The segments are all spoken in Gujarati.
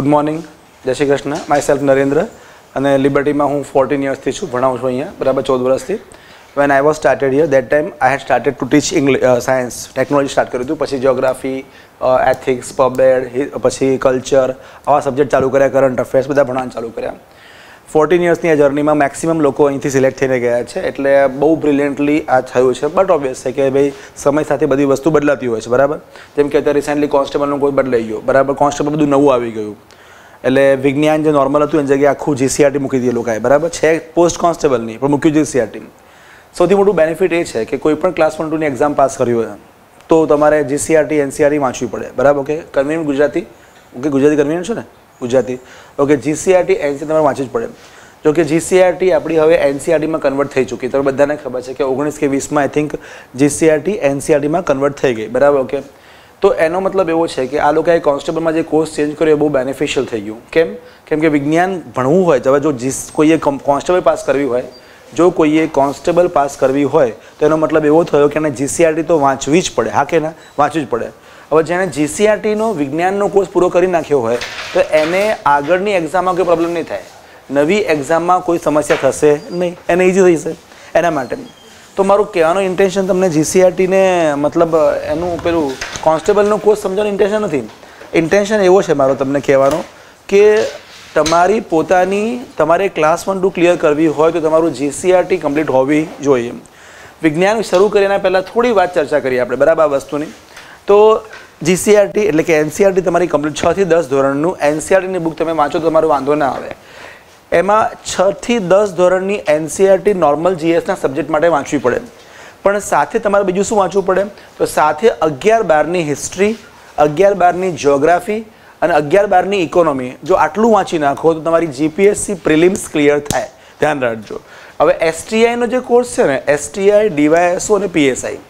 ગુડ મોર્નિંગ જય શ્રી કૃષ્ણ. માય સેલ્ફ નરેન્દ્ર અને લિબર્ટીમાં હું ફોર્ટીન યર્સથી છું. ભણાવું છું અહીંયા. બરાબર ચૌદ વર્ષથી. When I was started year that time I had started to teach English science technology start કર્યું હતું. પછી જ્યોગ્રાફી એથિક્સ પબેડ પછી કલ્ચર આવા સબ્જેક્ટ ચાલુ કર્યા કરંટ અફેર્સ બધા ભણવાનું ચાલુ કર્યા. ફોર્ટીન યર્સની આ જર્નીમાં મેક્સિમમ લોકો અહીંથી સિલેક્ટ થઈને ગયા છે. એટલે બહુ બ્રિલિયન્ટલી આ થયું છે. બટ ઓબ્વિયસ છે કે ભાઈ, સમય સાથે બધી વસ્તુ બદલાતી હોય છે, બરાબર? જેમ કે અત્યારે રિસેન્ટલી કોન્સ્ટેબલનું કોઈ બદલાઈ ગયો. બરાબર? કોન્સ્ટેબલ બધું નવું આવી ગયું. એટલે વિજ્ઞાન જે નોર્મલ હતું, એની જગ્યાએ આખું જીસીઆરટી મૂકી દીધી લોકોએ, બરાબર? છે પોસ્ટ કોન્સ્ટેબલની પણ મૂક્યું જીસીઆરટી સૌથી મોટું બેનિફિટ એ છે કે કોઈ પણ ક્લાસ વન ટુની એક્ઝામ પાસ કરી હોય, તો તમારે જીસીઆરટી એનસીઆરટી વાંચવી પડે. બરાબર? ઓકે કન્વીન ગુજરાતી? ઓકે ગુજરાતી કન્વીન છે ને? ગુજરાતી. ઓકે જીસીઆરટી એનસી તમારે વાંચી જ પડે. જો કે જીસીઆરટી આપણી હવે એનસીઆરટીમાં કન્વર્ટ થઈ ચૂકી. તમને બધાને ખબર છે કે ઓગણીસ કે વીસમાં આઈ થિંક જીસીઆરટી એનસીઆરટીમાં કન્વર્ટ થઈ ગઈ. બરાબર ઓકે તો એનો મતલબ એવો છે કે આ લોકોએ કોન્સ્ટેબલમાં જે કોર્સ ચેન્જ કર્યો એ બહુ બેનિફિશિયલ થઈ ગયું. કેમ? કેમ કે વિજ્ઞાન ભણવું હોય, તો હવે જો જીસ કોઈએ કોન્સ્ટેબલ પાસ કરવી હોય, જો કોઈએ કોન્સ્ટેબલ પાસ કરવી હોય, તો એનો મતલબ એવો થયો કે એને જીસીઆરટી તો વાંચવી જ પડે. હા કે ના? વાંચવી જ પડે. હવે જેણે જીસીઆરટીનો વિજ્ઞાનનો કોર્સ પૂરો કરી નાખ્યો હોય, તો એને આગળની એક્ઝામમાં કોઈ પ્રોબ્લેમ નહીં થાય. નવી એક્ઝામમાં કોઈ સમસ્યા થશે નહીં. એને ઇઝી થશે એના માટે તો મારું કહેવાનું ઇન્ટેન્શન તમને જીસીઆરટીને મતલબ, એનું પેલું કોન્સ્ટેબલનો કોર્સ સમજવાનું ઇન્ટેન્શન નથી. ઇન્ટેન્શન એવો છે મારો તમને કહેવાનો કે તમારી પોતાની, તમારે ક્લાસ વન ટુ ક્લિયર કરવી હોય તો તમારું જીસીઆરટી કમ્પ્લીટ હોવી જોઈએ. વિજ્ઞાન શરૂ કરીને પહેલાં થોડી વાત ચર્ચા કરીએ આપણે, બરાબર વસ્તુની. તો જીસીઆરટી એટલે કે એનસીઆરટી તમારી કમ્પ્લીટ છથી દસ ધોરણનું એનસીઆરટીની બુક તમે વાંચો તો તમારો વાંધો ના આવે. એમાં છથી દસ ધોરણની એનસીઆરટી નોર્મલ જીએસના સબ્જેક્ટ માટે વાંચવી પડે. પણ સાથે તમારે બીજું શું વાંચવું પડે? તો સાથે અગિયાર બારની હિસ્ટ્રી અગિયાર બારની જ્યોગ્રાફી અને અગિયાર બારની ઇકોનોમી જો આટલું વાંચી નાખો તો તમારી જીપીએસસી પ્રિલિમ્સ ક્લિયર થાય. ધ્યાન રાખજો. હવે એસટીઆઈનો જે કોર્સ છે ને એસટીઆઈ ડીવાયએસઓ અને પીએસઆઈ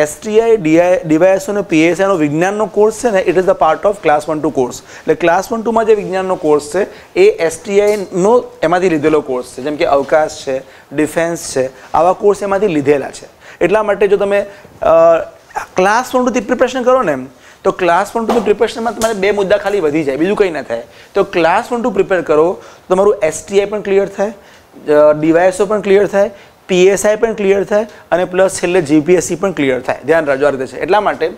એસટીઆઈ ડીઆઈ ડીવાયએસઓ અને પીએસઆઈનો વિજ્ઞાનનો કોર્સ છે ને it is the part of class one two course એટલે ક્લાસ વન ટુમાં જે વિજ્ઞાનનો કોર્સ છે, એ એસટીઆઈનો એમાંથી લીધેલો કોર્સ છે. જેમ કે અવકાશ છે ડિફેન્સ છે, આવા કોર્સ એમાંથી લીધેલા છે. એટલા માટે જો તમે ક્લાસ વન ટુથી પ્રિપરેશન કરો ને તો ક્લાસ વન ટુની પ્રિપરેશનમાં તમારે બે મુદ્દા ખાલી વધી જાય, બીજું કંઈ ના થાય. તો ક્લાસ વન ટુ પ્રિપેર કરો તમારું એસટીઆઈ પણ ક્લિયર થાય ડીવાયએસઓ પણ ક્લિયર થાય પીએસઆઈ પણ ક્લિયર થાય અને પ્લસ છેલ્લે જીપીએસસી પણ ક્લિયર થાય. ધ્યાન રાખજો, આ રીતે છે. એટલા માટે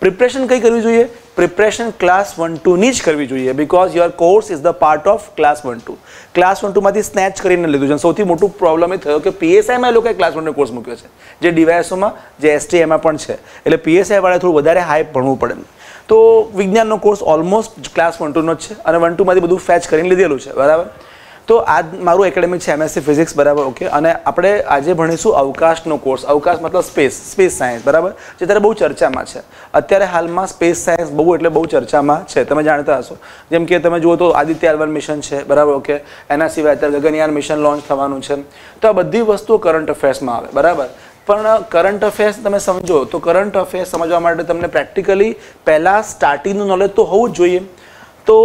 પ્રિપરેશન કઈ કરવી જોઈએ? પ્રિપરેશન ક્લાસ વન ટુની જ કરવી જોઈએ because your course is the part of class one two class one ટુમાંથી snatch કરીને લીધું છે. સૌથી મોટું પ્રોબ્લમ એ થયો કે પીએસઆઈમાં એ લોકોએ ક્લાસ વનનો કોર્સ મૂક્યો છે. જે ડીવાયએસઓમાં જે એસટીએમાં પણ છે. એટલે પીએસઆઈવાળા થોડું વધારે હાઈ ભણવું પડે. તો વિજ્ઞાનનો કોર્સ ઓલમોસ્ટ ક્લાસ વન ટુનો જ છે. અને વન ટુમાંથી બધું ફેચ કરીને લીધેલું છે. બરાબર? તો આ મારું એકેડેમિક છે એમએસસી ફિઝિક્સ બરાબર ઓકે અને આપણે આજે ભણીશું અવકાશનો કોર્સ અવકાશ મતલબ સ્પેસ સ્પેસ સાયન્સ બરાબર? જે અત્યારે બહુ ચર્ચામાં છે. અત્યારે હાલમાં સ્પેસ સાયન્સ બહુ એટલે બહુ ચર્ચામાં છે. તમે જાણતા હશો. જેમ કે તમે જુઓ તો આદિત્ય એલવન મિશન છે, બરાબર ઓકે એના સિવાય અત્યારે ગગનયાન મિશન લોન્ચ થવાનું છે. તો આ બધી વસ્તુઓ કરંટ અફેર્સમાં આવે, બરાબર? પણ કરંટ અફેર્સ તમે સમજો તો કરંટ અફેર્સ સમજવા માટે તમને પ્રેક્ટિકલી પહેલાં સ્ટાર્ટિંગનું નોલેજ તો હોવું જ જોઈએ. તો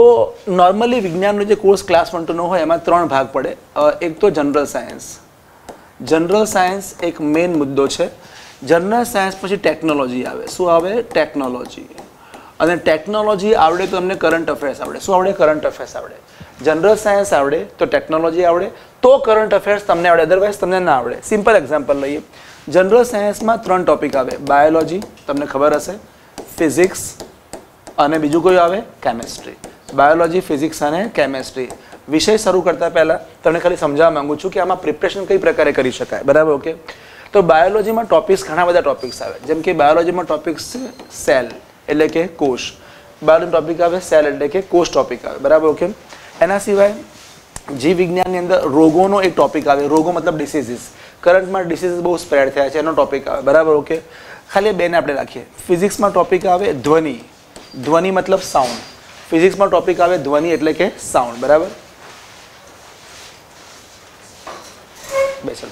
નોર્મલી વિજ્ઞાનનો જે કોર્સ ક્લાસ વન ટુનો હોય, એમાં ત્રણ ભાગ પડે. એક તો જનરલ સાયન્સ જનરલ સાયન્સ એક મેઇન મુદ્દો છે. જનરલ સાયન્સ પછી ટેકનોલોજી આવે. શું આવે? ટેકનોલોજી અને ટેકનોલોજી આવડે તો તમને કરંટ અફેર્સ આવડે. શું આવડે? કરંટ અફેર્સ આવડે. જનરલ સાયન્સ આવડે તો ટેકનોલોજી આવડે. તો કરંટ અફેર્સ તમને આવડે. અદરવાઇઝ તમને ના આવડે. સિમ્પલ એક્ઝામ્પલ લઈએ. જનરલ સાયન્સમાં ત્રણ ટોપિક આવે. બાયોલોજી તમને ખબર હશે. ફિઝિક્સ અને બીજું કોઈ આવે? કેમેસ્ટ્રી બાયોલોજી ફિઝિક્સ અને કેમેસ્ટ્રી વિષય શરૂ કરતા પહેલાં તમને ખાલી સમજાવવા માગું છું કે આમાં પ્રિપરેશન કઈ પ્રકારે કરી શકાય. બરાબર ઓકે તો બાયોલોજીમાં ટોપિક્સ ઘણા બધા ટોપિક્સ આવે. જેમ કે બાયોલોજીમાં ટોપિક્સ સેલ એટલે કે કોષ. બાયોલોજી ટોપિક આવે સેલ એટલે કે કોષ ટોપિક આવે. બરાબર ઓકે એના સિવાય જીવ વિજ્ઞાનની અંદર રોગોનો એક ટોપિક આવે. રોગો મતલબ ડિસીઝીસ કરંટમાં ડિસીઝીસ બહુ સ્પ્રેડ થયા છે, એનો ટોપિક આવે. બરાબર ઓકે ખાલી બેને આપણે રાખીએ. ફિઝિક્સમાં ટોપિક આવે ધ્વનિ. ધ્વનિ મતલબ સાઉન્ડ ફિઝિક્સમાં ટોપિક આવે ધ્વનિ એટલે કે સાઉન્ડ બરાબર? બેસલ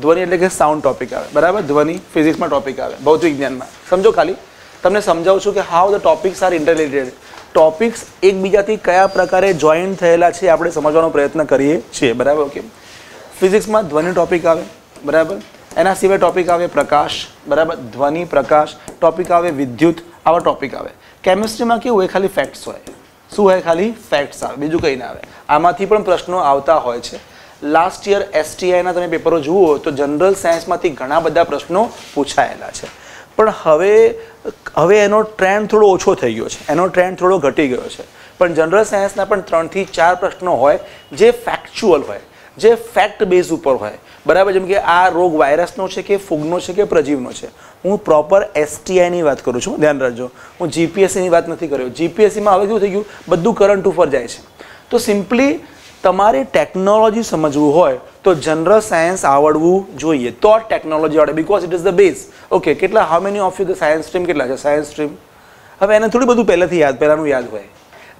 ધ્વનિ એટલે કે સાઉન્ડ ટોપિક આવે, બરાબર? ધ્વનિ ફિઝિક્સમાં ટોપિક આવે, ભૌતિક વિજ્ઞાનમાં સમજો ખાલી. તમને સમજાવું છું કે how the topics are interrelated topics એકબીજાથી કયા પ્રકારે જોઈન થયેલા છે આપણે સમજવાનો પ્રયત્ન કરીએ છીએ, બરાબર? ઓકે ફિઝિક્સમાં ધ્વનિ ટોપિક આવે, બરાબર? એના સિવાય ટોપિક આવે પ્રકાશ, બરાબર? ધ્વનિ, પ્રકાશ. ટોપિક આવે વિદ્યુત, આવા ટોપિક આવે. કેમિસ્ટ્રીમાં કેવું હોય ખાલી ફેક્ટ્સ હોય. શું હોય ખાલી? ફેક્ટ્સ આવે. બીજું કંઈ ના આવે. આમાંથી પણ પ્રશ્નો આવતા હોય છે. લાસ્ટ યર એસટીઆઈના તમે પેપરો જુઓ, તો જનરલ સાયન્સમાંથી ઘણા બધા પ્રશ્નો પૂછાયેલા છે. પણ હવે હવે એનો ટ્રેન્ડ થોડો ઓછો થઈ ગયો છે. એનો ટ્રેન્ડ થોડો ઘટી ગયો છે. પણ જનરલ સાયન્સના પણ ત્રણથી ચાર પ્રશ્નો હોય, જે ફેક્ચ્યુઅલ હોય, જે ફેક્ટ બેઝ ઉપર હોય. બરાબર? જેમ કે આ રોગ વાયરસનો છે કે ફૂગનો છે કે પ્રજીવનો છે? હું પ્રોપર એસટીઆઈની વાત કરું છું, ધ્યાન રાખજો. હું જીપીએસસીની વાત નથી કર્યો. જીપીએસસીમાં હવે કેવું થઈ ગયું? બધું કરંટ ઉપર જાય છે. તો સિમ્પલી તમારે ટેકનોલોજી સમજવું હોય તો જનરલ સાયન્સ આવડવું જોઈએ. તો ટેકનોલોજી આવડે. Because it is the base okay કેટલા how many of you the science stream કેટલા છે? સાયન્સ સ્ટ્રીમ હવે એને થોડી બધું પહેલાંથી યાદ, પહેલાંનું યાદ હોય.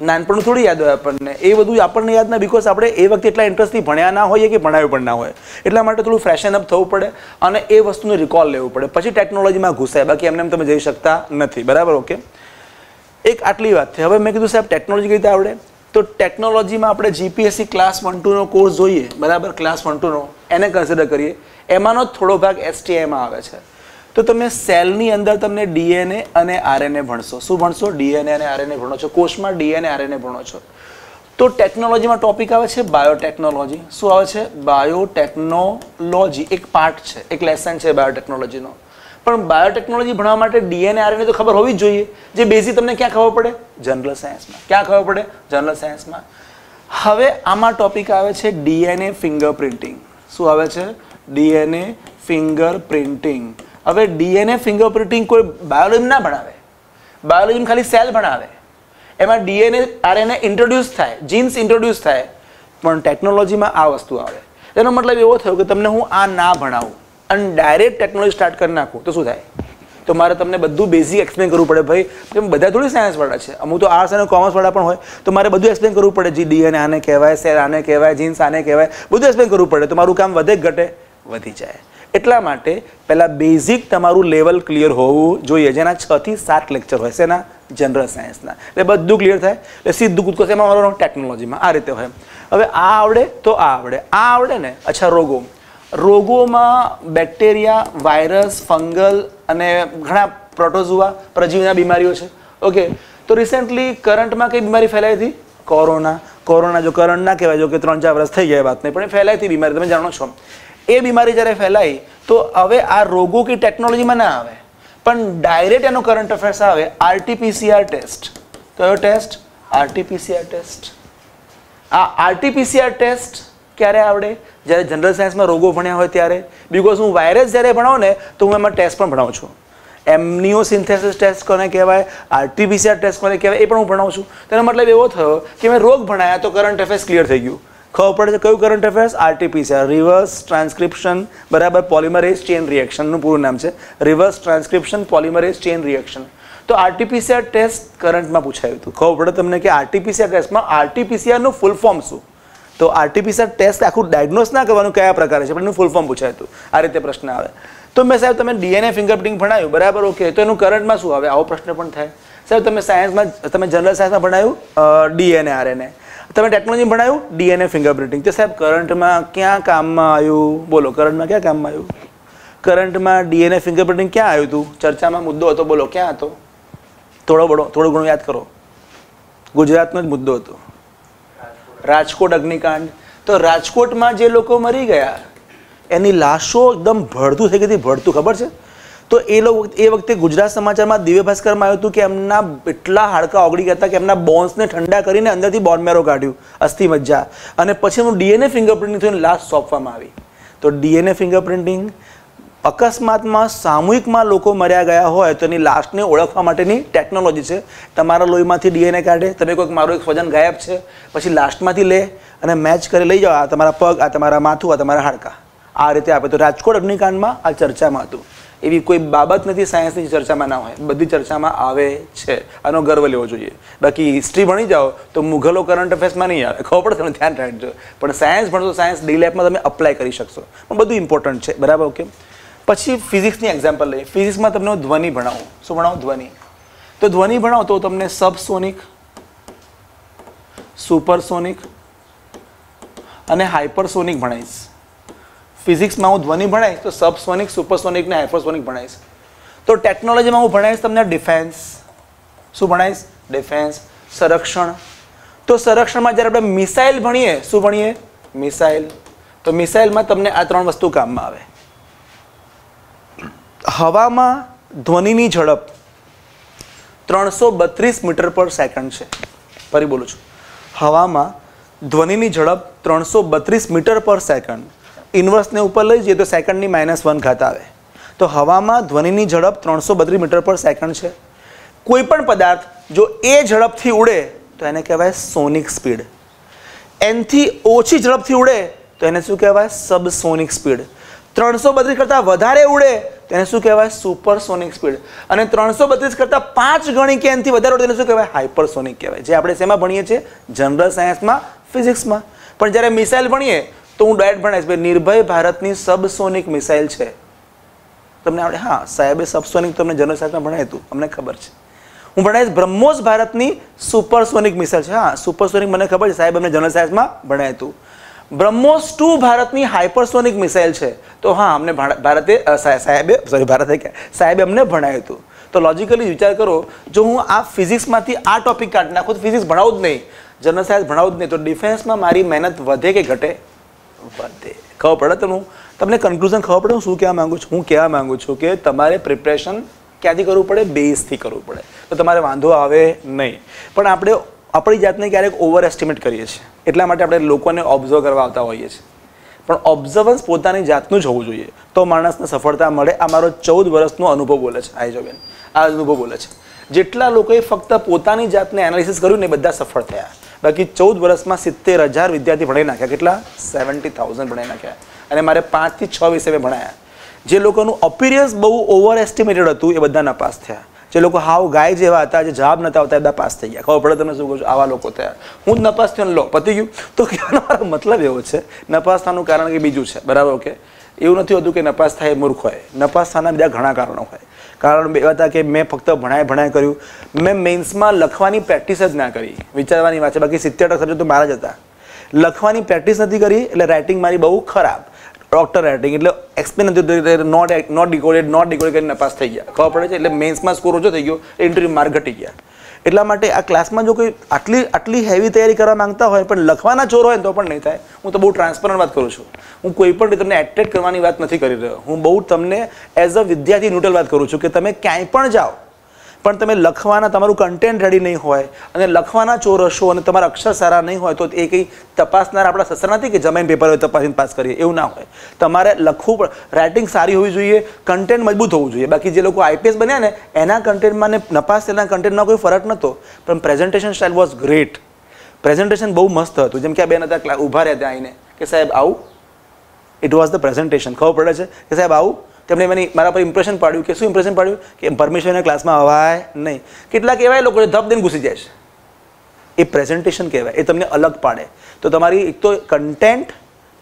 નાનપણનું થોડી યાદ હોય આપણને. એ બધું આપણને યાદ ના બિકોઝ આપણે એ વખતે એટલા ઇન્ટરેસ્ટથી ભણ્યા ના હોઈએ કે ભણાવ્યું પણ ના હોય. એટલા માટે થોડું ફ્રેશન અપ થવું પડે અને એ વસ્તુનું રિકોલ લેવું પડે. પછી ટેકનોલોજીમાં ઘૂસાય. બાકી એમને તમે જઈ શકતા નથી. બરાબર? ઓકે એક આટલી વાત છે. હવે મેં કીધું, સાહેબ ટેકનોલોજી કઈ રીતે આવડે? તો ટેકનોલોજીમાં આપણે જીપીએસસી ક્લાસ વન ટુનો કોર્સ જોઈએ. બરાબર? ક્લાસ વન ટુનો એને કન્સિડર કરીએ. એમાંનો થોડો ભાગ એસટીઆઈમાં આવે છે. તો તમે સેલની અંદર તમને ડીએનએ અને આરએનએ ભણશો. શું ભણશો? ડીએનએ અને આરએનએ ભણો છો. કોષમાં ડીએનએ, આરએનએ ભણો છો. તો ટેકનોલોજીમાં ટોપિક આવે છે બાયોટેકનોલોજી. શું આવે છે? બાયોટેકનોલોજી. એક પાર્ટ છે. એક લેસન છે બાયોટેકનોલોજીનો. પણ બાયોટેકનોલોજી ભણવા માટે ડીએનએ, આરએનએ તો ખબર હોવી જ જોઈએ. જે બેઝી તમને ક્યાં ખબર પડે? જનરલ સાયન્સમાં. ક્યાં ખબર પડે? જનરલ સાયન્સમાં. હવે આમાં ટોપિક આવે છે ડીએનએ ફિંગર પ્રિન્ટિંગ શું આવે છે? ડીએનએ ફિંગર પ્રિન્ટિંગ હવે ડીએનએ ફિંગરપ્રિન્ટિંગ કોઈ બાયોલોજી ના ભણાવે. બાયોલોજી ખાલી સેલ ભણાવે. એમાં ડીએનએ, આરએનએ ઇન્ટ્રોડ્યુસ થાય જીન્સ ઇન્ટ્રોડ્યુસ થાય, પણ ટેકનોલોજીમાં આ વસ્તુ આવે. એનો મતલબ એવો થયો કે તમને હું આ ના ભણાવું અને ડાયરેક્ટ ટેકનોલોજી સ્ટાર્ટ કરી નાખું, તો શું થાય? તો મારે તમને બધું બેઝિક એક્સપ્લેન કરવું પડે ભાઈ. કેમ બધા થોડી સાયન્સવાળા છે. અમુક તો આર્ટ્સ અને કોમર્સવાળા પણ હોય. તો મારે બધું એક્સપ્લેન કરવું પડે, જી ડીએનએ આને કહેવાય સેલ આને કહેવાય જીન્સ આને કહેવાય. બધું એક્સપ્લેન કરવું પડે. તો મારું કામ વધે ઘટે? વધી જાય. એટલા માટે પહેલાં બેઝિક તમારું લેવલ ક્લિયર હોવું જોઈએ. જેના છ થી સાત લેક્ચર હોય છે એના જનરલ સાયન્સના એટલે બધું ક્લિયર થાય. એટલે સીધું કૂદકો એમાં મારો ટેકનોલોજીમાં આ રીતે હોય. હવે આ આવડે તો આ આવડે. આ આવડે ને, અચ્છા, રોગો. રોગોમાં બેક્ટેરિયા વાયરસ ફંગલ અને ઘણા પ્રોટોઝુઆ પ્રજીવના બીમારીઓ છે. ઓકે તો રિસેન્ટલી કરંટમાં કઈ બીમારી ફેલાઈ હતી? કોરોના. કોરોના જો કરંટ ના કહેવાય, જો કે ત્રણ ચાર વર્ષ થઈ ગયા વાત નહીં પણ એ હતી બીમારી. તમે જાણો છો. એ બીમારી જ્યારે ફેલાઈ તો હવે આ રોગો કે ટેકનોલોજીમાં ના આવે. પણ ડાયરેક્ટ એનો કરંટ અફેર્સ આવે આરટીપીસીઆર ટેસ્ટ કયો ટેસ્ટ આરટીપીસીઆર ટેસ્ટ આ આરટીપીસીઆર ટેસ્ટ ક્યારે આવડે? જ્યારે જનરલ સાયન્સમાં રોગો ભણ્યા હોય ત્યારે. બિકોઝ હું વાયરસ જ્યારે ભણાવું ને, તો હું એમાં ટેસ્ટ પણ ભણાવું છું. એમનીઓ સિન્થેસિસ ટેસ્ટ કોને કહેવાય? આરટીપીસીઆર ટેસ્ટ કોને કહેવાય? એ પણ હું ભણાવું છું. તેનો મતલબ એવો થયો કે મેં રોગ ભણાયા તો કરંટ અફેર્સ ક્લિયર થઈ ગયું. ખબર પડે છે કયું current affairs RTPCR reverse transcription બરાબર પોલિમરેઝ ચેન રિએક્શનનું પૂરું નામ છે. Reverse transcription polymerase chain reaction તો આરટીપીસીઆર ટેસ્ટ કરંટમાં પૂછાયું હતું. ખબર પડે તમને કે આરટીપીસીઆર ટેસ્ટમાં આરટીપીસીઆરનું ફૂલ ફોર્મ શું? તો આરટીપીસીઆર ટેસ્ટ આખું ડાયગ્નોસ ના કરવાનું કયા પ્રકારે છે, પણ એનું ફૂલ ફોર્મ પૂછાયું હતું. આ રીતે પ્રશ્ન આવે. તો મેં સાહેબ તમે ડીએનએ ફિંગરપ્રિન્ટિંગ ભણાયું, બરાબર? ઓકે તો એનું કરંટમાં શું આવે? આવો પ્રશ્ન પણ થાય. સાહેબ તમે સાયન્સમાં તમે જનરલ સાયન્સમાં ભણાયું ડીએનએ આરએનએ તમે ટેકનોલોજી ભણાયું? ડીએનએ ફિંગરપ્રિન્ટિંગ તો સાહેબ કરંટમાં ક્યાં કામમાં આવ્યું? બોલો કરંટમાં ક્યાં કામમાં આવ્યું? કરંટમાં ડીએનએ ફિંગરપ્રિન્ટિંગ ક્યાં આવ્યું હતું? ચર્ચામાં મુદ્દો હતો, બોલો, ક્યાં હતો? થોડો બડો થોડું ઘણું યાદ કરો. ગુજરાતનો જ મુદ્દો હતો. રાજકોટ અગ્નિકાંડ. તો રાજકોટમાં જે લોકો મરી ગયા, એની લાશો એકદમ ભળતું થઈ ગઈ હતી ભળતું ખબર છે? તો એ લોકો એ વખતે ગુજરાત સમાચારમાં દિવ્ય ભાસ્કરમાં આવ્યું હતું કે એમના એટલા હાડકા ઓગળી ગયા હતા કે એમના બોન્સને ઠંડા કરીને અંદરથી બોનમેરો કાઢ્યું, અસ્થિ મજ્જા. અને પછી હું ડીએનએ ફિંગરપ્રિન્ટિંગ થઈને લાશ સોંપવામાં આવી. તો ડીએનએ ફિંગરપ્રિન્ટિંગ અકસ્માતમાં સામૂહિકમાં લોકો મર્યા ગયા હોય તો એની લાશને ઓળખવા માટેની ટેકનોલોજી છે. તમારા લોહીમાંથી ડીએનએ કાઢે, તમે કોઈક મારું એક સ્વજન ગાયબ છે, પછી લાસ્ટમાંથી લે અને મેચ કરી લઈ જાઓ. આ તમારા પગ, આ તમારા માથું, આ તમારા હાડકા. આ રીતે આપે તો રાજકોટ અગ્નિકાંડમાં આ ચર્ચામાં હતું. એવી કોઈ બાબત નથી સાયન્સની ચર્ચામાં ના હોય. બધી ચર્ચામાં આવે છે. આનો ગર્વ લેવો જોઈએ. બાકી હિસ્ટ્રી ભણી જાઓ તો મુઘલો કરંટ અફેર્સમાં નહીં આવે. ખબર પડે તમે ધ્યાન રાખજો. પણ સાયન્સ ભણશો સાયન્સ ડી લાઈફમાં તમે અપ્લાય કરી શકશો. પણ બધું ઇમ્પોર્ટન્ટ છે. બરાબર? ઓકે પછી ફિઝિક્સની એક્ઝામ્પલ લઈએ. ફિઝિક્સમાં તમને ધ્વનિ ભણાવું. શું ભણાવું? ધ્વનિ. તો ધ્વનિ ભણાવો તો તમને સબસોનિક સુપરસોનિક અને હાઇપરસોનિક ભણાવીશ ફિઝિક્સમાં હું ધ્વનિ ભણાવીશ તો સબસોનિક, સુપરસોનિક ને હાઇફોસોનિક ભણાવીશ તો ટેકનોલોજીમાં હું ભણાવીશ તમને ડિફેન્સ. શું ભણાવીશ ડિફેન્સ. સંરક્ષણ. તો સંરક્ષણમાં જ્યારે આપણે મિસાઇલ ભણીએ, શું ભણીએ? મિસાઇલ. તો મિસાઇલમાં તમને આ ત્રણ વસ્તુ કામમાં આવે. હવામાં ધ્વનિની ઝડપ ત્રણસો બત્રીસ મીટર પર સેકન્ડ છે. ફરી બોલું છું. હવામાં ધ્વનિની ઝડપ ત્રણસો બત્રીસ મીટર પર સેકન્ડ. ઇન્વર્સને ઉપર લઈ જઈએ તો સેકન્ડની માઇનસ વન ઘાત આવે. તો હવામાં ધ્વનિની ઝડપ ત્રણસો બત્રીસ મીટર પર સેકન્ડ છે. કોઈ પણ પદાર્થ જો એ ઝડપથી ઉડે, તો એને કહેવાય સોનિક સ્પીડ. એનથી ઓછી ઝડપથી ઉડે, તો એને શું કહેવાય? Subsonic speed. ત્રણસો બત્રીસ કરતાં વધારે ઉડે, તો એને શું કહેવાય? Supersonic speed. અને ત્રણસો બત્રીસ કરતાં પાંચ ગણી કે એનાથી વધારે ઉડે એને શું કહેવાય? હાઇપરસોનિક કહેવાય. જે આપણે શેમાં ભણીએ છીએ? જનરલ સાયન્સમાં, ફિઝિક્સમાં. પણ જ્યારે મિસાઇલ ભણીએ તો હું ડાયરેક્ટ ભણાવીશ. ભાઈ, નિર્ભય ભારતની સબસોનિક મિસાઇલ છે. તમને આવડે? હા, સાહેબે સબસોનિક તમને જનરલ સાયન્સમાં ભણાવ્યું હતું. અમને ખબર છે. હું ભણાવીશ બ્રહ્મોસ ભારતની સુપરસોનિક મિસાઇલ છે. હા સુપરસોનિક મને ખબર છે. સાહેબ અમને જનરલ સાયન્સમાં ભણાવ્યું હતું. બ્રહ્મોસ ટુ ભારતની હાઇપરસોનિક મિસાઇલ છે. તો હા, અમને ભારતે સાહેબે સોરી ભારતે સાહેબે અમને ભણાવ્યું હતું. તો લોજિકલી વિચાર કરો, જો હું આ ફિઝિક્સમાંથી આ ટોપિક કાઢી નાખું તો ફિઝિક્સ ભણાવું જ નહીં. જનરલ સાયન્સ ભણાવું જ નહીં. તો ડિફેન્સમાં મારી મહેનત વધે કે ઘટે? વધે ખબર પડે તમને તમને કન્ક્લુઝન ખબર પડે? હું શું કહેવા માગું છું? હું કહેવા માગું છું કે તમારે પ્રિપરેશન ક્યાંથી કરવું પડે? બેઝથી કરવું પડે. તો તમારે વાંધો આવે નહીં. પણ આપણે આપણી જાતને ક્યારેક ઓવર એસ્ટિમેટ કરીએ છીએ. એટલા માટે આપણે લોકોને ઓબ્ઝર્વ કરવા આવતા હોઈએ છીએ. પણ ઓબ્ઝર્વન્સ પોતાની જાતનું જ હોવું જોઈએ. તો માણસને સફળતા મળે. આ મારો ચૌદ વર્ષનો અનુભવ બોલે છે આઈ આ અનુભવ બોલે છે. જેટલા લોકોએ ફક્ત પોતાની જાતને એનાલિસિસ કર્યું ને બધા સફળ થયા. બાકી ચૌદ વર્ષમાં સિત્તેર હજાર વિદ્યાર્થી ભણાવી નાખ્યા. કેટલા? સેવન્ટી થાઉઝન્ડ ભણાવી નાખ્યા. અને મારે પાંચથી છ વિષય મેં ભણાયા. જે લોકોનું અપિરિયન્સ બહુ ઓવર એસ્ટિમેટેડ હતું, એ બધા નપાસ થયા. જે લોકો હાવ ગાય જેવા હતા, જે જવાબ નતા આવતા બધા પાસ થઈ ગયા. ખબર પડે તમે શું કહો છો? આવા લોકો થયા. હું જ નપાસ થયો લો, પતી ગયું. તો કહેવાનો મારો મતલબ એવો છે, નપાસ થવાનું કારણ કે બીજું છે? બરાબર ઓકે એવું નથી હોતું કે નપાસ થાય એ મૂર્ખ હોય. નપાસ થવાના બીજા ઘણા કારણો હોય. કારણ બે હતા કે મેં ફક્ત ભણાય ભણાય કર્યું. મેં મેન્સમાં લખવાની પ્રેક્ટિસ જ ના કરી. વિચારવાની વાત છે. બાકી સિત્તેર ટકા તો મારા જ હતા. લખવાની પ્રેક્ટિસ નથી કરી, એટલે રાઇટિંગ મારી બહુ ખરાબ. ડોક્ટર રાઇટિંગ એટલે એક્સપ્લેન નથી not not decoded not decoded કરીને નપાસ થઈ ગયા. ખબર પડે છે? એટલે મેન્સમાં સ્કોર ઓછો થઈ ગયો એન્ટ્રી માર્ક ઘટી ગયા. એટલા માટે આ ક્લાસમાં જો કોઈ આટલી આટલી હેવી તૈયારી કરવા માંગતા હોય, પણ લખવાના ચોર હોય તો પણ નહીં થાય. હું તો બહુ ટ્રાન્સપરન્ટ વાત કરું છું. હું કોઈ પણ તમને એટ્રેક્ટ કરવાની વાત નથી કરી રહ્યો. હું બહુ તમને એઝ અ વિદ્યાર્થી ન્યુટ્રલ વાત કરું છું કે તમે ક્યાંય પણ જાઓ પણ તમે લખવાના તમારું કન્ટેન્ટ રેડી નહીં હોય અને લખવાના ચોર હશો અને તમારા અક્ષર સારા નહીં હોય તો એ કંઈ તપાસનાર આપણા સસરા નથી કે જમાઈને પેપર હોય તપાસીને પાસ કરીએ, એવું ના હોય. તમારે લખવું પણ રાઇટિંગ સારી હોવી જોઈએ કન્ટેન્ટ મજબૂત હોવું જોઈએ. બાકી જે લોકો આઈપીએસ બન્યા ને, એના કન્ટેન્ટમાં ને નપાસ તેના કન્ટેન્ટમાં કોઈ ફરક નહોતો, પણ presentation style was great presentation બહુ મસ્ત હતું. જેમ કે આ બેન હતા ઊભા રહ્યા ત્યાં આવીને, કે સાહેબ આવું. ઇટ વોઝ ધ પ્રેઝન્ટેશન ખબર પડે છે? કે સાહેબ આવું. તેમણે મને મારા પર ઇમ્પ્રેશન પાડ્યું કે શું ઇમ્પ્રેશન પાડ્યું? કે પરમિશન ક્લાસમાં અવાય નહીં. કેટલાક એવા લોકો છે ધબ દઈને ઘૂસી જાય છે. એ પ્રેઝન્ટેશન કહેવાય. એ તમને અલગ પાડે. તો તમારી એક તો કન્ટેન્ટ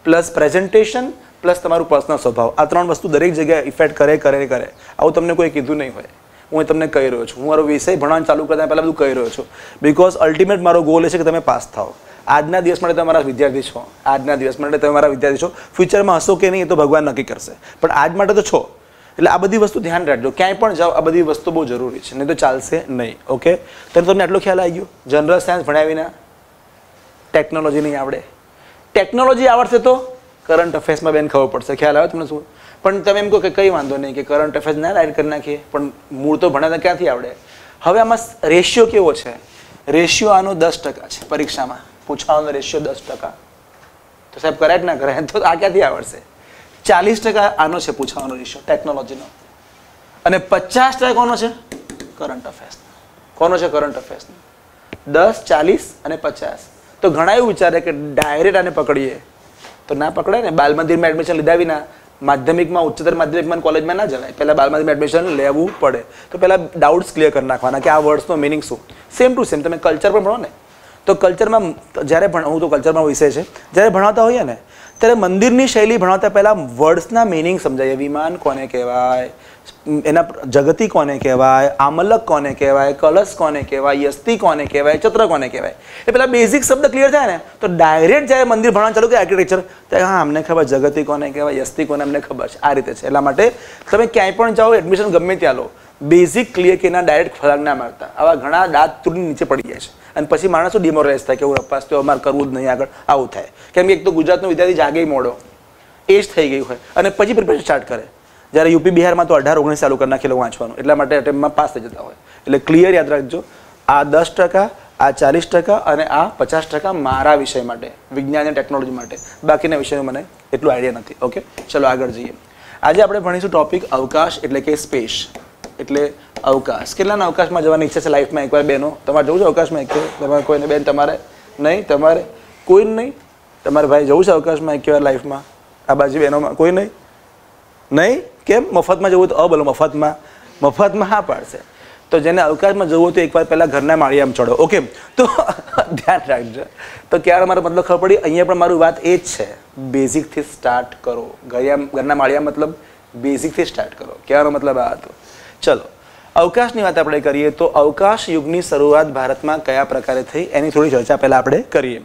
પ્લસ પ્રેઝન્ટેશન પ્લસ તમારું પર્સનલ સ્વભાવ. આ ત્રણ વસ્તુ દરેક જગ્યાએ ઇફેક્ટ કરે કરે કરે. આવું તમને કોઈ કીધું નહીં હોય. હું તમને કહી રહ્યો છું. હું મારો વિષય ભણવાનું ચાલુ કરતા પહેલાં બધું કહી રહ્યો છું. બિકોઝ અલ્ટિમેટ મારો ગોલ એ છે કે તમે પાસ થાઓ. આજના દિવસ માટે તમે મારા વિદ્યાર્થી છો. આજના દિવસ માટે તમે મારા વિદ્યાર્થી છો. ફ્યુચરમાં હશો કે નહીં એ તો ભગવાન નક્કી કરશે. પણ આજ માટે તો છો. એટલે આ બધી વસ્તુ ધ્યાન રાખજો. ક્યાંય પણ જાઓ, આ બધી વસ્તુ બહુ જરૂરી છે. નહીં તો ચાલશે નહીં. ઓકે? તો તમને આટલો ખ્યાલ આવી ગયો? જનરલ સાયન્સ ભણ્યા વિના? ટેકનોલોજી નહીં આવડે? ટેકનોલોજી આવડશે તો કરંટ અફેર્સમાં બેન ખબર પડશે. ખ્યાલ આવે તમને શું? પણ તમે એમ કહો કે કંઈ વાંધો નહીં કે કરંટ અફેર્સ ના એડ કરી નાખીએ. પણ મૂળ તો ભણાવતા ક્યાંથી આવડે? હવે આમાં રેશિયો કેવો છે? રેશિયો આનો દસ ટકા છે પરીક્ષામાં. પૂછવાનો રેશિયો, દસ ટકા. તો સાહેબ કરાય જ ના કરાય? તો આ ક્યાંથી આવડશે? ચાલીસ ટકા આનો છે પૂછવાનો રેશિયો, ટેકનોલોજીનો. અને પચાસ ટકા કોનો છે? કરંટ અફેર્સનો. કોનો છે કરંટ અફેર્સનો? દસ, ચાલીસ અને પચાસ. તો ઘણા એવું વિચારે કે ડાયરેક્ટ આને પકડીએ. તો ના પકડાય ને? બાલ મંદિરમાં એડમિશન લીધા વિના માધ્યમિકમાં, ઉચ્ચતર માધ્યમિકમાં કોલેજમાં ના જવાય પહેલાં બાલ મંદિરમાં એડમિશન લેવું પડે. તો પહેલાં ડાઉટ્સ ક્લિયર કરી નાખવાના કે આ વર્ડ્સનો મિનિંગ શું? સેમ ટુ સેમ તમે કલ્ચર પણ ભણો ને? તો કલ્ચરમાં જ્યારે ભણ, હું તો કલ્ચરમાં વિષય છે, જ્યારે ભણાવતા હોઈએ ને, ત્યારે મંદિરની શૈલી ભણાવતા પહેલાં વર્ડ્સના મિનિંગ સમજાય. વિમાન કોને કહેવાય? એના જગતી કોને કહેવાય? આમલક કોને કહેવાય? કલશ કોને કહેવાય? યસ્તી કોને કહેવાય? ચત્ર કોને કહેવાય? એ પેલા બેઝિક શબ્દ ક્લિયર થાય ને, તો ડાયરેક્ટ જ્યારે મંદિર ભણવાનું ચાલુ કે આર્કિટેક્ચર ત્યારે હા, અમને ખબર જગતી કોને કહેવાય, યસ્તી કોને, અમને ખબર છે. આ રીતે છે. એટલા માટે તમે ક્યાંય પણ જાઓ એડમિશન ગમે ત્યાં લો. બેઝિક ક્લિયર કે એના ડાયરેક્ટ ફલાંગ ના મારતા. આવા ઘણા દાંત તૂટી નીચે પડી જાય છે. અને પછી માણસો ડિમોરલાઇઝ થાય કે હું અપાસ તો અમારે કરવું જ નહીં આગળ. આવું થાય. કેમ કે એક તો ગુજરાતનો વિદ્યાર્થી જાગે મોડો. એ જ થઈ ગયું હોય. અને પછી પ્રિપેરેશન સ્ટાર્ટ કરે. જ્યારે યુપી બિહારમાં તો અઢાર, ઓગણીસ ચાલુ કરી નાખેલો વાંચવાનું. એટલા માટે અટેમ્પમાં પાસ થઈ જતા હોય. એટલે ક્લિયર યાદ રાખજો, આ દસ ટકા, આ ચાલીસ ટકા અને આ પચાસ ટકા મારા વિષય માટે, વિજ્ઞાન અને ટેકનોલોજી માટે. બાકીના વિષયનું મને એટલું આઈડિયા નથી. ઓકે ચલો આગળ જઈએ. આજે આપણે ભણીશું ટોપિક અવકાશ એટલે કે સ્પેસ એટલે અવકાશ. કેટલાના અવકાશમાં જવાની ઈચ્છા છે લાઈફમાં એકવાર બેનો? તમારે જવું છે અવકાશમાં એક તમારે કોઈને બેન તમારે? નહીં? તમારે? કોઈ નહીં? તમારે ભાઈ જવું છે અવકાશમાં એક વાર લાઈફમાં? આ બાજુ બહેનોમાં કોઈ નહીં? નહીં? કેમ? મફતમાં જવું તો અ બોલો, મફતમાં. મફતમાં હા પાડશે. તો જેને અવકાશમાં જવું હતું એકવાર પહેલાં ઘરના માળિયામાં ચડો ઓકે? તો ધ્યાન રાખજો. તો ક્યારે મારો મતલબ ખબર પડી? અહીંયા પણ મારું વાત એ જ છે. બેઝિકથી સ્ટાર્ટ કરો. ઘરિયા ઘરના માળિયા મતલબ બેઝિકથી સ્ટાર્ટ કરો. ક્યારનો મતલબ આ હતો? ચલો, અવકાશની વાત આપણે કરીએ તો અવકાશ યુગની શરૂઆત ભારતમાં કયા પ્રકારે થઈ એની થોડી ચર્ચા પહેલાં આપણે કરીએ.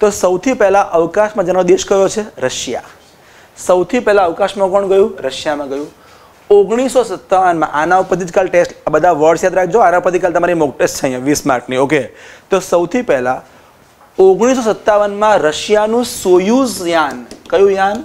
તો સૌથી પહેલાં અવકાશમાં જેનો દેશ કયો છે? રશિયા. સૌથી પહેલાં અવકાશમાં કોણ ગયું? રશિયામાં ગયું. ઓગણીસો સત્તાવનમાં આના ઉપરથી જ કાલ ટેસ્ટ આ બધા વર્ડ્સ યાદ રાખજો, આના ઉપરથી કાલ તમારી મોક ટેસ્ટ છે અહીંયા, વીસ માર્કની ઓકે તો સૌથી પહેલાં ઓગણીસો સત્તાવનમાં રશિયાનું સોયુઝ યાન કયું યાન?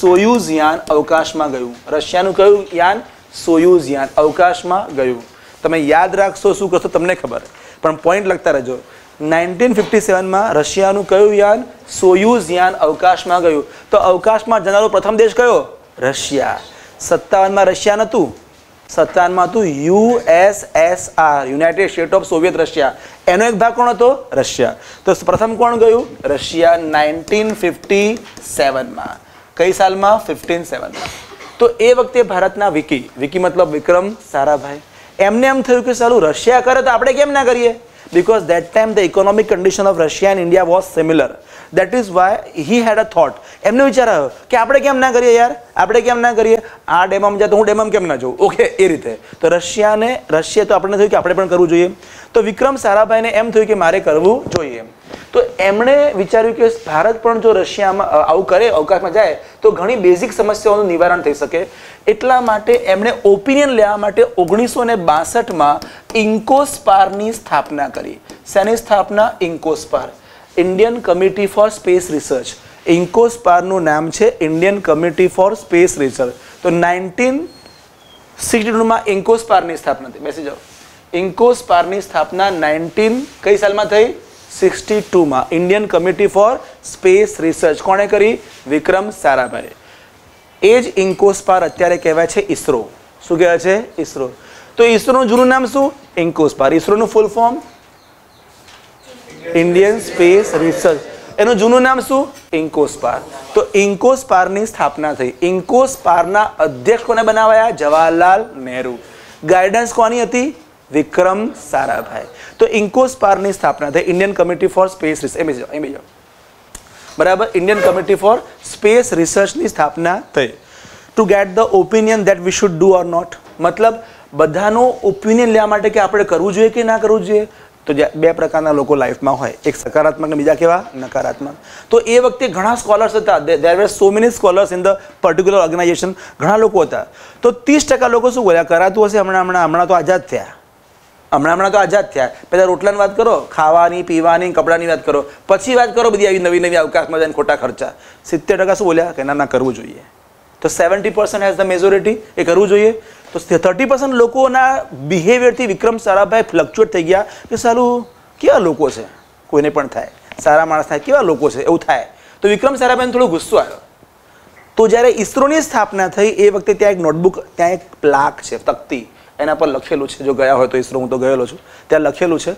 સોયુઝ યાન અવકાશમાં ગયું. રશિયાનું કયું યાન? સોયુઝ યાન અવકાશમાં ગયું. તમે યાદ રાખશો શું કરશો તમને ખબર. પણ પોઈન્ટ લખતા રહેજો. નાઇન્ટીન ફિફ્ટી સેવનમાં રશિયાનું કયું યાન સોયુઝ યાન અવકાશમાં ગયું? તો અવકાશમાં જનારો પ્રથમ દેશ કયો? રશિયા. સત્તાવનમાં રશિયા નહોતું. સત્તાવનમાં હતું USSR united state of soviet Russia. એનો એક ભાગ કોણ હતો? રશિયા. તો પ્રથમ કોણ ગયું? રશિયા નાઇન્ટીન ફિફ્ટી સેવનમાં. કઈ સાલમાં? ફિફ્ટીન સેવનમાં. તો એ વખતે ભારતના વિકી વિકી મતલબ વિક્રમ સારાભાઈ. એમને એમ થયું કે સારું, રશિયા કરે તો આપણે કેમ ના કરીએ? Because that time the economic condition of Russia and India was similar. That is why he had a thought. એમને વિચાર આવ્યો કે આપણે કેમ ના કરીએ યાર? આપણે કેમ ના કરીએ? આ ડેમમાં જાય તો હું ડેમમાં કેમ ના જઉં? ઓકે એ રીતે. તો રશિયાને રશિયા તો આપણને થયું કે આપણે પણ કરવું જોઈએ. તો વિક્રમ સારાભાઈને એમ થયું કે મારે કરવું જોઈએ. તો એમણે વિચાર્યું કે ભારત પણ જો રશિયામાં આવું કરે, અવકાશમાં જાય, તો ઘણી બેઝિક સમસ્યાઓનું નિવારણ થઈ શકે. એટલા માટે એમણે ઓપિનિયન લેવા માટે ઓગણીસો ને બાસઠમાં ઇન્કોસ્પારની સ્થાપના કરી. શેની સ્થાપના? INCOSPAR. Indian committee for space research ઇન્કોસ્પારનું નામ છે Indian committee for space research તો નાઇન્ટીન સિક્સટી ટુમાં ઇન્કોસ્પારની સ્થાપના થઈ. બેસી જાઓ ઇન્કોસ્પારની સ્થાપના નાઇન્ટીન કઈ સાલમાં થઈ? Sixty ટુમાં Indian committee for space research. કોણે કરી? વિક્રમ સારાભાઈ એ જ ઇન્કોસ્પાર અત્યારે કહેવાય છે ઇસરો. શું કહેવાય છે? ઇસરો. તો ઇસરોનું જૂનું નામ શું? INCOSPAR. ઇસરોનું full form Indian space research. એનું જૂનું નામ શું? ઇન્કોસ્પાર. તો ઇન્કોસ્પારની સ્થાપના થઈ. ઇન્કોસ્પારના અધ્યક્ષ કોને બનાવાયા? જવાહરલાલ નહેરુ. ગાઈડન્સ કોની હતી? વિક્રમ સારાભાઈ. તો ઇન્કોસ્પારની સ્થાપના થઈ. Indian committee for space research એમ એમ બરાબર? ઇન્ડિયન કમિટી ફોર સ્પેસ રિસર્ચની સ્થાપના થઈ. To get the opinion that we should do or not મતલબ, બધાનો ઓપિનિયન લેવા માટે કે આપણે કરવું જોઈએ કે ના કરવું જોઈએ? તો બે પ્રકારના લોકો લાઈફમાં હોય. એક સકારાત્મક ને બીજા કેવા? નકારાત્મક. તો એ વખતે ઘણા સ્કોલર્સ હતા. There were so many scholars in the particular organisation ઘણા લોકો હતા. તો ત્રીસ ટકા લોકો શું બોલ્યા? કરાતું હશે હમણાં હમણાં હમણાં તો આઝાદ થયા. હમણાં હમણાં તો આઝાદ થયા. પહેલાં રોટલાની વાત કરો, ખાવાની, પીવાની, કપડાની વાત કરો. પછી વાત કરો બધી આવી નવી નવી અવકાશમાં જઈને ખોટા ખર્ચા. સિત્તેર ટકા શું બોલ્યા? કે ના ના, કરવું જોઈએ. તો seventy percent has the majority એ કરવું જોઈએ. તો થર્ટી પર્સન્ટ લોકોના બિહેવિયરથી વિક્રમ સારાભાઈ ફ્લક્ચ્યુએટ થઈ ગયા કે સારું કેવા લોકો છે? કોઈને પણ થાય. સારા માણસ થાય, કેવા લોકો છે? એવું થાય. તો વિક્રમ સારાભાઈને થોડો ગુસ્સો આવ્યો. તો જ્યારે ઇસરોની સ્થાપના થઈ, એ વખતે ત્યાં એક નોટબુક ત્યાં એક પ્લાક છે, તકતી. એના પર લખેલું છે. જો ગયા હોય તો ઇસરો હું તો ગયેલો છું. ત્યાં લખેલું છે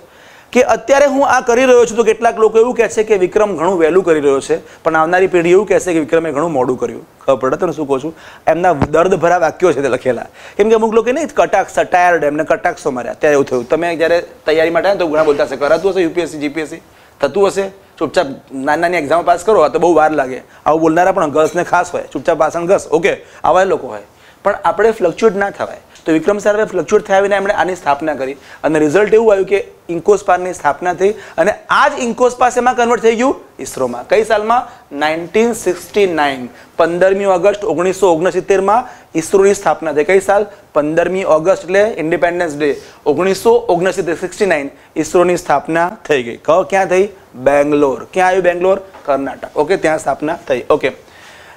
કે અત્યારે હું આ કરી રહ્યો છું તો કેટલાક લોકો એવું કહે છે કે વિક્રમ ઘણું વહેલું કરી રહ્યો છે, પણ આવનારી પેઢી એવું કહેશે કે વિક્રમે ઘણું મોડું કર્યું. ખબર પડે તને શું કહું છું? એમના દર્દ ભરા વાક્યો છે તે લખેલા. કેમ કે અમુક લોકો નહીં, કટાક્ષ ટાયર્ડ એમને કટાક્ષો માર્યા. ત્યારે એવું થયું. તમે જ્યારે તૈયારી માટે તો ઘણા બોલતા હશે કરાતું હશે યુપીએસસી જીપીએસસી થતું હશે? ચૂપચાપ નાની નાની એક્ઝામ પાસ કરો તો બહુ વાર લાગે. આવું બોલનારા પણ ગર્લ્સને ખાસ હોય. ચૂપચાપ પાસણ ઘસ. ઓકે આવા લોકો હોય. પણ આપણે ફ્લક્ચ્યુએટ ના થવાય. તો વિક્રમ સારાભાઈ ફ્લક્ચ્યુએટ થયા વિના એમણે આની સ્થાપના કરી. અને રિઝલ્ટ એવું આવ્યું કે ઇન્કોસ્પારની સ્થાપના થઈ અને આ જ ઇન્કોસ્પાસ એમાં કન્વર્ટ થઈ ગયું? ઇસરોમાં. કઈ સાલમાં? Nineteen sixty nine. પંદરમી ઓગસ્ટ ઓગણીસો ઓગણસિત્તેરમાં ઇસરોની સ્થાપના થઈ. કઈ સાલ? પંદરમી ઓગસ્ટ એટલે ઇન્ડિપેન્ડન્સ ડે ઓગણીસો ઓગણસિત્તેર, સિક્સટી નાઇન ઇસરોની સ્થાપના થઈ ગઈ. કહો ક્યાં થઈ? બેંગ્લોર. ક્યાં આવ્યું બેંગ્લોર? કર્ણાટક. ઓકે, ત્યાં સ્થાપના થઈ. ઓકે.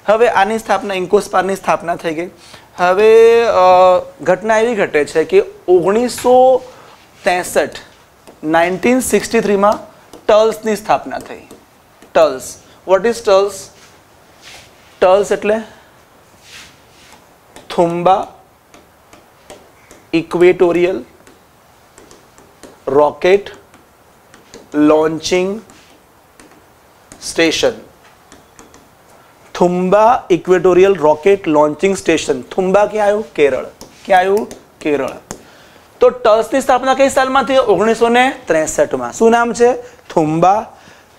હવે આની સ્થાપના ઇન્કોસ્પારની સ્થાપના થઈ ગઈ. હવે ઘટના એવી ઘટે છે કે ઓગણીસો ત્રેસઠ, નાઇન્ટીન સિક્સટી થ્રીમાં ટર્લ્સની સ્થાપના થઈ. ટર્લ્સ. What is TERLS? ટર્લ્સ એટલે Thumba equatorial rocket launching station. Thumba equatorial rocket launching station. Thumba ક્યાં આવ્યું? કેરળ. ક્યાં આવ્યું? કેરળ. તો ટર્સની સ્થાપના કઈ સાલમાં થઈ? ઓગણીસો ને ત્રેસઠમાં. શું નામ છે? Thumba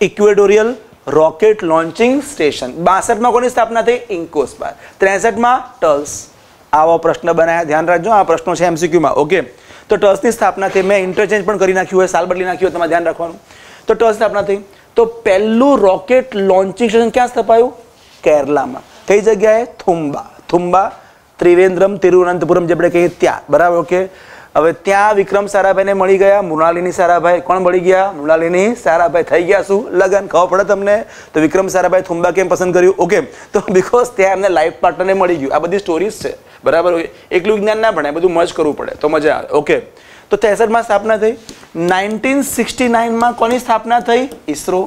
equatorial rocket launching station. બાસઠમાં કોની સ્થાપના થઈ? ઇન્કોસ્પાર ત્રેસઠમાં ટર્સ આવો પ્રશ્ન બનાવ્યા ધ્યાન રાખજો, આ પ્રશ્નો છે એમસીક્યુમાં. ઓકે. તો ટર્સની સ્થાપના થઈ. મેં ઇન્ટરચેન્જ પણ કરી નાખ્યું હોય, સાલ બદલી નાખ્યું હોય, તમારે ધ્યાન રાખવાનું. તો ટર્સ સ્થાપના થઈ. તો પહેલું રોકેટ લોન્ચિંગ સ્ટેશન ક્યાં સ્થપાયું? કેરલામાં કઈ જગ્યાએ થુંબા થુંબા ત્રિવેન્દ્રમ તિરુવનંતપુરમ જે આપણે કહીએ ત્યાં બરાબર ઓકે હવે ત્યાં વિક્રમ સારાભાઈને મળી ગયા મૃણાલિની સારાભાઈ કોણ મળી ગયા મૃણાલિની સારાભાઈ થઈ ગયા શું લગન ખબર પડે તમને તો વિક્રમ સારાભાઈ થુંબા કેમ પસંદ કર્યું ઓકે તો બિકોઝ ત્યાં એમને લાઈફ પાર્ટનરને મળી ગયું આ બધી સ્ટોરીઝ છે બરાબર એકલું જ્ઞાન ના ભણે બધું મર્જ કરવું પડે તો મજા આવે ઓકે તો ત્રેસઠમાં સ્થાપના થઈ નાઇન્ટીન સિક્સટી નાઇનમાં કોની સ્થાપના થઈ ઇસરો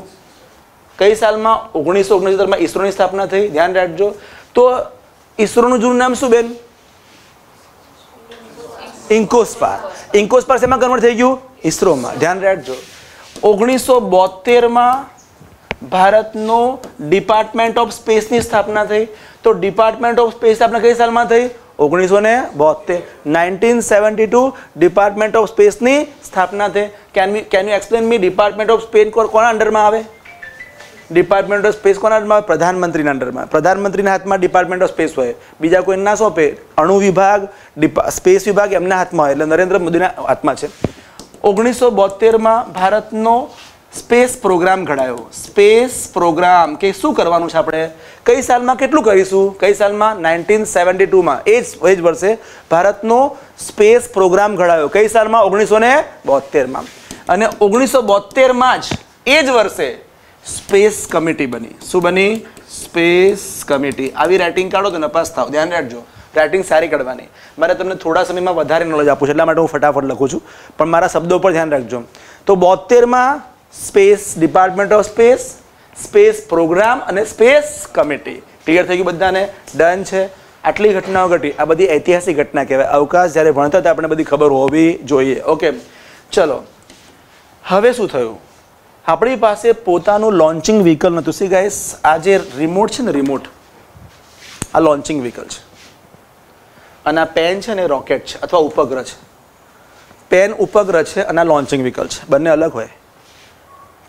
કઈ સાલમાં? ઓગણીસો ઓગણસિત્તેરમાં ઈસરોની સ્થાપના થઈ, ધ્યાન રાખજો. તો ઈસરોનું જૂનું નામ શું બેન? ઇન્કોસ્પાર. ઇન્કોસ્પાર શેમાં કન્વર્ટ થઈ ગયું? ઈસરોમાં. ધ્યાન રાખજો. ઓગણીસો બોતેરમાં ભારતનો ડિપાર્ટમેન્ટ ઓફ સ્પેસની સ્થાપના થઈ. તો ડિપાર્ટમેન્ટ ઓફ સ્પેસ સ્થાપના કઈ સાલમાં થઈ? ઓગણીસો ને બોતેર. Nineteen seventy two department of સ્પેસની સ્થાપના થઈ. Can can you explain me department of space કોના અંડરમાં આવે? ડિપાર્ટમેન્ટ ઓફ સ્પેસ કોના અંડરમાં પ્રધાનમંત્રીના અંડરમાં. પ્રધાનમંત્રીના હાથમાં ડિપાર્ટમેન્ટ ઓફ સ્પેસ હોય. બીજા કોઈ ના સોંપે. અણુ વિભાગ સ્પેસ વિભાગ એમના હાથમાં હોય. એટલે નરેન્દ્ર મોદીના હાથમાં છે. ઓગણીસો બોતેરમાં ભારતનો સ્પેસ પ્રોગ્રામ ઘડાયો. Space program. કે શું કરવાનું છે આપણે? કઈ સાલમાં કેટલું કરીશું? કઈ સાલમાં? Nineteen seventy ટુમાં. એ જ એ જ વર્ષે ભારતનો સ્પેસ પ્રોગ્રામ ઘડાયો. કઈ સાલમાં? ઓગણીસો ને બોતેરમાં. અને ઓગણીસો બોતેરમાં જ એ જ વર્ષે સ્પેસ કમિટી બની. શું બની? Space committee. આવી રાઇટિંગ કાઢો તો નપાસ થાવ ધ્યાન રાખજો. રાઇટિંગ સારી કાઢવાની. મારે તમને થોડા સમયમાં વધારે નોલેજ આપું છું, એટલા માટે હું ફટાફટ લખું છું. પણ મારા શબ્દો પર ધ્યાન રાખજો. તો બોતેરમાં space department of space space program અને સ્પેસ કમિટી. ક્લિયર થઈ ગયું બધાને? ડન છે. આટલી ઘટનાઓ ઘટી. આ બધી ઐતિહાસિક ઘટના કહેવાય. અવકાશ જ્યારે ભણતા હતા આપણે બધી ખબર હોવી જોઈએ. ઓકે ચલો. હવે શું થયું? આપણી પાસે પોતાનું લોન્ચિંગ વ્હીકલ નહોતું. સી ગાઈસ આ જે રિમોટ છે ને રિમોટ આ લોન્ચિંગ વ્હીકલ છે. અને આ પેન છે ને રોકેટ છે, અથવા ઉપગ્રહ છે. પેન ઉપગ્રહ છે અને આ લોન્ચિંગ વ્હીકલ છે. બંને અલગ હોય.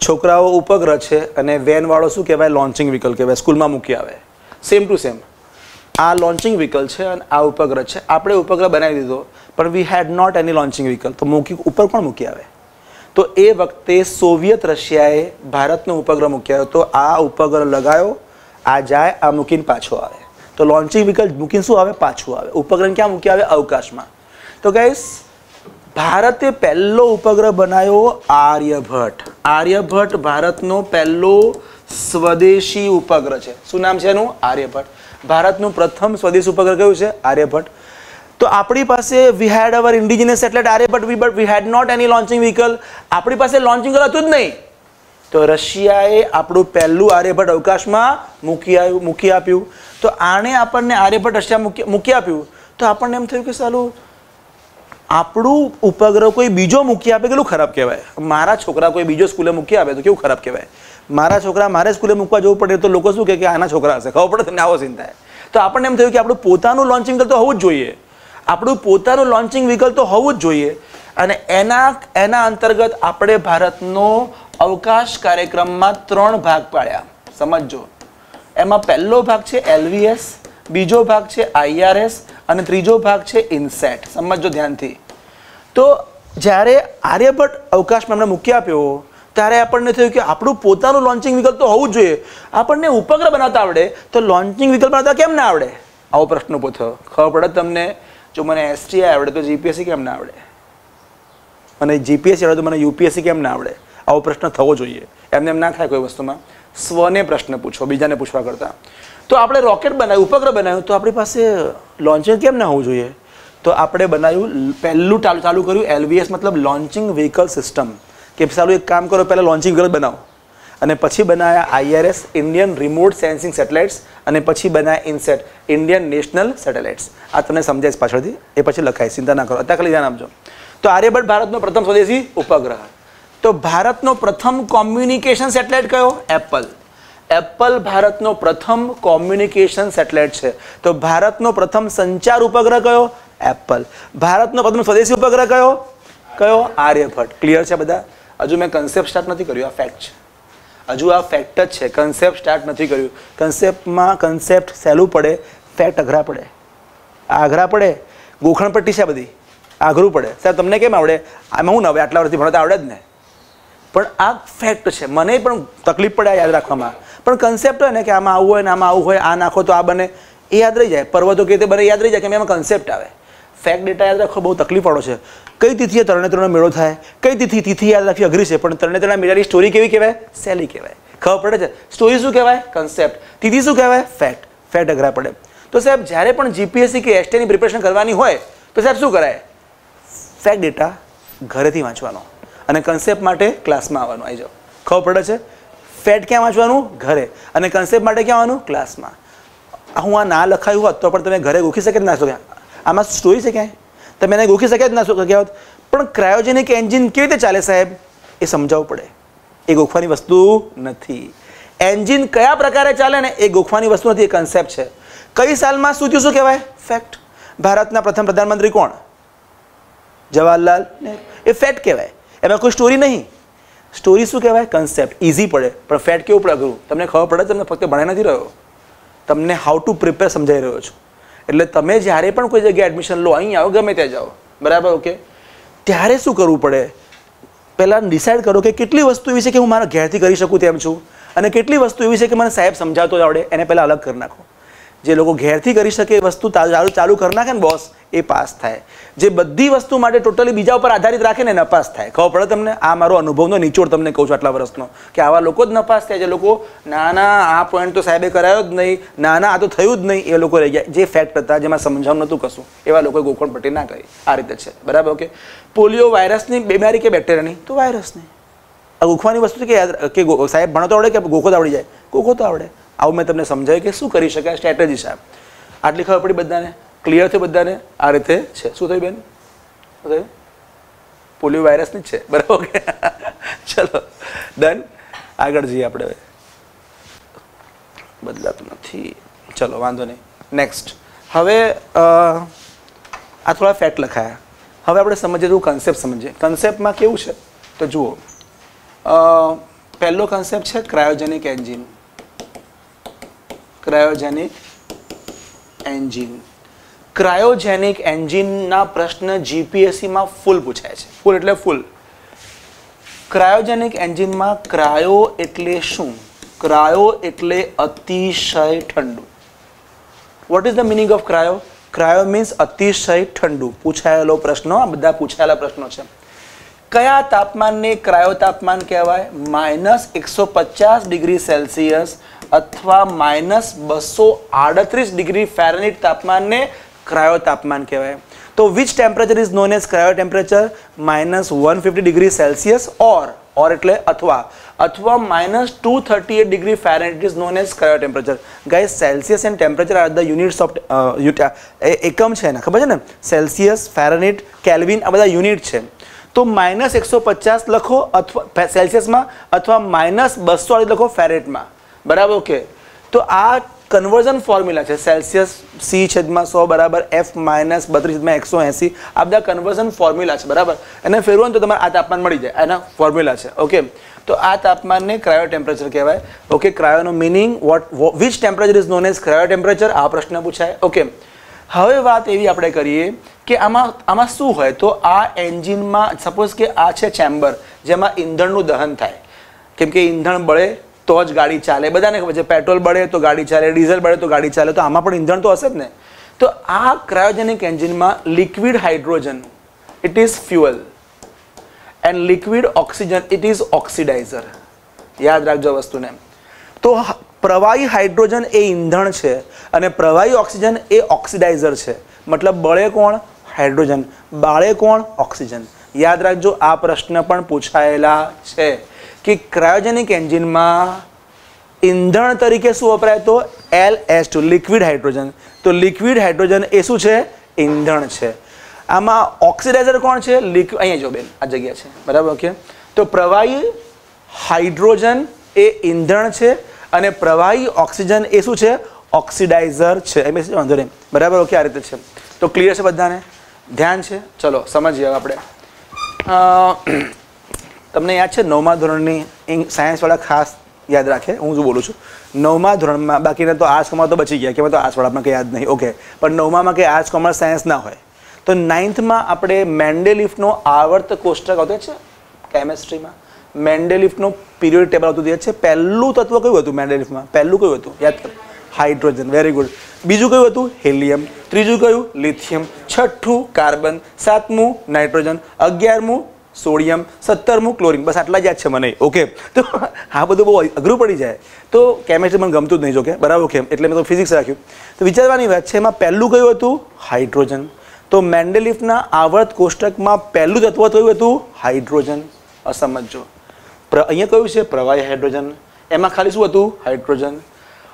છોકરાઓ ઉપગ્રહ છે અને વેનવાળો શું કહેવાય? લોન્ચિંગ વ્હીકલ કહેવાય. સ્કૂલમાં મૂકી આવે. સેમ ટુ સેમ આ લોન્ચિંગ વ્હીકલ છે અને આ ઉપગ્રહ છે. આપણે ઉપગ્રહ બનાવી દીધો, પણ we had not any launching vehicle તો મૂકી, ઉપર પણ મૂકી આવે? તો એ વખતે સોવિયત રશિયાએ ભારતનો ઉપગ્રહ મૂક્યો તો આ ઉપગ્રહ લગાયો. આ જાય, આ મૂકીને પાછો આવે. તો લોન્ચિંગ વ્હીકલ મૂકીને શું આવે? પાછું આવે. ઉપગ્રહ ક્યાં મૂક્યા આવે? અવકાશમાં. તો ગાઈસ ભારતે પહેલો ઉપગ્રહ બનાવ્યો આર્યભટ્ટ. આર્યભટ્ટ ભારતનો પહેલો સ્વદેશી ઉપગ્રહ છે. શું નામ છે એનું? આર્યભટ્ટ. ભારતનું પ્રથમ સ્વદેશી ઉપગ્રહ કયું છે? આર્યભટ્ટ. તો આપણી પાસે we had our indigenous satellite Aryabhata we but we had not any launching vehicle આપણી પાસે લોન્ચિંગ હતું જ નહીં. તો રશિયાએ આપણું પહેલું આર્યભટ્ટ અવકાશમાં મૂકી આવ્યું મૂકી આપ્યું. તો આણે આપણને આર્યભટ્ટ રશિયા મૂકી મૂકી આપ્યું. તો આપણને એમ થયું કે સાલું, આપણું ઉપગ્રહ કોઈ બીજો મૂકી આપે કેટલું ખરાબ કહેવાય? મારા છોકરા કોઈ બીજો સ્કૂલે મૂકી આપે તો કેવું ખરાબ કહેવાય? મારા છોકરા મારે સ્કૂલે મૂકવા જવું પડે તો લોકો શું કહે કે આના છોકરા હશે? ખબર પડે તમને આવો સીન તો આપણને એમ થયું કે આપણું પોતાનું લોન્ચિંગ તો હોવું જ જોઈએ. આપણું પોતાનું લોન્ચિંગ વ્હીકલ તો હોવું જ જોઈએ. અને એના એના અંતર્ગત આપણે ભારતનો અવકાશ કાર્યક્રમમાં ત્રણ ભાગ પાડ્યા. સમજજો. એમાં પહેલો ભાગ છે એલવીએસ બીજો ભાગ છે આઈઆરએસ અને ત્રીજો ભાગ છે ઇન્સેટ સમજજો ધ્યાનથી. તો જ્યારે આર્યભટ્ટ અવકાશમાં એમણે મૂકી આપ્યો, ત્યારે આપણને થયું કે આપણું પોતાનું લોન્ચિંગ વિકલ્પ તો હોવું જોઈએ. આપણને ઉપગ્રહ બનાવતા આવડે, તો લોન્ચિંગ વિકલ્પ બનાવતા કેમ ના આવડે? આવો પ્રશ્ન પૂછો ખબર પડે તમને? જો મને એસટીઆઈ આવડે તો જીપીએસસી કેમ ના આવડે? મને જીપીએસસી આવડે તો મને યુપીએસસી કેમ ના આવડે? આવો પ્રશ્ન થવો જોઈએ. એમને એમ ના થાય કોઈ વસ્તુમાં. સ્વને પ્રશ્ન પૂછો, બીજાને પૂછવા કરતાં. તો આપણે રોકેટ બનાવ્યું, ઉપગ્રહ બનાવ્યું, તો આપણી પાસે લોન્ચિંગ કેમ ના હોવું જોઈએ? તો આપણે બનાવ્યું પહેલું ચાલુ ચાલુ કર્યું એલવીએસ મતલબ લોન્ચિંગ વ્હીકલ સિસ્ટમ કે સારું એક કામ કરો, પહેલાં લોન્ચિંગ વ્હીકલ બનાવો. અને પછી બનાવ્યા IRS Indian remote sensing satellites અને પછી બનાવ્યા ઇનસેટ ઇન્ડિયન નેશનલ સેટેલાઇટ્સ આ તમને સમજાય પાછળથી. એ પછી લખાય ચિંતા ના કરો. અત્યારે ખાલી ધ્યાન આપજો. તો આર્યભટ્ટ ભારતનો પ્રથમ સ્વદેશી ઉપગ્રહ. તો ભારતનો પ્રથમ કોમ્યુનિકેશન સેટેલાઇટ કયો? એપલ એપલ ભારતનો પ્રથમ કોમ્યુનિકેશન સેટેલાઇટ છે. તો ભારતનો પ્રથમ સંચાર ઉપગ્રહ કયો? એપલ ભારતનો પ્રથમ સ્વદેશી ઉપગ્રહ કયો? કયો? આર્યભટ્ટ. ક્લિયર છે બધા? હજુ મેં કન્સેપ્ટ સ્ટાર્ટ નથી કર્યું. આ ફેક્ટ છે. હજુ આ ફેક્ટ જ છે. કન્સેપ્ટ સ્ટાર્ટ નથી કર્યું. કન્સેપ્ટમાં કન્સેપ્ટ સહેલું પડે ફેક્ટ અઘરા પડે. આ અઘરા પડે, ગોખણ પટ્ટી છે બધી. આઘરું પડે. સાહેબ, તમને કેમ આવડે? આમાં હું નવે આટલા વર્ષથી ભણતા, આવડે જ ને. પણ આ ફેક્ટ છે. મને પણ તકલીફ પડે યાદ રાખવામાં. પણ કન્સેપ્ટ હોય ને કે આમાં આવું હોય ને આમાં આવું હોય, આ નાખો તો આ બને, એ યાદ રહી જાય. પર્વતો કે તે બને યાદ રહી જાય કે એમાં કન્સેપ્ટ આવે. ફેક્ટ ડેટા યાદ રાખવો બહુ તકલીફવાળો છે. કઈ તિથિએ તરણેતરનો મેળો થાય? કઈ તિથિ તિથિ યાદ રાખવી અઘરી છે? પણ તરણેતરના મેળાની સ્ટોરી કેવી કહેવાય? સહેલી કહેવાય. ખબર પડે છે? સ્ટોરી શું કહેવાય? કન્સેપ્ટ તિથિ શું કહેવાય? ફેક્ટ ફેક્ટ અઘરા પડે. તો સાહેબ, જ્યારે પણ જીપીએસસી કે એસટીની પ્રિપેરેશન કરવાની હોય, તો સાહેબ શું કરાય? ફેક ડેટા ઘરેથી વાંચવાનો. અને કન્સેપ્ટ માટે ક્લાસમાં આવવાનું. આવી જાઓ. ખબર પડે છે? ફેટ ક્યાં વાંચવાનું? ઘરે. અને કન્સેપ્ટ માટે ક્યાં આવવાનું? ક્લાસમાં હું આ ના લખાયું હોત તો પણ તમે ઘરે ગોખી શકે ના શકો આમાં સ્ટોરી છે ક્યાંય? તમે એને ગોખી શક્યા જ ના શું હોત પણ ક્રાયોજેનિક એન્જિન કેવી રીતે ચાલે સાહેબ? એ સમજાવવું પડે. એ ગોખવાની વસ્તુ નથી. એન્જિન કયા પ્રકારે ચાલે ને એ ગોખવાની વસ્તુ નથી, એ કન્સેપ્ટ છે. કઈ સાલમાં શું થયું, શું કહેવાય? ફેક્ટ ભારતના પ્રથમ પ્રધાનમંત્રી કોણ? જવાહરલાલ એ ફેક્ટ કહેવાય. એમાં કોઈ સ્ટોરી નહીં. સ્ટોરી શું કહેવાય? કન્સેપ્ટ ઇઝી પડે. પણ ફેટ કેવું પડે અઘરું? તમને ખબર પડે, તમને ફક્ત ભણાઈ નથી રહ્યો. તમને હાઉ ટુ પ્રિપેર સમજાઈ રહ્યો છું. એટલે તમે જ્યારે પણ કોઈ જગ્યાએ એડમિશન લો, અહીં આવો, ગમે ત્યાં જાઓ. બરાબર ઓકે ત્યારે શું કરવું પડે? પહેલાં ડિસાઇડ કરો કે કેટલી વસ્તુ એવી છે કે હું મારા ઘેરથી કરી શકું તેમ છું. અને કેટલી વસ્તુ એવી છે કે મને સાહેબ સમજાવતો આવડે, એને પહેલાં અલગ કરી નાખો. જે લોકો ઘેરથી કરી શકે એ વસ્તુ ચાલુ ચાલુ કરી નાખે ને બોસ એ પાસ થાય. જે બધી વસ્તુ માટે ટોટલી બીજા ઉપર આધારિત રાખે ને નપાસ થાય. ખબર પડે તમને? આ મારો અનુભવનો નિચોડ તમને કહું છું આટલા વર્ષનો, કે આવા લોકો જ નપાસ થાય. જે લોકો, ના ના, આ પોઈન્ટ તો સાહેબે કરાયો જ નહીં. ના ના, આ તો થયું જ નહીં. એ લોકો રહી ગયા. જે ફેક્ટ હતા, જેમાં સમજાવવાનું નહોતું કશું. એવા લોકોએ ગોખણ પટ્ટી ના કરી. આ રીતે છે. બરાબર? ઓકે. પોલિયો વાયરસની બીમારી કે બેક્ટેરિયાની તો વાયરસની. આ ગોખવાની વસ્તુ કે યાદ, કે સાહેબ, ભણો તો આવડે કે ગોખો તો આવડી જાય? ગોખો તો આવડે. આવું મેં તમને સમજાવ્યું કે શું કરી શકાય? સ્ટ્રેટેજી સાહેબ. આટલી ખબર પડી બધાને? ક્લિયર થયું બધાને? આ રીતે છે. શું થયું બેન? પોલિયો વાયરસની જ છે. બરાબર? કે ચલો. ડન આગળ જઈએ આપણે હવે. બદલાતું નથી. ચલો, વાંધો નહીં. નેક્સ્ટ હવે આ થોડા ફેક્ટ લખાયા. હવે આપણે સમજીએ તો કન્સેપ્ટ સમજીએ. કન્સેપ્ટમાં કેવું છે? તો જુઓ. પહેલો કન્સેપ્ટ છે cryogenic engine cryogenic engine cryogenic એન્જિનના પ્રશ્ન જીપીએસસીમાં ફૂલ પૂછાય છે. ફૂલ એટલે ફૂલ. ક્રાયોજેનિક એન્જિનમાં ક્રાયો એટલે શું? ક્રાયો એટલે અતિશય ઠંડુ. What is the meaning of cryo cryo means અતિશય ઠંડુ. પૂછાયેલો પ્રશ્નો, આ બધા પૂછાયેલા પ્રશ્નો છે. કયા તાપમાનને ક્રાયો તાપમાન કહેવાય? માઇનસ એકસો પચાસ ડિગ્રી સેલ્સિયસ અથવા માઇનસ બસો આડત્રીસ ડિગ્રી ફેરનિટ તાપમાનને ક્રાયો તાપમાન કહેવાય. તો which temperature is known as cryo temperature minus one fifty degree Celsius or or એટલે અથવા. અથવા minus two thirty eight degree Fahrenheit is known as cryo temperature guy Celsius and temperature are the units of એકમ છે ને, ખબર છે ને? સેલ્સિયસ, ફેરનહીટ, કેલ્વિન આ બધા યુનિટ છે. તો માઇનસ એકસો પચાસ લખો અથવા સેલ્સિયસમાં અથવા માઇનસ બસો લખો ફેરેટમાં બરાબર, ઓકે. તો આ કન્વર્ઝન ફોર્મ્યુલા છે. સેલ્સિયસ સી છેદમાં સો બરાબર એફ માઇનસ બત્રીસ છેદમાં એકસો એંસી. આ બધા કન્વર્ઝન ફોર્મ્યુલા છે, બરાબર? એને ફેરવો ને તો તમારે આ તાપમાન મળી જાય. એના ફોર્મ્યુલા છે. ઓકે તો આ તાપમાનને ક્રાયો ટેમ્પરેચર કહેવાય. Okay ક્રાયોનો meaning what which temperature is known as cryo temperature આ પ્રશ્ન પૂછાય. ઓકે હવે વાત એવી આપણે કરીએ કે આમાં આમાં શું હોય? તો આ એન્જિનમાં સપોઝ કે આ છે ચેમ્બર જેમાં ઈંધણનું દહન થાય. કેમ કે ઈંધણ બળે તો જ ગાડી ચાલે. બધાને ખબર છે, પેટ્રોલ બળે તો ગાડી ચાલે, ડીઝલ બળે તો ગાડી ચાલે. તો આમાં પણ ઈંધણ તો હશે જ ને? તો આ ક્રાયોજેનિક એન્જિનમાં liquid hydrogen it is fuel and liquid oxygen it is oxidiser. યાદ રાખજો વસ્તુને. તો પ્રવાહી હાઇડ્રોજન એ ઈંધણ છે અને પ્રવાહી ઓક્સિજન એ ઓક્સિડાઇઝર છે. મતલબ બળે કોણ? હાઇડ્રોજન. બાળે કોણ? ઓક્સિજન. યાદ રાખજો, આ પ્રશ્ન પણ પૂછાયેલા છે. કે ક્રાયોજેનિક એન્જિનમાં ઈંધણ તરીકે શું વપરાય? તો L S two liquid hydrogen. તો લિક્વિડ હાઇડ્રોજન એ શું છે? ઈંધણ છે. આમાં ઓક્સિડાઇઝર કોણ છે? લિક્વિડ અહીંયા જો બેન, આ જગ્યા છે. બરાબર, ઓકે? તો પ્રવાહી હાઇડ્રોજન એ ઈંધણ છે અને પ્રવાહી ઓક્સિજન એ શું છે? ઓક્સિડાઇઝર છે. એમ વાંધો નહીં. બરાબર, ઓકે, આ રીતે છે. તો ક્લિયર છે બધાને? ધ્યાન છે? ચલો, સમજીએ આપણે. તમને યાદ છે નવમા ધોરણની સાયન્સવાળા ખાસ યાદ રાખે? હું શું બોલું છું? નવમા ધોરણમાં બાકીના તો આર્ટ્સ કોમર્સ તો બચી ગયા કે તો આર્ટ્સવાળામાં કંઈ યાદ નહીં. ઓકે પણ નવમામાં કે આર્ટ્સ કોમર્સ સાયન્સ ના હોય, તો નાઇન્થમાં આપણે મેન્ડેલિફ્ટનો આવર્ત કોષ્ટક આવતો છે? કેમેસ્ટ્રીમાં મેન્ડેલિફ્ટનું પીરિયડ ટેબલ આવતું યાદ છે? પહેલું તત્વ કયું હતું મેન્ડેલિફ્ટમાં પહેલું કયું હતું? યાદ કરો. હાઇડ્રોજન. વેરી ગુડ બીજું કયું હતું? હેલિયમ. ત્રીજું કયું? લિથિયમ. છઠ્ઠું કાર્બન. સાતમું નાઇટ્રોજન. અગિયારમું સોડિયમ, સત્તરમું ક્લોરિન, બસ આટલા જ યાદ છે મને. ઓકે? તો આ બધું બહુ અઘરું પડી જાય. તો કેમેસ્ટ્રી મને ગમતું જ નહીં જોકે બરાબર કેમ એટલે મેં તો ફિઝિક્સ રાખ્યું. તો વિચારવાની વાત છે, એમાં પહેલું કયું હતું? હાઇડ્રોજન. તો મેન્ડેલિફના આવર્ત કોષ્ટકમાં પહેલું તત્વ કયું હતું? હાઇડ્રોજન. અસમજો પ્ર, અહીંયા કયું છે? પ્રવાહી હાઇડ્રોજન. એમાં ખાલી શું હતું? હાઇડ્રોજન.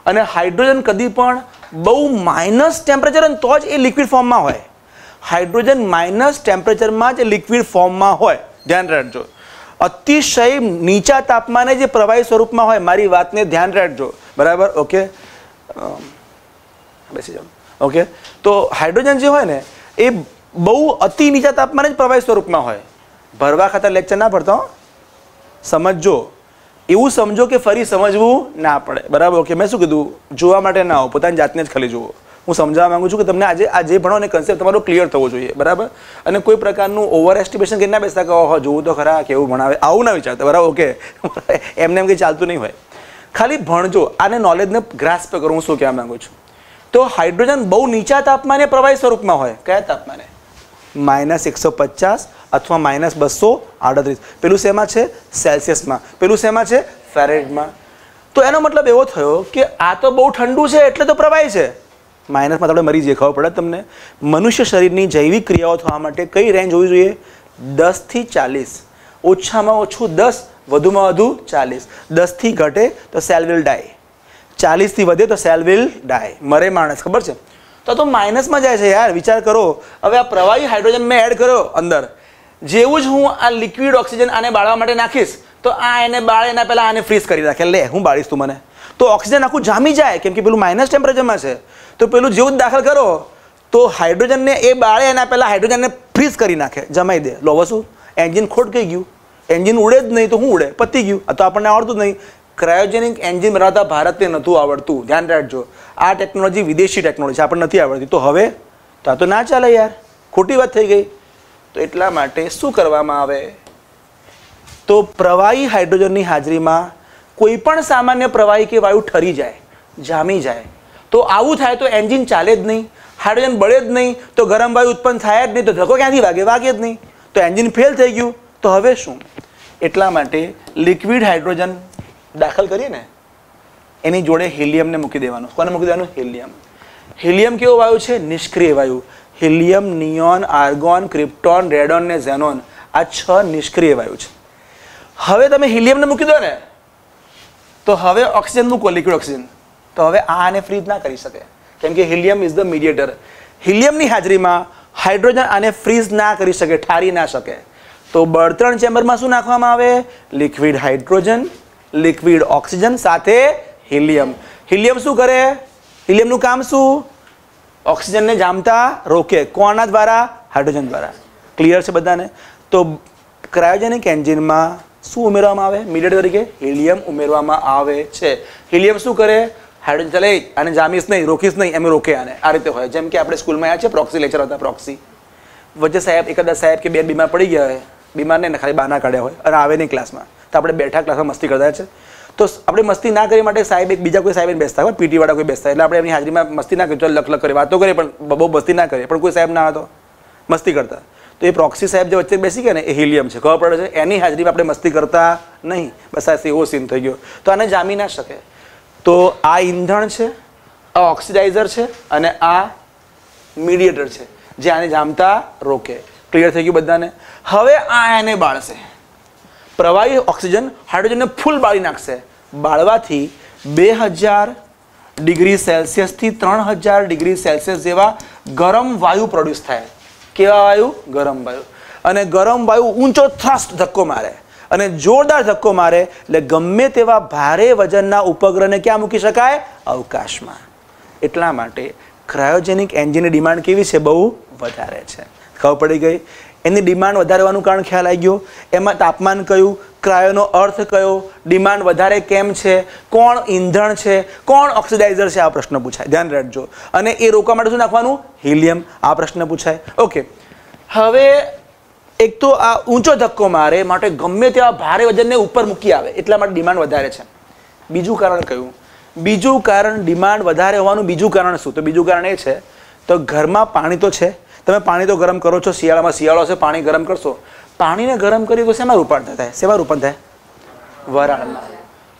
અને હાઇડ્રોજન કદી પણ બહુ માઇનસ ટેમ્પરેચર તો જ એ લિક્વિડ ફોર્મમાં હોય. હાઇડ્રોજન માઇનસ ટેમ્પરેચરમાં જ લિક્વિડ ફોર્મમાં હોય. ધ્યાન રાખજો. અતિશય નીચા તાપમાને જે પ્રવાહી સ્વરૂપમાં હોય, મારી વાતને ધ્યાન રાખજો. બરાબર? ઓકે બેસી જાઓ. ઓકે તો હાઇડ્રોજન જે હોય ને, એ બહુ અતિ નીચા તાપમાને જ પ્રવાહી સ્વરૂપમાં હોય. ભરવા ખાતર લેક્ચર ના ભરતો સમજો એવું સમજો કે ફરી સમજવું ના પડે. બરાબર? ઓકે મેં શું કીધું? જોવા માટે ના આવો. પોતાની જાતને જ ખાલી જુઓ. હું સમજાવવા માંગુ છું કે તમને આજે, આ જે ભણો ને કન્સેપ્ટ તમારો ક્લિયર થવો જોઈએ, બરાબર? અને કોઈ પ્રકારનું ઓવર એસ્ટિમેશન કરી ના બેસતા કે, ઓહો, જોવું તો ખરા કેવું ભણાવે. આવું ના વિચારતા, બરાબર? ઓકે. એમને એમ કંઈ ચાલતું નહીં હોય. ખાલી ભણજો આને નોલેજને ગ્રાસ્પ કરો, હું શું કહેવા માંગુ છું? તો હાઇડ્રોજન બહુ નીચા તાપમાને પ્રવાહી સ્વરૂપમાં હોય. કયા તાપમાને? માઇનસ એકસો પચાસ અથવા માઇનસ બસો આડત્રીસ. પેલું શેમાં છે? સેલ્સિયસમાં. પેલું શેમાં છે? ફેરેડમાં. તો એનો મતલબ એવો થયો કે આ તો બહુ ઠંડુ છે, એટલે તો પ્રવાહી છે. માઇનસમાં આપણે મરી જઈએ, ખબર પડે તમને? મનુષ્ય શરીરની જૈવિક ક્રિયાઓ થવા માટે કઈ રેન્જ હોવી જોઈએ? દસથી ચાલીસ. ઓછામાં ઓછું દસ, વધુમાં વધુ ચાલીસ. દસથી ઘટે તો સેલ વિલ ડાય ચાલીસથી વધે તો સેલ વિલ ડાય મરે માણસ, ખબર છે? તો તો માઇનસમાં જાય છે યાર, વિચાર કરો. હવે આ પ્રવાહી હાઇડ્રોજન મેં એડ કર્યો અંદર. જેવું જ હું આ લિક્વિડ ઓક્સિજન આને બાળવા માટે નાખીશ, તો આ એને બાળે, એના પહેલાં આને ફ્રીઝ કરી રાખે. લે, હું બાળીશ તું મને. તો ઓક્સિજન આખું જામી જાય, કેમ કે પેલું માઇનસ ટેમ્પરેચરમાં છે. તો પેલું જેવું દાખલ કરો, તો હાઇડ્રોજનને એ બાળે એના પહેલાં હાઇડ્રોજનને ફ્રીઝ કરી નાખે, જમાઈ દે. લો શું? એન્જિન ખોટ ગયું. એન્જિન ઉડે જ નહીં તો શું ઉડે? પતી ગયું. આ તો આપણને આવડતું જ નહીં. ક્રાયોજેનિક એન્જિન બનાવતા ભારતને નહોતું આવડતું. ધ્યાન રાખજો. આ ટેકનોલોજી વિદેશી ટેકનોલોજી, આપણને નથી આવડતી. તો હવે? તો આ તો ના ચાલે યાર. ખોટી વાત થઈ ગઈ. તો એટલા માટે શું કરવામાં આવે? તો પ્રવાહી હાઇડ્રોજનની હાજરીમાં કોઈ પણ સામાન્ય પ્રવાહી કે વાયુ ઠરી જાય, જામી જાય. તો આવું થાય તો એન્જિન ચાલે જ નહીં, હાઇડ્રોજન બળે જ નહીં, તો ગરમ વાયુ ઉત્પન્ન થાય જ નહીં, તો ધક્કો ક્યાંથી વાગે? વાગે જ નહીં. તો એન્જિન ફેલ થઈ ગયું, તો હવે શું? એટલા માટે લિક્વિડ હાઇડ્રોજન દાખલ કરીએ ને, એની જોડે હિલિયમને મૂકી દેવાનું. કોને મૂકી દેવાનું? હિલિયમ. હિલિયમ કેવો વાયુ છે? નિષ્ક્રિય વાયુ. Helium, neon, argon, krypton, radon ને ઝેનોન. આ છ નિષ્ક્રિય વાયુ છે. હવે તમે હિલિયમને મૂકી દો ને, તો હવે ઓક્સિજન મૂકો લિક્વિડ ઓક્સિજન. તો હવે આ આને ફ્રીજ ના કરી શકે. કેમ કે હિલિયમ ઇઝ ધ મીડિયેટર હિલિયમની હાજરીમાં હાઇડ્રોજન આને ફ્રીઝ ના કરી શકે, ઠારી ના શકે. તો બળતણ ચેમ્બરમાં શું નાખવામાં આવે? લિક્વિડ હાઇડ્રોજન, લિક્વિડ ઓક્સિજન સાથે હિલિયમ. હિલિયમ શું કરે? હિલિયમનું કામ શું? ઓક્સિજનને જામતા રોકે કોના દ્વારા? હાઇડ્રોજન દ્વારા. ક્લિયર છે બધાને? તો ક્રાયોજેનિક એન્જિનમાં શું ઉમેરવામાં આવે? મીડિયેટર તરીકે હિલિયમ ઉમેરવામાં આવે છે. હિલિયમ શું કરે? હાઇડ્રોજન ચાલે અને જામીશ નહીં રોકીશ નહીં એમ રોકે આને આ રીતે હોય જેમ કે આપણે સ્કૂલમાં આવ્યા છે પ્રોક્સી લેક્ચર હતા પ્રોક્સી વચ્ચે સાહેબ એકાદા સાહેબ કે બેન બીમાર પડી ગયા હોય બીમાર નહીં ખાલી બહાના કાઢ્યા હોય અને આવે નહીં ક્લાસમાં તો આપણે બેઠા ક્લાસમાં મસ્તી કરતા છે તો આપણે મસ્તી ના કરી માટે સાહેબ એક બીજા કોઈ સાહેબ બેસતા હોય પીટીવાળા કોઈ બેસતા એટલે આપણે એમની હાજરીમાં મસ્તી ના કરી ચાલ લખ લખ કરી, વાતો કરીએ પણ બહુ મસ્તી ના કરીએ પણ કોઈ સાહેબ ના હતો, મસ્તી કરતા। તો એ પ્રોક્સી સાહેબ જે વચ્ચે બેસી ગયા ને, એ હિલિયમ છે, ખબર પડે છે? એની હાજરીમાં આપણે મસ્તી કરતા નહીં, બસ એવો સીન થઈ ગયો. તો આને જામી ના શકે. તો આ ઈંધણ છે, આ ઓક્સિડાઇઝર છે અને આ મીડિયેટર છે, જે આને જામતા રોકે. ક્લિયર થઈ ગયું બધાને? હવે આ એને બાળશે. પ્રવાહી ઓક્સિજન હાઇડ્રોજનને ફૂલ બાળી નાખશે. બાળવાથી બે હજાર ડિગ્રી સેલ્સિયસથી ત્રણ હજાર ડિગ્રી સેલ્સિયસ જેવા ગરમ વાયુ પ્રોડ્યુસ થાય. કેવા વાયુ? ગરમ વાયુ. અને ગરમ વાયુ ઊંચો થ્રસ્ટ ધક્કો મારે. અને જોરદાર ધક્કો મારે, એટલે ગમે તેવા ભારે વજનના ઉપગ્રહને ક્યાં મૂકી શકાય? અવકાશમાં. એટલા માટે ક્રાયોજેનિક એન્જિનની ડિમાન્ડ કેવી છે? બહુ વધારે છે. ખબર પડી ગઈ? એની ડિમાન્ડ વધારવાનું કારણ ખ્યાલ આવી ગયો? એમાં તાપમાન કયું? ક્રાયોનો અર્થ કયો? ડિમાન્ડ વધારે કેમ છે? કોણ ઈંધણ છે? કોણ ઓક્સિડાઇઝર છે? આ પ્રશ્ન પૂછાય. ધ્યાન રાખજો. અને એ રોકવા માટે શું નાખવાનું? હિલિયમ. આ પ્રશ્ન પૂછાય. ઓકે. હવે એક તો આ ઊંચો ધક્કો મારે, માટે ગમે તેવા ભારે વજનને ઉપર મૂકી આવે, એટલા માટે ડિમાન્ડ વધારે છે. બીજું કારણ કયું? બીજું કારણ ડિમાન્ડ વધારે હોવાનું બીજું કારણ શું? તો બીજું કારણ એ છે, તો ઘરમાં પાણી તો છે. તમે પાણી તો ગરમ કરો છો, શિયાળામાં શિયાળો છે, પાણી ગરમ કરશો. પાણીને ગરમ કરીએ તો શેમાં રૂપાંતર થાય? શેમાં રૂપાંતર થાય? વરાળમાં.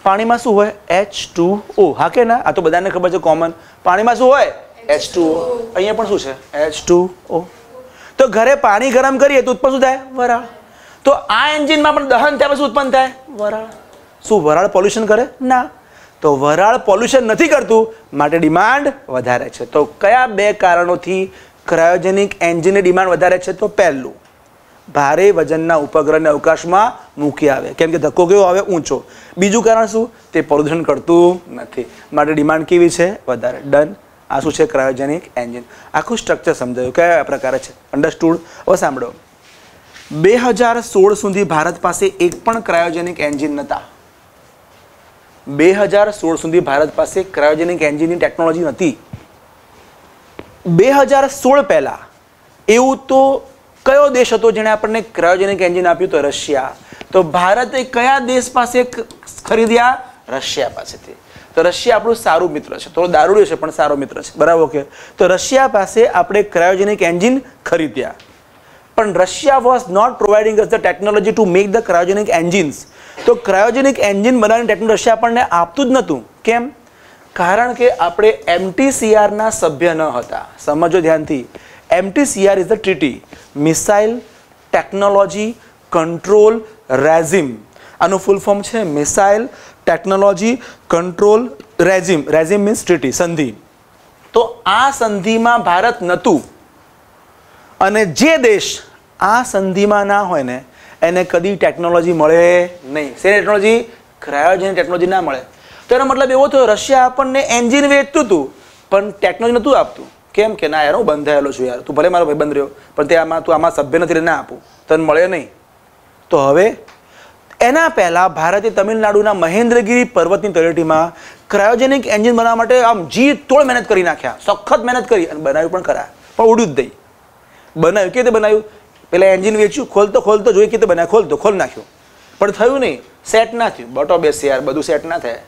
પાણીમાં શું હોય? એચ ટુ ઓ હા કે ના? આ તો બધાને ખબર છે કોમન પાણીમાં શું હોય? એચ ટુ ઓ અહીંયા પણ શું છે? એચ ટુ ઓ તો ઘરે પાણી ગરમ કરીએ તો ઉત્પન્ન શું થાય? વરાળ. તો આ એન્જિનમાં પણ દહન થયા પછી ઉત્પન્ન થાય? વરાળ. શું વરાળ પોલ્યુશન કરે? ના. તો વરાળ પોલ્યુશન નથી કરતું માટે ડિમાન્ડ વધારે છે. તો કયા બે કારણોથી ક્રાયોજેનિક એન્જિનની ડિમાન્ડ વધારે છે? તો પહેલું ભારે વજનના ઉપગ્રહને અવકાશમાં મૂકી આવે. કેમ કે ધક્કો કેવો આવે? ઊંચો. બીજું કારણ શું? તે પ્રદૂષણ કરતું નથી. માટે ડિમાન્ડ કેવી છે? વધારે. ડન. આ શું છે ક્રાયોજેનિક એન્જિન? આખું સ્ટ્રક્ચર સમજાયું. કયા પ્રકારે છે? અંડરસ્ટુડ હવે સાંભળો. બે હજાર સોળ સુધી ભારત પાસે એક પણ ક્રાયોજેનિક એન્જિન નહોતા બે હજાર સોળ સુધી ભારત પાસે ક્રાયોજેનિક એન્જિનની ટેકનોલોજી નથી બે હજાર સોળ પહેલાં એવું તો કયો દેશ હતો જેણે આપણને ક્રાયોજેનિક એન્જિન આપ્યું તો રશિયા. તો ભારતે કયા દેશ પાસે ખરીદ્યા? રશિયા પાસેથી. તો રશિયા આપણું સારું મિત્ર છે. થોડો દારૂડિયો છે, પણ સારો મિત્ર છે. બરાબર કે તો રશિયા પાસે આપણે ક્રાયોજેનિક એન્જિન ખરીદ્યા. પણ Russia was not providing us the technology to make the cryogenic engines તો ક્રાયોજેનિક એન્જિન બનાવવાની ટેકનોલોજી રશિયા આપણને આપતું જ નહોતું. કેમ? કારણ કે આપણે એમટીસીઆરના સભ્ય ન હતા. સમજો ધ્યાનથી. MTCR is the treaty missile technology control regime આનું ફૂલ ફોર્મ છે missile technology control regime regime means treaty સંધિ. તો આ સંધિમાં ભારત નહોતું. અને જે દેશ આ સંધિમાં ના હોય ને, એને કદી ટેકનોલોજી મળે નહીં. શેની ટેકનોલોજી ક્રાયોજેનિક ટેકનોલોજી ના મળે. તો એનો મતલબ એવો થયો, રશિયા આપણને એન્જિન વેચતું હતું, પણ ટેકનોલોજી નહોતું આપતું. કેમ કે, ના યાર, હું બંધાયેલો છું યાર. તું ભલે મારો ભાઈ બંધ રહ્યો, પણ તે આમાં તું આમાં સભ્ય નથી ના આપું. તને મળે નહીં. તો હવે એના પહેલાં ભારતે તમિલનાડુના મહેન્દ્રગીરી પર્વતની તળેટીમાં ક્રાયોજેનિક એન્જિન બનાવવા માટે આમ જી તોડ મહેનત કરી નાખ્યા. સખત મહેનત કરી અને બનાવ્યું પણ ખરા પણ ઉડ્યું જ નહીં. બનાવ્યું કેવી રીતે બનાવ્યું? પેલા એન્જિન વેચ્યું, ખોલતો ખોલતો જોઈ કેવી રીતે બનાવ્યું? ખોલતો, ખોલ નાખ્યું. પણ થયું નહીં. સેટ ના થયું. બટો બેસ યાર, બધું સેટ ના થાય.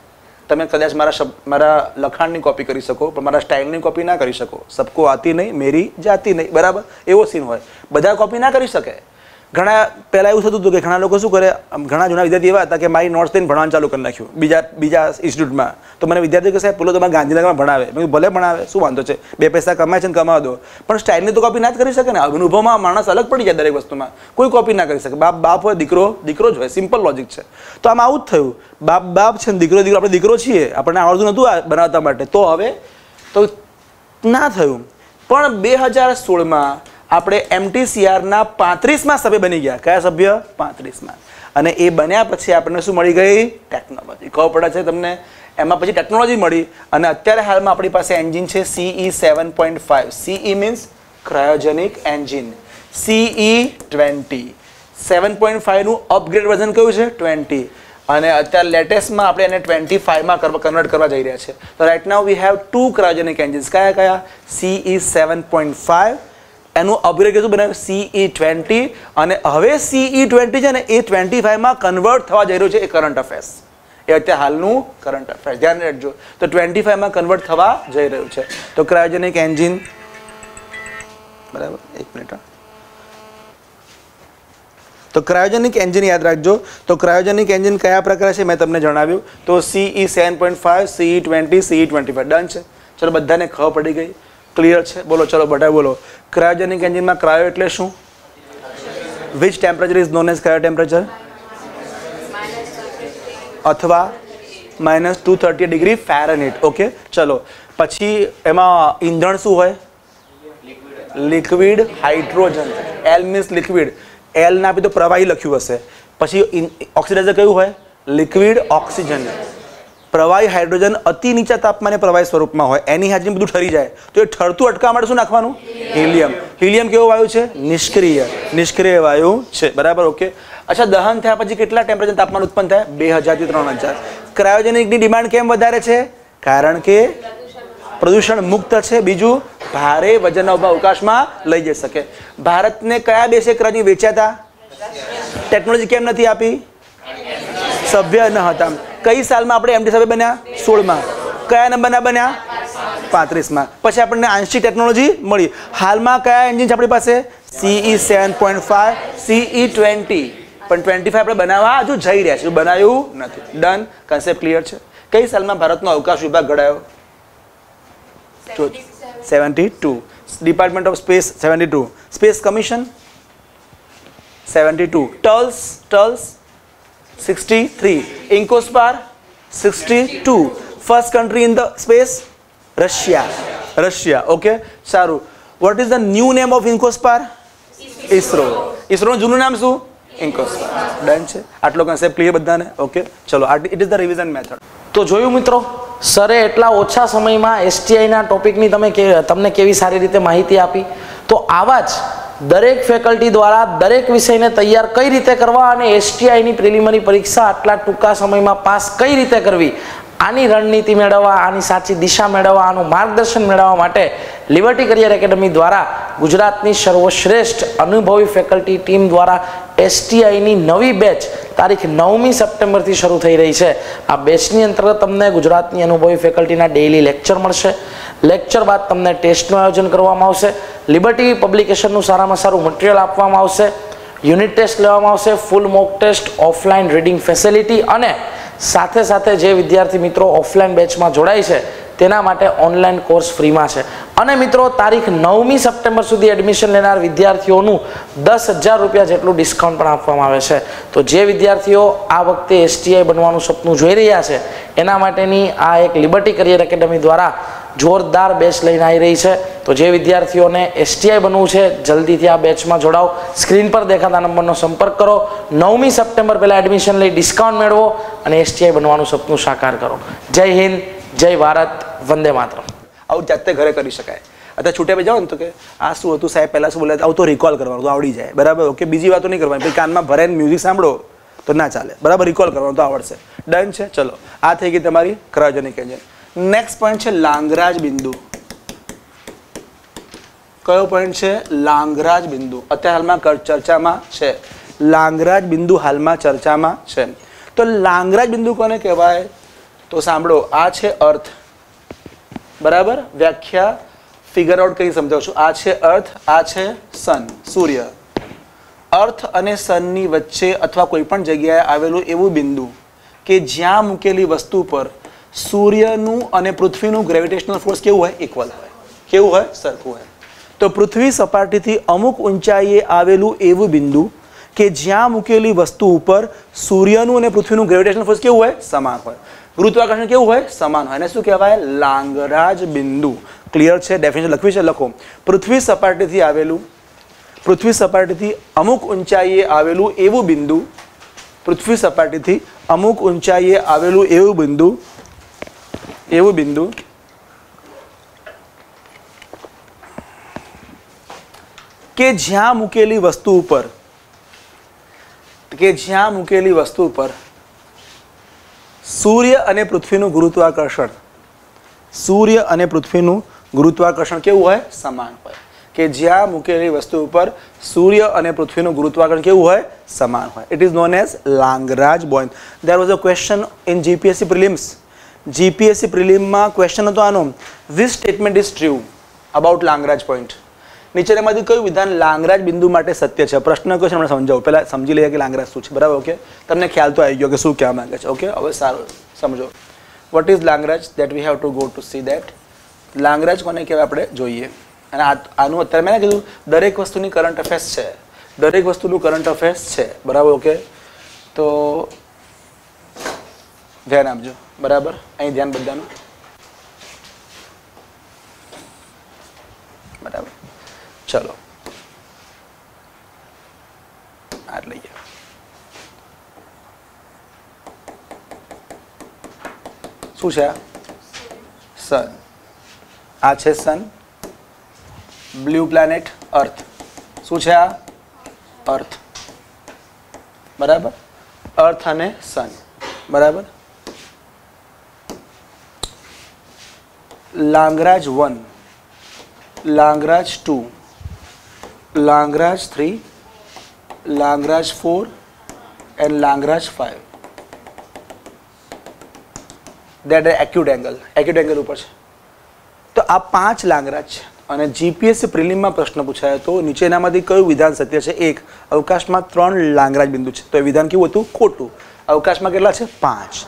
તમે કદાચ મારા શબ્દ મારા લખાણની કોપી કરી શકો, પણ મારા સ્ટાઇલની કોપી ના કરી શકો. સબકો આતી નહીં, મેરી જાતી નહીં. બરાબર? એવો સીન હોય. બધા કોપી ના કરી શકે. ઘણા, પહેલાં એવું થતું હતું કે ઘણા લોકો શું કરે ઘણા જૂના વિદ્યાર્થી એવા હતા કે મારી નોટ્સ લઈને ભણવાનું ચાલુ કરી નાખ્યું, બીજા બીજા ઇન્સ્ટિટ્યૂટમાં તો મને વિદ્યાર્થીઓ કે સાહેબ પેલો તમારે ગાંધીનગરમાં ભણાવે. મેં ભલે ભણાવે, શું વાંધો છે? બે પૈસા કમાય છે ને કમાવા દો. પણ સ્ટાઇલની તો કોપી ના જ કરી શકે ને? અનુભવમાં માણસ અલગ પડી જાય દરેક વસ્તુમાં. કોઈ કોપી ના કરી શકે. બાપ બાપ હોય, દીકરો દીકરો જ હોય. સિમ્પલ લોજિક છે. તો આમાં આવું જ થયું. બાપ બાપ છે ને દીકરો દીકરો, આપણે દીકરો છીએ. આપણને આવડતું નહોતું આ બનાવતા માટે. તો હવે, તો ના થયું. પણ બે હજાર સોળમાં આપણે એમટીસીઆરના પાંત્રીસમાં સભ્ય બની ગયા. કયા સભ્ય? પાંત્રીસમાં. અને એ બન્યા પછી આપણને શું મળી ગઈ? ટેકનોલોજી ખબર પડે છે તમને? એમાં પછી ટેકનોલોજી મળી અને અત્યારે હાલમાં આપણી પાસે એન્જિન છે CE seven point five CE means cryogenic engine CE twenty seven point ફાઇવનું upgrade version કયું છે? ટ્વેન્ટી અને અત્યારે લેટેસ્ટમાં આપણે એને ટ્વેન્ટી ફાઈવમાં કન્વર્ટ કરવા જઈ રહ્યા છે. તો right now we have two cryogenic engines કયા કયા? સીઈ સેવન પોઈન્ટ ફાઈવ એનું અપગ્રેડ કેટલું બનાવ્યું સીઈ ટ્વેન્ટી અને હવે સીઈ ટ્વેન્ટી છે ને એ ટ્વેન્ટી ફાઈવમાં કન્વર્ટ થવા જઈ રહ્યું છે એ કરંટ અફેર્સ એ અત્યારે હાલનું કરંટ અફેર્સ ધ્યાન રાખજો. તો ટ્વેન્ટી ફાઈવમાં કન્વર્ટ થવા જઈ રહ્યું છે. તો ક્રાયોજેનિક એન્જિન બરાબર? એક મિનિટ તો ક્રાયોજેનિક એન્જિન યાદ રાખજો. તો ક્રાયોજેનિક એન્જિન કયા પ્રકાર છે મેં તમને જણાવ્યું. તો CE seven point five CE twenty CE twenty five done છે. ચલો બધાને ખબર પડી ગઈ. ક્લિયર છે? બોલો, ચલો બટાય બોલો. ક્રાયોજેનિક એન્જિનમાં ક્રાયો એટલે શું? Which temperature is known as cryo temperature અથવા minus two thirty degree Fahrenheit okay ચલો. પછી એમાં ઈંધણ શું હોય? Liquid hydrogen L means liquid L ના આપી તો પ્રવાહી લખ્યું હશે. પછી ઓક્સિડાઇઝર કયું હોય? લિક્વિડ ઓક્સિજન પ્રવાહી હાઇડ્રોજન અતિ નીચા તાપમાને પ્રવાહી સ્વરૂપમાં હોય. એની હાજરી બધું ઠરી જાય. તો એ ઠરતું અટકાવવા માટે શું નાખવાનું? હિલિયમ. હિલિયમ કેવો વાયુ છે? નિષ્ક્રિય. નિષ્ક્રિય વાયુ છે. બરાબર? ઓકે. અચ્છા, દહન થયા પછી કેટલા ટેમ્પરેચર તાપમાન ઉત્પન્ન થાય? બે હજારથી ત્રણ હજાર. ક્રાયોજેનિકની ડિમાન્ડ કેમ વધારે છે? કારણ કે પ્રદૂષણ મુક્ત છે. બીજું, ભારે વજનના અવકાશમાં લઈ જઈ શકે. ભારતને કયા દેશે ક્રાયોજેનિક વેચ્યા હતા ટેકનોલોજી કેમ નથી આપી? સભ્ય ન હતા. કઈ સાલમાં આપણે એમડી સાહેબ બન્યા? સોળમાં. કયા નંબરના બન્યા? પાંત્રીસમાં. પછી આપણને આંશિક ટેકનોલોજી મળી. હાલમાં કયા એન્જિન છે આપણી પાસે? CE seven point five CE twenty પણ ટ્વેન્ટી ફાઈવ આપણે બનાવવા હજુ જઈ રહ્યા છે બનાવ્યું નથી. ડન કન્સેપ્ટ ક્લિયર છે. કઈ સાલમાં ભારતનો અવકાશ વિભાગ ઘડાયો? Seventy two department of space seventy two space commission seventy two ટલ્સ ટલ્સ 63 Incospar 62 first country in the space, Russia. Russia, okay. સારું what is the new name of Incospar ISRO. ISRO જૂનું નામ શું ઇન્કોસ્પાર ડન છે. આટલો કન્સેપ્ટ ક્લિયર બધાને? ઓકે ચલો it is the revision method તો જોયું મિત્રો, સરે એટલા ઓછા સમયમાં એસટીઆઈના ટોપિકની તમે તમને કેવી સારી રીતે માહિતી આપી? તો આવા જ દરેક ફેકલ્ટી દ્વારા દરેક વિષયને તૈયાર કઈ રીતે કરવા અને એસટીઆઈની પ્રિલિમરી પરીક્ષા આટલા ટૂંકા સમયમાં પાસ કઈ રીતે કરવી? આની રણનીતિ મેળવવા, આની સાચી દિશા મેળવવા, આનું માર્ગદર્શન મેળવવા માટે લિબર્ટી કરિયર એકેડમી દ્વારા ગુજરાતની સર્વશ્રેષ્ઠ અનુભવી ફેકલ્ટી ટીમ દ્વારા એસટીઆઈની નવી બેચ તારીખ નવમી સપ્ટેમ્બરથી શરૂ થઈ રહી છે. આ બેચની અંતર્ગત તમને ગુજરાતની અનુભવી ફેકલ્ટીના ડેઇલી લેક્ચર મળશે. લેક્ચર બાદ તમને ટેસ્ટનું આયોજન કરવામાં આવશે. લિબર્ટી પબ્લિકેશનનું સારામાં સારું મટીરિયલ આપવામાં આવશે. યુનિટ ટેસ્ટ લેવામાં આવશે full mock test offline reading facility અને સાથે સાથે જે વિદ્યાર્થી મિત્રો ઓફલાઈન બેચમાં જોડાય છે તેના માટે ઓનલાઈન કોર્સ ફ્રીમાં છે. અને મિત્રો, તારીખ નવમી સપ્ટેમ્બર સુધી એડમિશન લેનાર વિદ્યાર્થીઓનું દસ હજાર રૂપિયા જેટલું ડિસ્કાઉન્ટ પણ આપવામાં આવે છે. તો જે વિદ્યાર્થીઓ આ વખતે એસટીઆઈ બનવાનું સપનું જોઈ રહ્યા છે, એના માટેની આ એક લિબર્ટી કરિયર એકેડમી દ્વારા જોરદાર બેચ લઈને આવી રહી છે. તો જે વિદ્યાર્થીઓને એસટીઆઈ બનવું છે, જલ્દીથી આ બેચમાં જોડાઓ. સ્ક્રીન પર દેખાતા નંબરનો સંપર્ક કરો. નવમી સપ્ટેમ્બર પહેલાં એડમિશન લઈ ડિસ્કાઉન્ટ મેળવો અને એસટીઆઈ બનવાનું સપનું સાકાર કરો. જય હિન્દ. જય ભારત, વંદે માતરમ. આવું જાતે ઘરે કરી શકાય. અત્યારે છૂટે પછી જાઓ ને તો કે, આ શું હતું સાહેબ? પહેલાં શું બોલે? આવું તો રિકોલ કરવાનું, તો આવડી જાય. બરાબર? ઓકે, બીજી વાતો નહીં કરવાની. કાનમાં ભરે મ્યુઝિક સાંભળો, તો ના ચાલે. બરાબર? રિકોલ કરવાનું તો આવડશે. ડન છે? ચલો. આ થઈ ગઈ તમારી ક્રાયોજેનિક એન્જિન નેક્સ્ટ પોઈન્ટ છે લાંગરાજ બિંદુ. કયો પોઈન્ટ છે? લાંગરાજ બિંદુ. અત્યારે હાલમાં ચર્ચામાં છે. લાંગરાજ બિંદુ હાલમાં ચર્ચામાં છે. તો લાંગરાજ બિંદુ કોને કહેવાય? તો સાંભળો, આ છે અર્થ. બરાબર? વ્યાખ્યા ફિગર આઉટ કરી સમજાવું છું. આ છે અર્થ, આ છે સન સૂર્ય. અર્થ અને સનની વચ્ચે અથવા કોઈ પણ જગ્યાએ આવેલું એવું બિંદુ કે જ્યાં મૂકેલી વસ્તુ પર સૂર્યનું અને પૃથ્વીનું ગ્રેવિટેશનલ ફોર્સ કેવું હોય? ઇક્વલ હોય. કેવું હોય? સરખું હોય. તો પૃથ્વી સપાટીથી અમુક ઊંચાઈએ આવેલું એવું બિંદુ કે જ્યાં મૂકેલી વસ્તુ ઉપર સૂર્યનું અને પૃથ્વીનું ગ્રેવિટેશનલ ફોર્સ કેવું હોય? સમાન હોય. ગુરુત્વાકર્ષણ કેવું હોય? સમાન હોય. અને શું કહેવાય? લાંગરાજ બિંદુ. ક્લિયર છે? ડેફિનેશન લખવી છે? લખો. પૃથ્વી સપાટીથી આવેલું, પૃથ્વી સપાટીથી અમુક ઊંચાઈએ આવેલું એવું બિંદુ, પૃથ્વી સપાટીથી અમુક ઊંચાઈએ આવેલું એવું બિંદુ એવું બિંદુ. કે જ્યાં મૂકેલી વસ્તુ ઉપર, કે જ્યાં મૂકેલી વસ્તુ ઉપર સૂર્ય અને પૃથ્વીનું ગુરુત્વાકર્ષણ. સૂર્ય અને પૃથ્વીનું ગુરુત્વાકર્ષણ કેવું હોય? સમાન હોય. કે જ્યાં મૂકેલી વસ્તુ ઉપર સૂર્ય અને પૃથ્વીનું ગુરુત્વાકર્ષણ કેવું હોય? સમાન હોય. It is known as Lagrange point there was a question in GPSC prelims GPSC પ્રિલિમમાં question હતો આનો. Which statement is true about Lagrange point નીચેનામાંથી કયું વિધાન લાંગરાજ બિંદુ માટે સત્ય છે? પ્રશ્ન કયો છે? હમણાં સમજાવું. પહેલાં સમજી લઈએ કે લાંગરાજ શું છે. બરાબર ઓકે તમને ખ્યાલ તો આવી ગયો કે શું કહેવા માંગે છે ઓકે હવે સારું, સમજો. What is Lagrange that we have to go to see that Lagrange કોને કહેવાય આપણે જોઈએ. અને આ આનું અત્યારે મેં કીધું, દરેક વસ્તુની કરંટ અફેર્સ છે. દરેક વસ્તુનું કરંટ અફેર્સ છે. બરાબર ઓકે તો ધ્યાન આપજો. બરાબર? અહીં ધ્યાન બધાનું. બરાબર. ચલો આ લઈએ શું છે આ સન આ છે સન બ્લુ પ્લેનેટ અર્થ શું છે આ અર્થ બરાબર અર્થ અને સન બરાબર Lagrange one Lagrange two Lagrange three Lagrange four and Lagrange five that acute angle acute angle ઉપર છે તો આ પાંચ લાંગરાજ છે અને જીપીએસસી પ્રિલિમમાં પ્રશ્ન પૂછાયો તો નીચેનામાંથી કયું વિધાન સત્ય છે એક અવકાશમાં ત્રણ લાંગરાજ બિંદુ છે તો એ વિધાન કેવું હતું ખોટું અવકાશમાં કેટલા છે પાંચ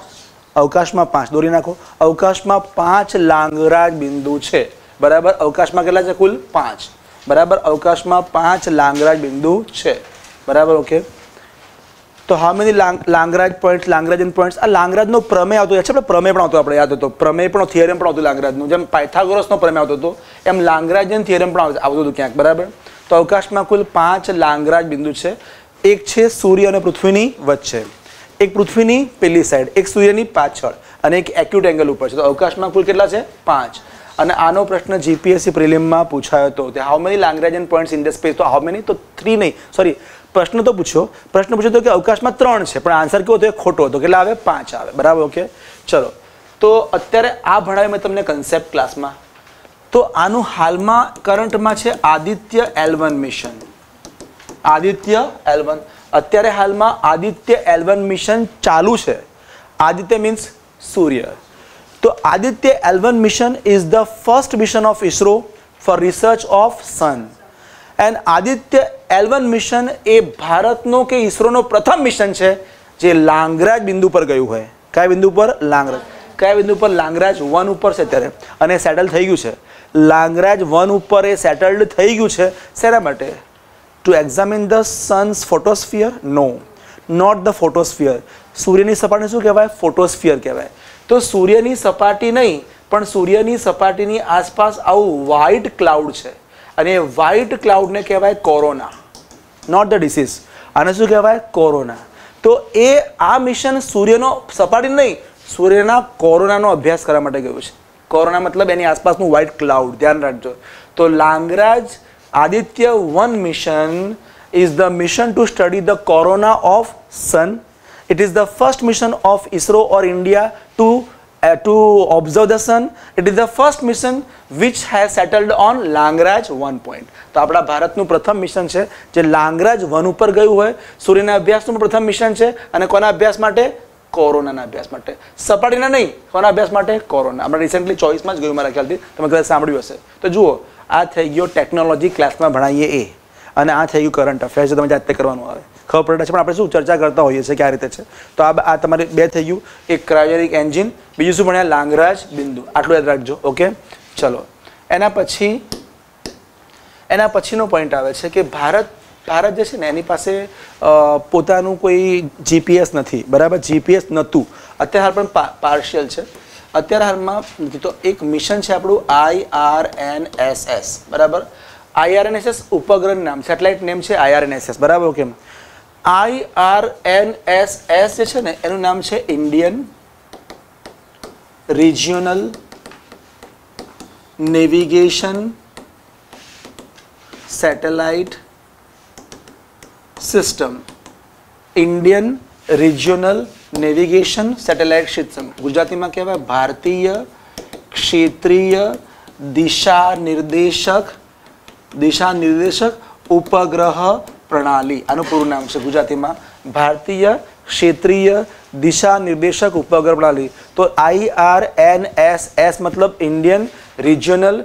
અવકાશમાં પાંચ દોરી નાખો અવકાશમાં પાંચ લાંગરાજ બિંદુ છે બરાબર અવકાશમાં કેટલા છે કુલ પાંચ બરાબર અવકાશમાં પાંચ લાંગરાજ બિંદુ છે. બરાબર ઓકે તો how many Lagrange point Lagrangian points આ લાંગરાજનો પ્રમેય આવતો છે? આપણે પ્રમેય પણ આવતો આપણે યાદ હતો. પ્રમેય પણ થિયરમ પણ આવતું લાંગરાજનું. જેમ પાયથાગોરસનો પ્રમેય આવતો હતો, એમ લાંગરાજન થિયરમ પણ આવતું હતું ક્યાંક, બરાબર? તો અવકાશમાં કુલ પાંચ લાંગરાજ બિંદુ છે. એક છે સૂર્ય અને પૃથ્વીની વચ્ચે. એક પૃથ્વીની પેલી સાઈડ એક સૂર્યની પાછળ અને એક એક્યુટ એંગલ ઉપર છે. તો અવકાશમાં કુલ કેટલા છે? પાંચ. અને આનો પ્રશ્ન જીપીએસસી પ્રિલિમમાં પૂછાયો હતો તે how many Lagrangian points in the space તો હાઉ મેની તો થ્રી નહીં સોરી પ્રશ્ન તો પૂછ્યો. પ્રશ્ન પૂછ્યો હતો કે અવકાશમાં ત્રણ છે, પણ આન્સર કેવો હતો? એ ખોટો હતો. કેટલા આવે? પાંચ આવે. બરાબર? ઓકે ચલો. તો અત્યારે આ ભણાવી મેં તમને કન્સેપ્ટ ક્લાસમાં તો આનું હાલમાં કરંટમાં છે Aditya L one mission Aditya L one અત્યારે હાલમાં આદિત્ય એલવન મિશન ચાલુ છે. આદિત્ય મીન્સ સૂર્ય. તો Aditya L one mission is the first mission of ISRO for research of sun and Aditya L one mission એ ભારતનો કે ઇસરોનો પ્રથમ મિશન છે જે લાંગરાજ બિંદુ પર ગયું હોય. કયા બિંદુ પર? લાંગરાજ. કયા બિંદુ પર? લાંગરાજ વન ઉપર છે અત્યારે. અને સેટલ થઈ ગયું છે. લાંગરાજ વન ઉપર એ સેટલ્ડ થઈ ગયું છે. શેના માટે? To examine the sun's photosphere no not the photosphere સૂર્યની સપાટી શું કહેવાય? ફોટોસ્ફિયર કહેવાય. તો સૂર્યની સપાટી નહીં, પણ સૂર્યની સપાટીની આસપાસ આવું વ્હાઇટ ક્લાઉડ છે. અને એ વ્હાઇટ ક્લાઉડને કહેવાય કોરોના નોટ ધ ડિસીઝ આને શું કહેવાય? કોરોના તો એ આ મિશન સૂર્યનો સપાટી નહીં, સૂર્યના કોરોનાનો અભ્યાસ કરવા માટે ગયું છે. કોરોના મતલબ એની આસપાસનું વ્હાઇટ ક્લાઉડ ધ્યાન રાખજો. તો Lagrange Aditya one mission is the mission to study the corona of sun it is the first mission of ISRO or India to uh, to observe the sun. It is the first mission which has settled on Langraj 1 point. તો આપણા ભારતનું પ્રથમ મિશન છે જે લાંગરાજ વન ઉપર ગયું હોય સૂર્યના અભ્યાસનું પ્રથમ મિશન છે અને કોના અભ્યાસ માટે? કોરોનાના અભ્યાસ માટે. સપાટીના નહીં કોના અભ્યાસ માટે? કોરોના. આપણે રિસેન્ટલી ચોઈસમાં જ ગયું મારા ખ્યાલથી. તમે કદાચ સાંભળ્યું હશે. તો જુઓ આ થઈ ગયો ટેકનોલોજી ક્લાસમાં ભણાવીએ એ. અને આ થઈ ગયું કરંટ અફેર્સ જે તમે જાતે કરવાનું આવે. ખબર પડે છે. પણ આપણે શું ચર્ચા કરતા હોઈએ છીએ કે આ રીતે છે. તો આ આ તમારે બે થઈ ગયું. એક ક્રાયોજેનિક એન્જિન બીજું શું ભણ્યા? લાંગરાજ બિંદુ. આટલું યાદ રાખજો ઓકે ચલો. એના પછી, એના પછીનો પોઈન્ટ આવે છે કે ભારત ભારત જે છે ને, એની પાસે પોતાનું કોઈ જીપીએસ નથી. બરાબર? જીપીએસ નહોતું. અત્યારે હાલ પણ પાર્શિયલ છે. અત્યારે હાલમાં નથી. તો એક મિશન છે આપણું I R N S S બરાબર? આઈઆરએનએસએસ ઉપગ્રહ નામ. સેટેલાઇટ નેમ છે આઈઆરએનએસએસ બરાબર? Okay I R N S S જે છે ને એનું નામ છે Indian regional navigation satellite system Indian regional navigation satellite system ગુજરાતીમાં કહેવાય ભારતીય ક્ષેત્રીય દિશા નિર્દેશક દિશા નિર્દેશક ઉપગ્રહ પ્રણાલી આનું પૂરું નામ છે ગુજરાતીમાં. ભારતીય ક્ષેત્રીય દિશા નિર્દેશક ઉપગ્રહ પ્રણાલી. તો I R N S S મતલબ Indian regional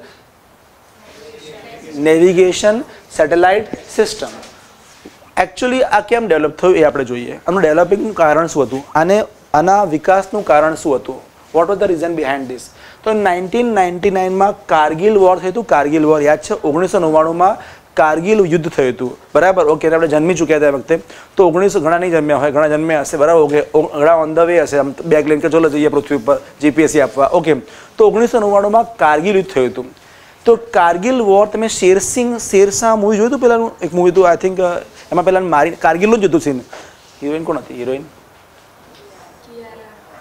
navigation satellite system actually આ કેમ ડેવલપ થયું એ આપણે જોઈએ. આનું ડેવલપિંગનું કારણ શું હતું? અને આના વિકાસનું કારણ શું હતું? What was the reason behind this તો નાઇન્ટીન નાઇન્ટી નાઇનમાં કારગિલ વોર થયું હતું. કારગિલ વોર યાદ છે? ઓગણીસો નવ્વાણુંમાં કારગિલ યુદ્ધ થયું હતું. બરાબર? ઓકે આપણે જન્મી ચૂક્યા હતા એ વખતે. તો ઓગણીસો ઘણા નહીં જન્મ્યા હોય ઘણા જન્મ્યા હશે. બરાબર? ઓકે ઘણા ઓન ધ વે હશે. આમ બેગ લઈને કે ચલો જઈએ પૃથ્વી ઉપર જીપીએસસી આપવા. ઓકે તો ઓગણીસો નવ્વાણુંમાં કારગિલ યુદ્ધ થયું હતું. તો કારગિલ વોર તમે શેરસિંગ શેરશાહ મૂવી જોયું હતું પહેલાંનું? એક મૂવી હતું આઈ થિંક એમાં પહેલાં મારી કારગિલનું જ હતું સીન હિરોઈન કોણ હતી? હિરોઈન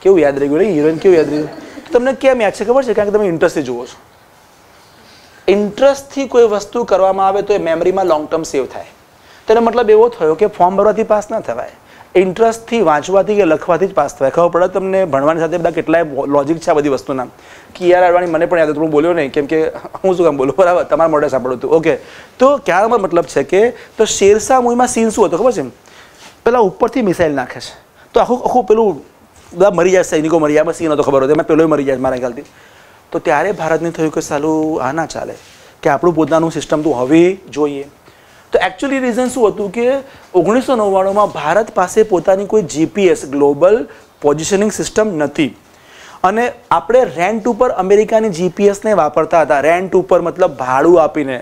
કેવું યાદ રહી ગયું હિરોઈન કેવું યાદ રહ્યું તમને કેમ યાદ છે? ખબર છે? કારણ કે તમે ઇન્ટરેસ્ટથી જુઓ છો. ઇન્ટરેસ્ટથી કોઈ વસ્તુ કરવામાં આવે તો એ મેમરીમાં લોંગ ટર્મ સેવ થાય. તેનો મતલબ એવો થયો કે ફોર્મ ભરવાથી પાસ ના થવાય. ઇન્ટરેસ્ટથી વાંચવાથી કે લખવાથી જ પાસ થવાય. ખબર પડે તમને ભણવાની સાથે બધા કેટલાય લોજિક છે આ બધી વસ્તુના. કિયાર અડવાણી મને પણ યાદ હતું બોલ્યો નહીં, કેમ કે હું શું કામ બોલું? બરાબર, તમારા મોઢે સાંભળ્યું હતું. ઓકે તો ક્યારમાં મતલબ છે કે, તો શેરશાહ મૂવીમાં સીન શું હતો ખબર છે? પેલા ઉપરથી મિસાઇલ નાખે છે. તો આખું આખું પેલું બધા મરી જાય સૈનિકો મરી જાય સીન હતો ખબર હતો એમાં પેલો મરી જાય મારા ખ્યાલથી. તો ત્યારે ભારતને થયું કે સાલું આ ના ચાલે, કે આપણું પોતાનું સિસ્ટમ તો હોવી જોઈએ. તો એકચ્યુઅલી રીઝન શું હતું કે ઓગણીસો નવ્વાણુંમાં ભારત પાસે પોતાની કોઈ જીપીએસ ગ્લોબલ પોઝિશનિંગ સિસ્ટમ નથી. અને આપણે રેન્ટ ઉપર અમેરિકાની જીપીએસને વાપરતા હતા. રેન્ટ ઉપર મતલબ ભાડું આપીને.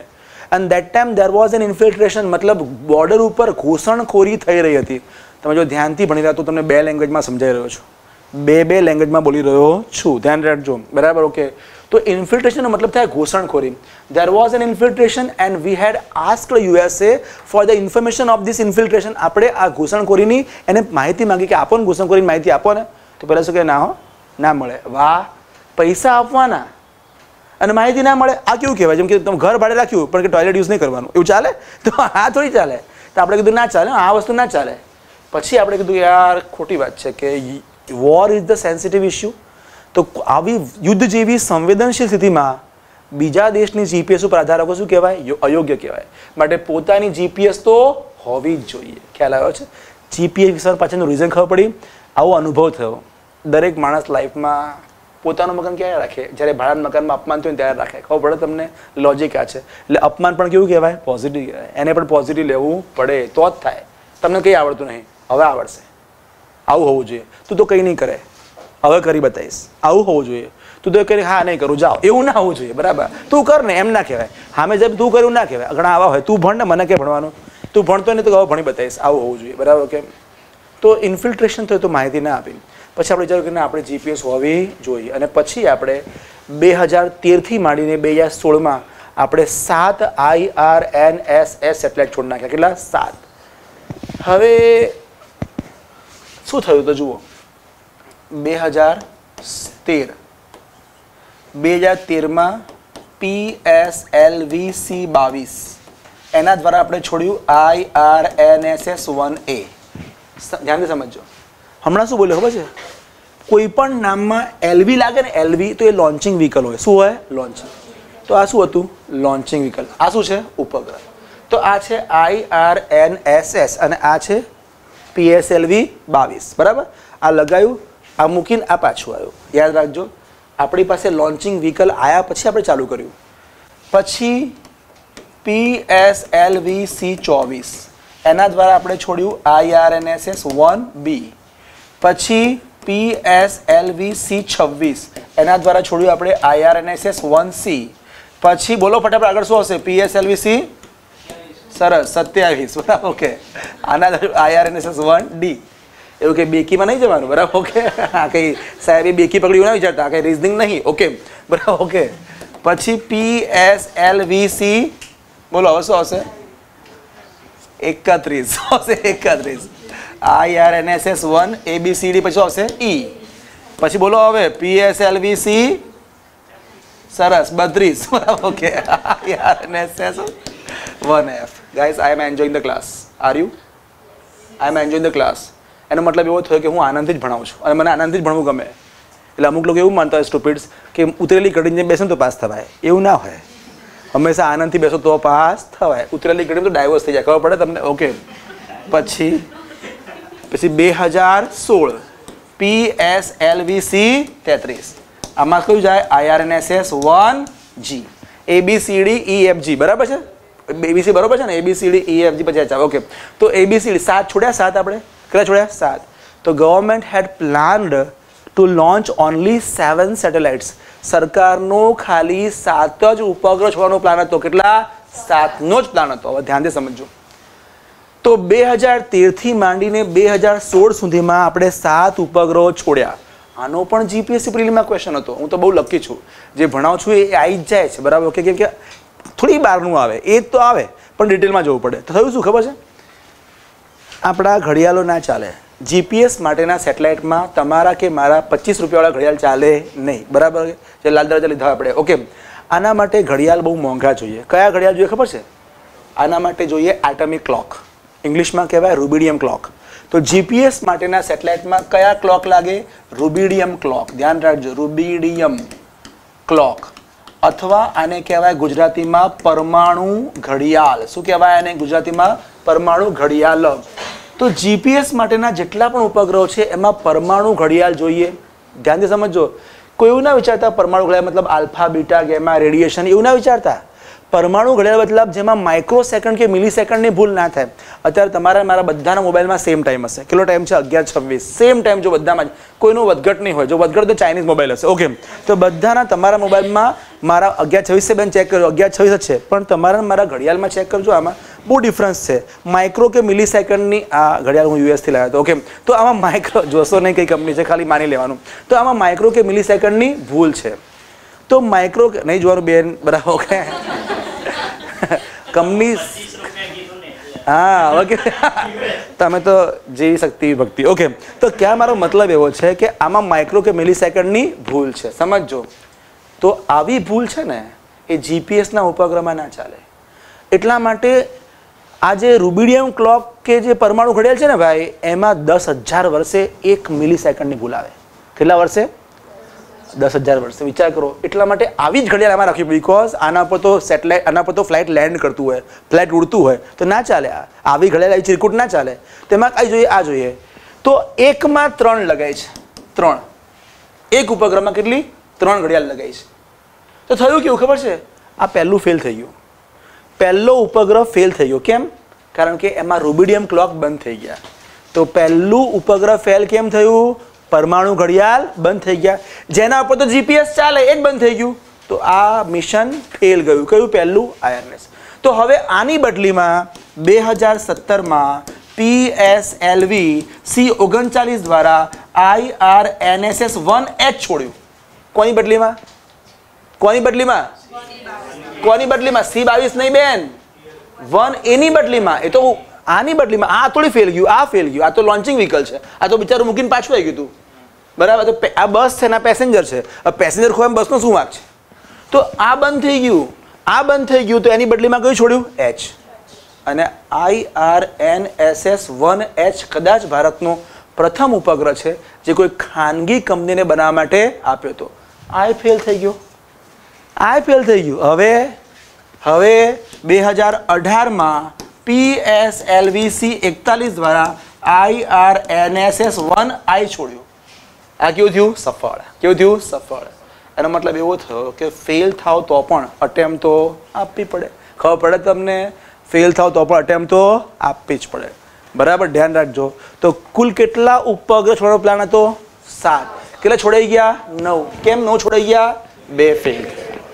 And that time there was an infiltration મતલબ બોર્ડર ઉપર ઘૂસણખોરી થઈ રહી હતી. તમે જો ધ્યાનથી ભણી રહ્યા તો તમને બે લેંગ્વેજમાં સમજાઈ રહ્યો છું. બે બે લેંગ્વેજમાં બોલી રહ્યો છું. ધ્યાન રાખજો. બરાબર? ઓકે તો ઇન્ફિલ્ટ્રેશનનો મતલબ થાય ઘૂસણખોરી. There was an infiltration and we had asked USA for the information of this infiltration આપણે આ ઘૂસણખોરીની એને માહિતી માંગી કે આપો ને ઘોષણખોરીની માહિતી આપો ને. તો પહેલાં શું કે ના હો, ના મળે. વાહ, પૈસા આપવાના. અને માહિતી ના મળે. આ કેવું કહેવાય? જેમ કે તમે ઘર ભાડે રાખ્યું, પણ કે ટોયલેટ યુઝ નહીં કરવાનું. એવું ચાલે? તો આ થોડી ચાલે. તો આપણે કીધું ના ચાલે. આ વસ્તુ ના ચાલે. પછી આપણે કીધું, યાર, ખોટી વાત છે કે war is the sensitive issue તો આવી યુદ્ધ જેવી સંવેદનશીલ સ્થિતિમાં બીજા દેશની જીપીએસ ઉપર આધાર રાખો શું કહેવાય? અયોગ્ય કહેવાય. માટે પોતાની જીપીએસ તો હોવી જ જોઈએ. ખ્યાલ આવ્યો છે? જીપીએસ વિસ્તાર પાછળનું રીઝન ખબર પડી? આવો અનુભવ થયો. દરેક માણસ લાઈફમાં પોતાનું મકાન ક્યારે રાખે? જ્યારે ભાડાના મકાનમાં અપમાન થયું ત્યારે રાખે. ખબર પડે તમને? લોજિક આ છે. એટલે અપમાન પણ કેવું કહેવાય? પોઝિટિવ કહેવાય. એને પણ પોઝિટિવ લેવું પડે. તો જ થાય. તમને કંઈ આવડતું નહીં. હવે આવડશે. આવું હોવું જોઈએ. તું તો કંઈ નહીં કરે. હવે કરી બતાવીશ. આવું હોવું જોઈએ. તું તો કરી હા, નહીં કરું, જાઓ. એવું ના હોવું જોઈએ, બરાબર? તું કર ને, એમ ના કહેવાય. હામે જેમ તું કર્યું ના કહેવાય. ઘણા આવા હોય. તું ભણ ને, મને કે ભણવાનું? તું ભણતો નહીં તો હવે ભણી બતાવીશ. આવું હોવું જોઈએ, બરાબર કેમ? તો ઇન્ફિલ્ટ્રેશન થયું તો માહિતી ના આપી પછી આપણે વિચાર્યું કે આપણે જીપીએસ હોવી જોઈએ. અને પછી આપણે બે હજાર તેરથી માંડીને બે હજાર સોળમાં આપણે સાત I R N S S satellite છોડી નાખ્યા. કેટલા? સાત. હવે શું થયું તો જુઓ. બે હજાર તેર. બે હજાર તેરમાં P S L V C બાવીસ. એના દ્વારા આપણે છોડ્યું I R N S S one A. ધ્યાનથી સમજો હમણાં શું બોલ્યો ખબર છે? કોઈ પણ નામમાં એલવી લાગે ને એલવી તો એ લોન્ચિંગ વ્હીકલ હોય. શું હોય? લોન્ચિંગ. તો આ શું હતું? Launching vehicle. આ શું છે? ઉપગ્રહ. તો આ છે I R N S S અને આ છે પીએસએલવી બાવીસ બરાબર? આ લગાવ્યું આ મૂકીને આ પાછું આવ્યું. યાદ રાખજો, આપણી પાસે લોન્ચિંગ વ્હીકલ આવ્યા પછી આપણે ચાલુ કર્યું. પછી P S L V C ચોવીસ, એના દ્વારા આપણે છોડ્યું I R N S S one B પછી P S L V C છવ્વીસ, એના દ્વારા છોડ્યું આપણે I R N S S one C પછી બોલો ફટાફટ આગળ શું હશે? P S L V C સરસ સત્યાવીસ બરાબર ઓકે આના I R N S S one D એવું કે બેકીમાં નહીં જવાનું બરાબર ઓકે હા કંઈ સાહેબે બેકી પકડ્યું ના વિચારતા કંઈ રિઝનિંગ નહીં ઓકે બરાબર ઓકે પછી P S L V C બોલો હવે શું આવશે એકત્રીસ શું આવશે એકત્રીસ I R N S S one A B C D પછી શું આવશે ઈ પછી બોલો હવે P S L V C સરસ બત્રીસ બરાબર okay I R N S S one F guys I am enjoying the class are you I am enjoying the class એનો મતલબ એવો થયો કે હું આનંદથી જ ભણાવું છું. અને મને આનંદથી જ ભણવું ગમે. એટલે અમુક લોકો એવું માનતા હોય સ્ટુપિડ્સ કે ઉતરેલી ઘડીને બેસે તો પાસ થવાય. એવું ના હોય. હંમેશા આનંદથી બેસો તો પાસ થવાય. ઉતરેલી ઘડી તો ડાયવર્સ થઈ જાય. ખબર પડે તમને? ઓકે પછી પછી બે હજાર સોળ. P S L V C તેત્રીસ. આમાં કયું જાય? IRNSS one G A B C D E F G બરાબર છે? એબીસી બરાબર છે ને? એબીસીડી ઈ પછી એચ ઓકે તો એબીસીડી સાત છોડ્યા સાત આપણે? કેટલા છોડ્યા? સાત. તો government had planned to launch only seven satellites સરકારનો ખાલી સાત જ ઉપગ્રહ છોડવાનો પ્લાન હતો. કેટલા? સાતનો જ પ્લાન હતો. હવે ધ્યાનથી સમજો તો બે હજાર તેરથી માંડીને બે હજાર સોળ સુધીમાં આપણે સાત ઉપગ્રહો છોડ્યા. આનો પણ જીપીએસસી પ્રિલિમમાં ક્વેશ્ચન હતો. હું તો બહુ લકી છું. જે ભણાવું છું એ આવી જ જાય છે. બરાબર? ઓકે કેમ કે થોડી બહારનું આવે, એ તો આવે, પણ ડિટેલમાં જવું પડે. તો થયું શું ખબર છે? આપણા ઘડિયાળો ના ચાલે. જીપીએસ માટેના સેટેલાઇટમાં તમારા કે મારા પચીસ રૂપિયાવાળા ઘડિયાળ ચાલે નહીં. બરાબર? જે લાલ દરવાજા લીધા આપણે. ઓકે. આના માટે ઘડિયાળ બહુ મોંઘા જોઈએ. કયા ઘડિયાળ જોઈએ ખબર છે? આના માટે જોઈએ એટમિક ક્લોક ઇંગ્લિશમાં કહેવાય રૂબિડિયમ ક્લોક તો જીપીએસ માટેના સેટેલાઇટમાં કયા ક્લોક લાગે? રૂબિડિયમ ક્લોક ધ્યાન રાખજો. રૂબિડિયમ ક્લોક અથવા આને કહેવાય ગુજરાતીમાં પરમાણુ ઘડિયાળ. શું કહેવાય આને ગુજરાતીમાં? પરમાણુ ઘડિયાળ. તો જીપીએસ માટેના જેટલા પણ ઉપગ્રહો છે, એમાં પરમાણુ ઘડિયાળ જોઈએ. ધ્યાનથી સમજો કોઈ એવું ના વિચારતા પરમાણુ ઘડિયાળ મતલબ આલ્ફા, બીટા, ગેમા, રેડિયેશન, એવું ના વિચારતા? પરમાણુ ઘડિયાળ બદલાવ જેમાં માઇક્રો સેકન્ડ કે મિલી સેકન્ડની ભૂલ ના થાય. અત્યારે તમારા મારા બધાના મોબાઈલમાં સેમ ટાઈમ હશે. કેટલો ટાઈમ છે? અગિયાર, છવ્વીસ. સેમ ટાઈમ જો બધામાં જ. કોઈનું વધઘટ નહીં હોય. જો વધઘટ તો ચાઇનીઝ મોબાઈલ હશે. ઓકે તો બધાના તમારા મોબાઈલમાં મારા અગિયાર, છવ્વીસ બેન ચેક કરજો અગિયાર, છવ્વીસ જ છે. પણ તમારા મારા ઘડિયાળમાં ચેક કરજો. આમાં બહુ ડિફરન્સ છે. માઇક્રો કે મિલી સેકન્ડની આ ઘડિયાળ હું યુએસથી લાવ્યો હતો. ઓકે તો આમાં માઇક્રો જોશો નહીં કઈ કંપની છે, ખાલી માની લેવાનું. તો આમાં માઇક્રો કે મિલી સેકન્ડની ભૂલ છે. તો માઇક્રો નહીં જોવાનું બેન બરાબર ઓકે કંપની હા, ઓકે. તમે તો જેવી શક્તિ ભક્તિ. ઓકે, તો ક્યાં મારો મતલબ એવો છે કે આમાં માઇક્રો કે મિલી સેકન્ડની ભૂલ છે? સમજજો. તો આવી ભૂલ છે ને, એ જીપીએસના ઉપગ્રહમાં ના ચાલે. એટલા માટે આ જે રૂબિડિયમ ક્લોક કે જે પરમાણુ ઘડિયાળ છે ને ભાઈ, એમાં દસ હજાર વર્ષે એક મિલી સેકન્ડની ભૂલ આવે. કેટલા વર્ષે? દસ હજાર વર્ષે વિચાર કરો. એટલા માટે આવી જ ઘડિયાળ આમાં રાખ્યું. બિકોઝ આના પર તો સેટેલાઇટ આના પર તો ફ્લાઇટ લેન્ડ કરતું હોય ફ્લાઇટ ઉડતું હોય, તો ના ચાલે આ. આવી ઘડિયાળ, આવી ચિરકુટ ના ચાલે. તેમાં કઈ જોઈએ? આ જોઈએ. તો એકમાં ત્રણ લગાય છે. ત્રણ. એક ઉપગ્રહમાં કેટલી? ત્રણ ઘડિયાળ લગાય છે. તો થયું કેવું? ખબર છે? આ પહેલું ફેલ થઈ ગયું. પહેલો ઉપગ્રહ ફેલ થઈ ગયો. કેમ? કારણ કે એમાં રૂબિડિયમ ક્લોક બંધ થઈ ગયા. તો પહેલું ઉપગ્રહ ફેલ કેમ થયું? પરમાણુ ઘડિયાળ બંધ થઈ ગયા. જેના ઉપર તો જીપીએસ ચાલે, એ બંધ થઈ ગયું. તો આ મિશન ફેલ ગયું. કયું પહેલું? આઈઆરએસ તો હવે આની બદલીમાં બે હજાર સત્તરમાં P S L V C ઓગણચાલીસ દ્વારા I R N S S one H છોડ્યું. કોની બદલીમાં? કોની બદલીમાં? કોની બદલીમાં? સી બાવીસ નહીં બેન. વન એની બદલીમાં. એ તો આની બદલીમાં આ થોડી ફેલ ગયું, આ ફેલ ગયું, આ તો લોન્ચિંગ વ્હીકલ છે. આ તો બિચારું મૂકીને પાછું આવી ગયું બરાબર? તો આ બસ છે ને પેસેન્જર છે. પેસેન્જર ખોવાય બસનો શું વાંક છે? તો આ બંધ થઈ ગયું. આ બંધ થઈ ગયું તો એની બદલીમાં કયું છોડ્યું? એચ અને I R N S S one H કદાચ ભારતનો પ્રથમ ઉપગ્રહ છે જે કોઈ ખાનગી કંપનીને બનાવવા માટે આપ્યો હતો. આ ફેલ થઈ ગયો. આ ફેલ થઈ ગયું. હવે હવે બે હજાર અઢારમાં પી એસ એલ એકતાલીસ દ્વારા I R N S S one I છોડ્યું. આ કેવું થયું? સફળ. કેવું થયું? સફળ. એનો મતલબ એવો થયો કે ફેલ થાવ તો પણ અટેમ્પ તો આપવી પડે. ખબર પડે તમને? ફેલ થાવ તો પણ અટેમ્પ તો આપવી જ પડે. બરાબર? ધ્યાન રાખજો. તો કુલ કેટલા ઉપગ્રહ છોડવાનો પ્લાન હતો? સાત. કેટલા છોડાઈ ગયા? નવ. કેમ નવ છોડાઈ ગયા? બે ફેલ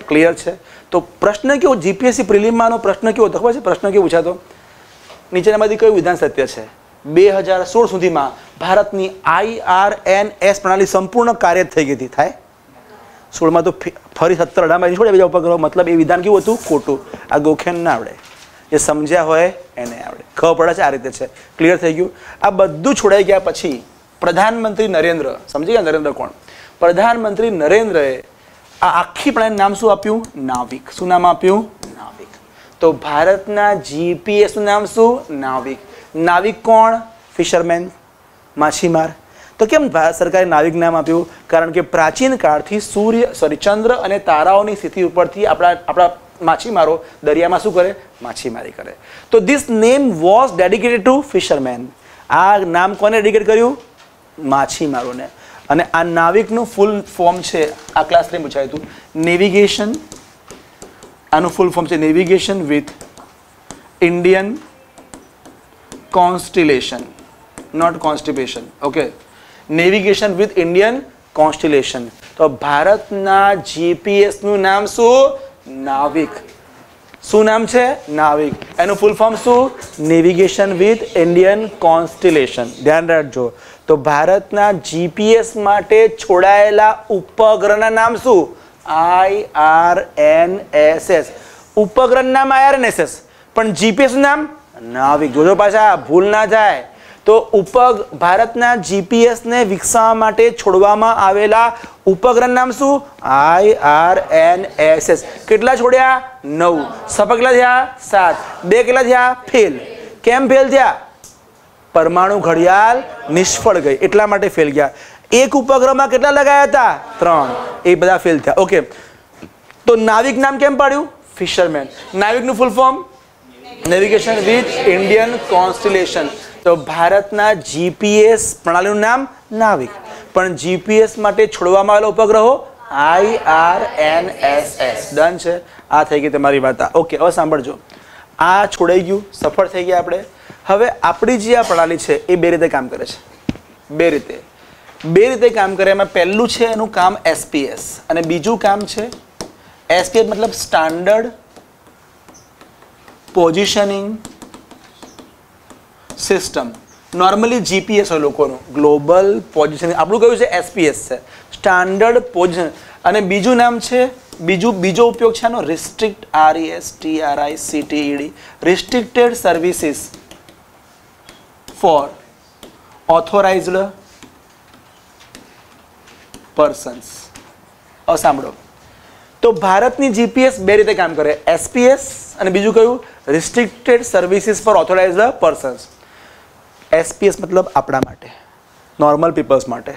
ક્લિયર છે? તો પ્રશ્ન કેવો? જીપીએસસી પ્રિલિમમાંનો પ્રશ્ન કેવો ખબર છે? પ્રશ્ન કેવો પૂછાતો? નીચેનામાંથી કયું વિધાન સત્ય છે? બે હજાર સોળ સુધીમાં ભારતની આઈ આર એન એસ પ્રણાલી સંપૂર્ણ કાર્ય થઈ ગઈ હતી. થાય? સોળમાં તો ફરી સત્તર અઢારમાં છોડે બીજા ઉપગ્રહો મતલબ એ વિધાન કેવું હતું? ખોટું. આ ગોખેન ના આવડે. જે સમજ્યા હોય એને આવડે. ખબર પડે છે આ રીતે છે. ક્લિયર થઈ ગયું? આ બધું છોડાઈ ગયા પછી પ્રધાનમંત્રી નરેન્દ્ર, સમજી ગયા નરેન્દ્ર કોણ? પ્રધાનમંત્રી નરેન્દ્રએ આ આખી પ્રણાલીનું નામ શું આપ્યું? નાવિક. શું નામ આપ્યું? તો ભારતના જીપીએસનું નામ શું? નાવિક. નાવિક કોણ? ફિશરમેન. માછીમાર. તો કેમ ભારત સરકારે નાવિક નામ આપ્યું? કારણ કે પ્રાચીન કાળથી સૂર્ય સોરી ચંદ્ર અને તારાઓની સ્થિતિ ઉપરથી આપણા આપણા માછીમારો દરિયામાં શું કરે? માછીમારી કરે. તો this name was dedicated to fisherman આ નામ કોને ડેડિકેટ કર્યું? માછીમારોને. અને આ નાવિકનું ફૂલ ફોર્મ છે. આ ક્લાસ થ્રી પૂછાયું હતું. નેવિગેશન આનું ફૂલ ફોર્મ છે navigation with Indian constellation not constipation okay navigation with Indian constellation તો ભારતના જીપીએસનું નામ શું? નાવિક. શું નામ છે? નાવિક. એનું ફૂલ ફોર્મ શું? નેવિગેશન વિથ ઇન્ડિયન કોન્સ્ટિલેશન ધ્યાન રાખજો. તો ભારતના જીપીએસ માટે છોડાયેલા ઉપગ્રહના નામ શું? I R N S S. ઉપગ્રહનું નામ IRNSS R N S S. પણ જીપીએસ નામ નાવિક. જોજો પાછા ભૂલ ના જાય તો ઉપગ ભારતના જીપીએસને વિકસાવવા માટે છોડવામાં આવેલા ઉપગ્રહ નામ શું? I R N S S. કેટલા છોડ્યા? નવ. કેટલા થયા? સાત. બે કેટલા થયા? ફેલ. કેમ ફેલ થયા? પરમાણુ ઘડિયાળ નિષ્ફળ ગઈ. એટલા માટે ફેલ ગયા. એક ઉપગ્રહમાં કેટલા લગાયા હતા? ત્રણ. એ બધા ફેલ થયા. ઓકે તો નાવિક નામ કેમ પાડ્યું? Fisherman નાવિકનું full form navigation with Indian constellation તો ભારતના જીપીએસ પ્રણાલીનું નામ નાવિક. પણ જીપીએસ માટે છોડવામાં આવેલા ઉપગ્રહો I R N S S done છે. આ થઈ ગઈ તમારી વાર્તા. ઓકે હવે સાંભળજો. આ છોડાઈ ગયું. સફળ થઈ ગયા આપણે. હવે આપણી જે આ પ્રણાલી છે, એ બે રીતે કામ કરે છે. બે રીતે. બે રીતે કામ કરે, એમાં પહેલું છે એનું કામ એસપીએસ અને બીજું કામ છે એસપીએસ મતલબ standard positioning system normally GPS હોય લોકોનું. ગ્લોબલ પોઝિશનિંગ આપણું કયું છે? એસપીએસ છે. સ્ટાન્ડર્ડ પોઝિશન અને બીજું નામ છે, બીજું, બીજો ઉપયોગ છે આનો restrict R E S T R I T R I C T E D restricted services for authorised persons સાંભળો. તો ભારતની જીપીએસ બે રીતે કામ કરે. એસપીએસ અને બીજું કયું? Restricted services for authorize persons SPS મતલબ આપણા માટે. નોર્મલ પીપલ્સ માટે.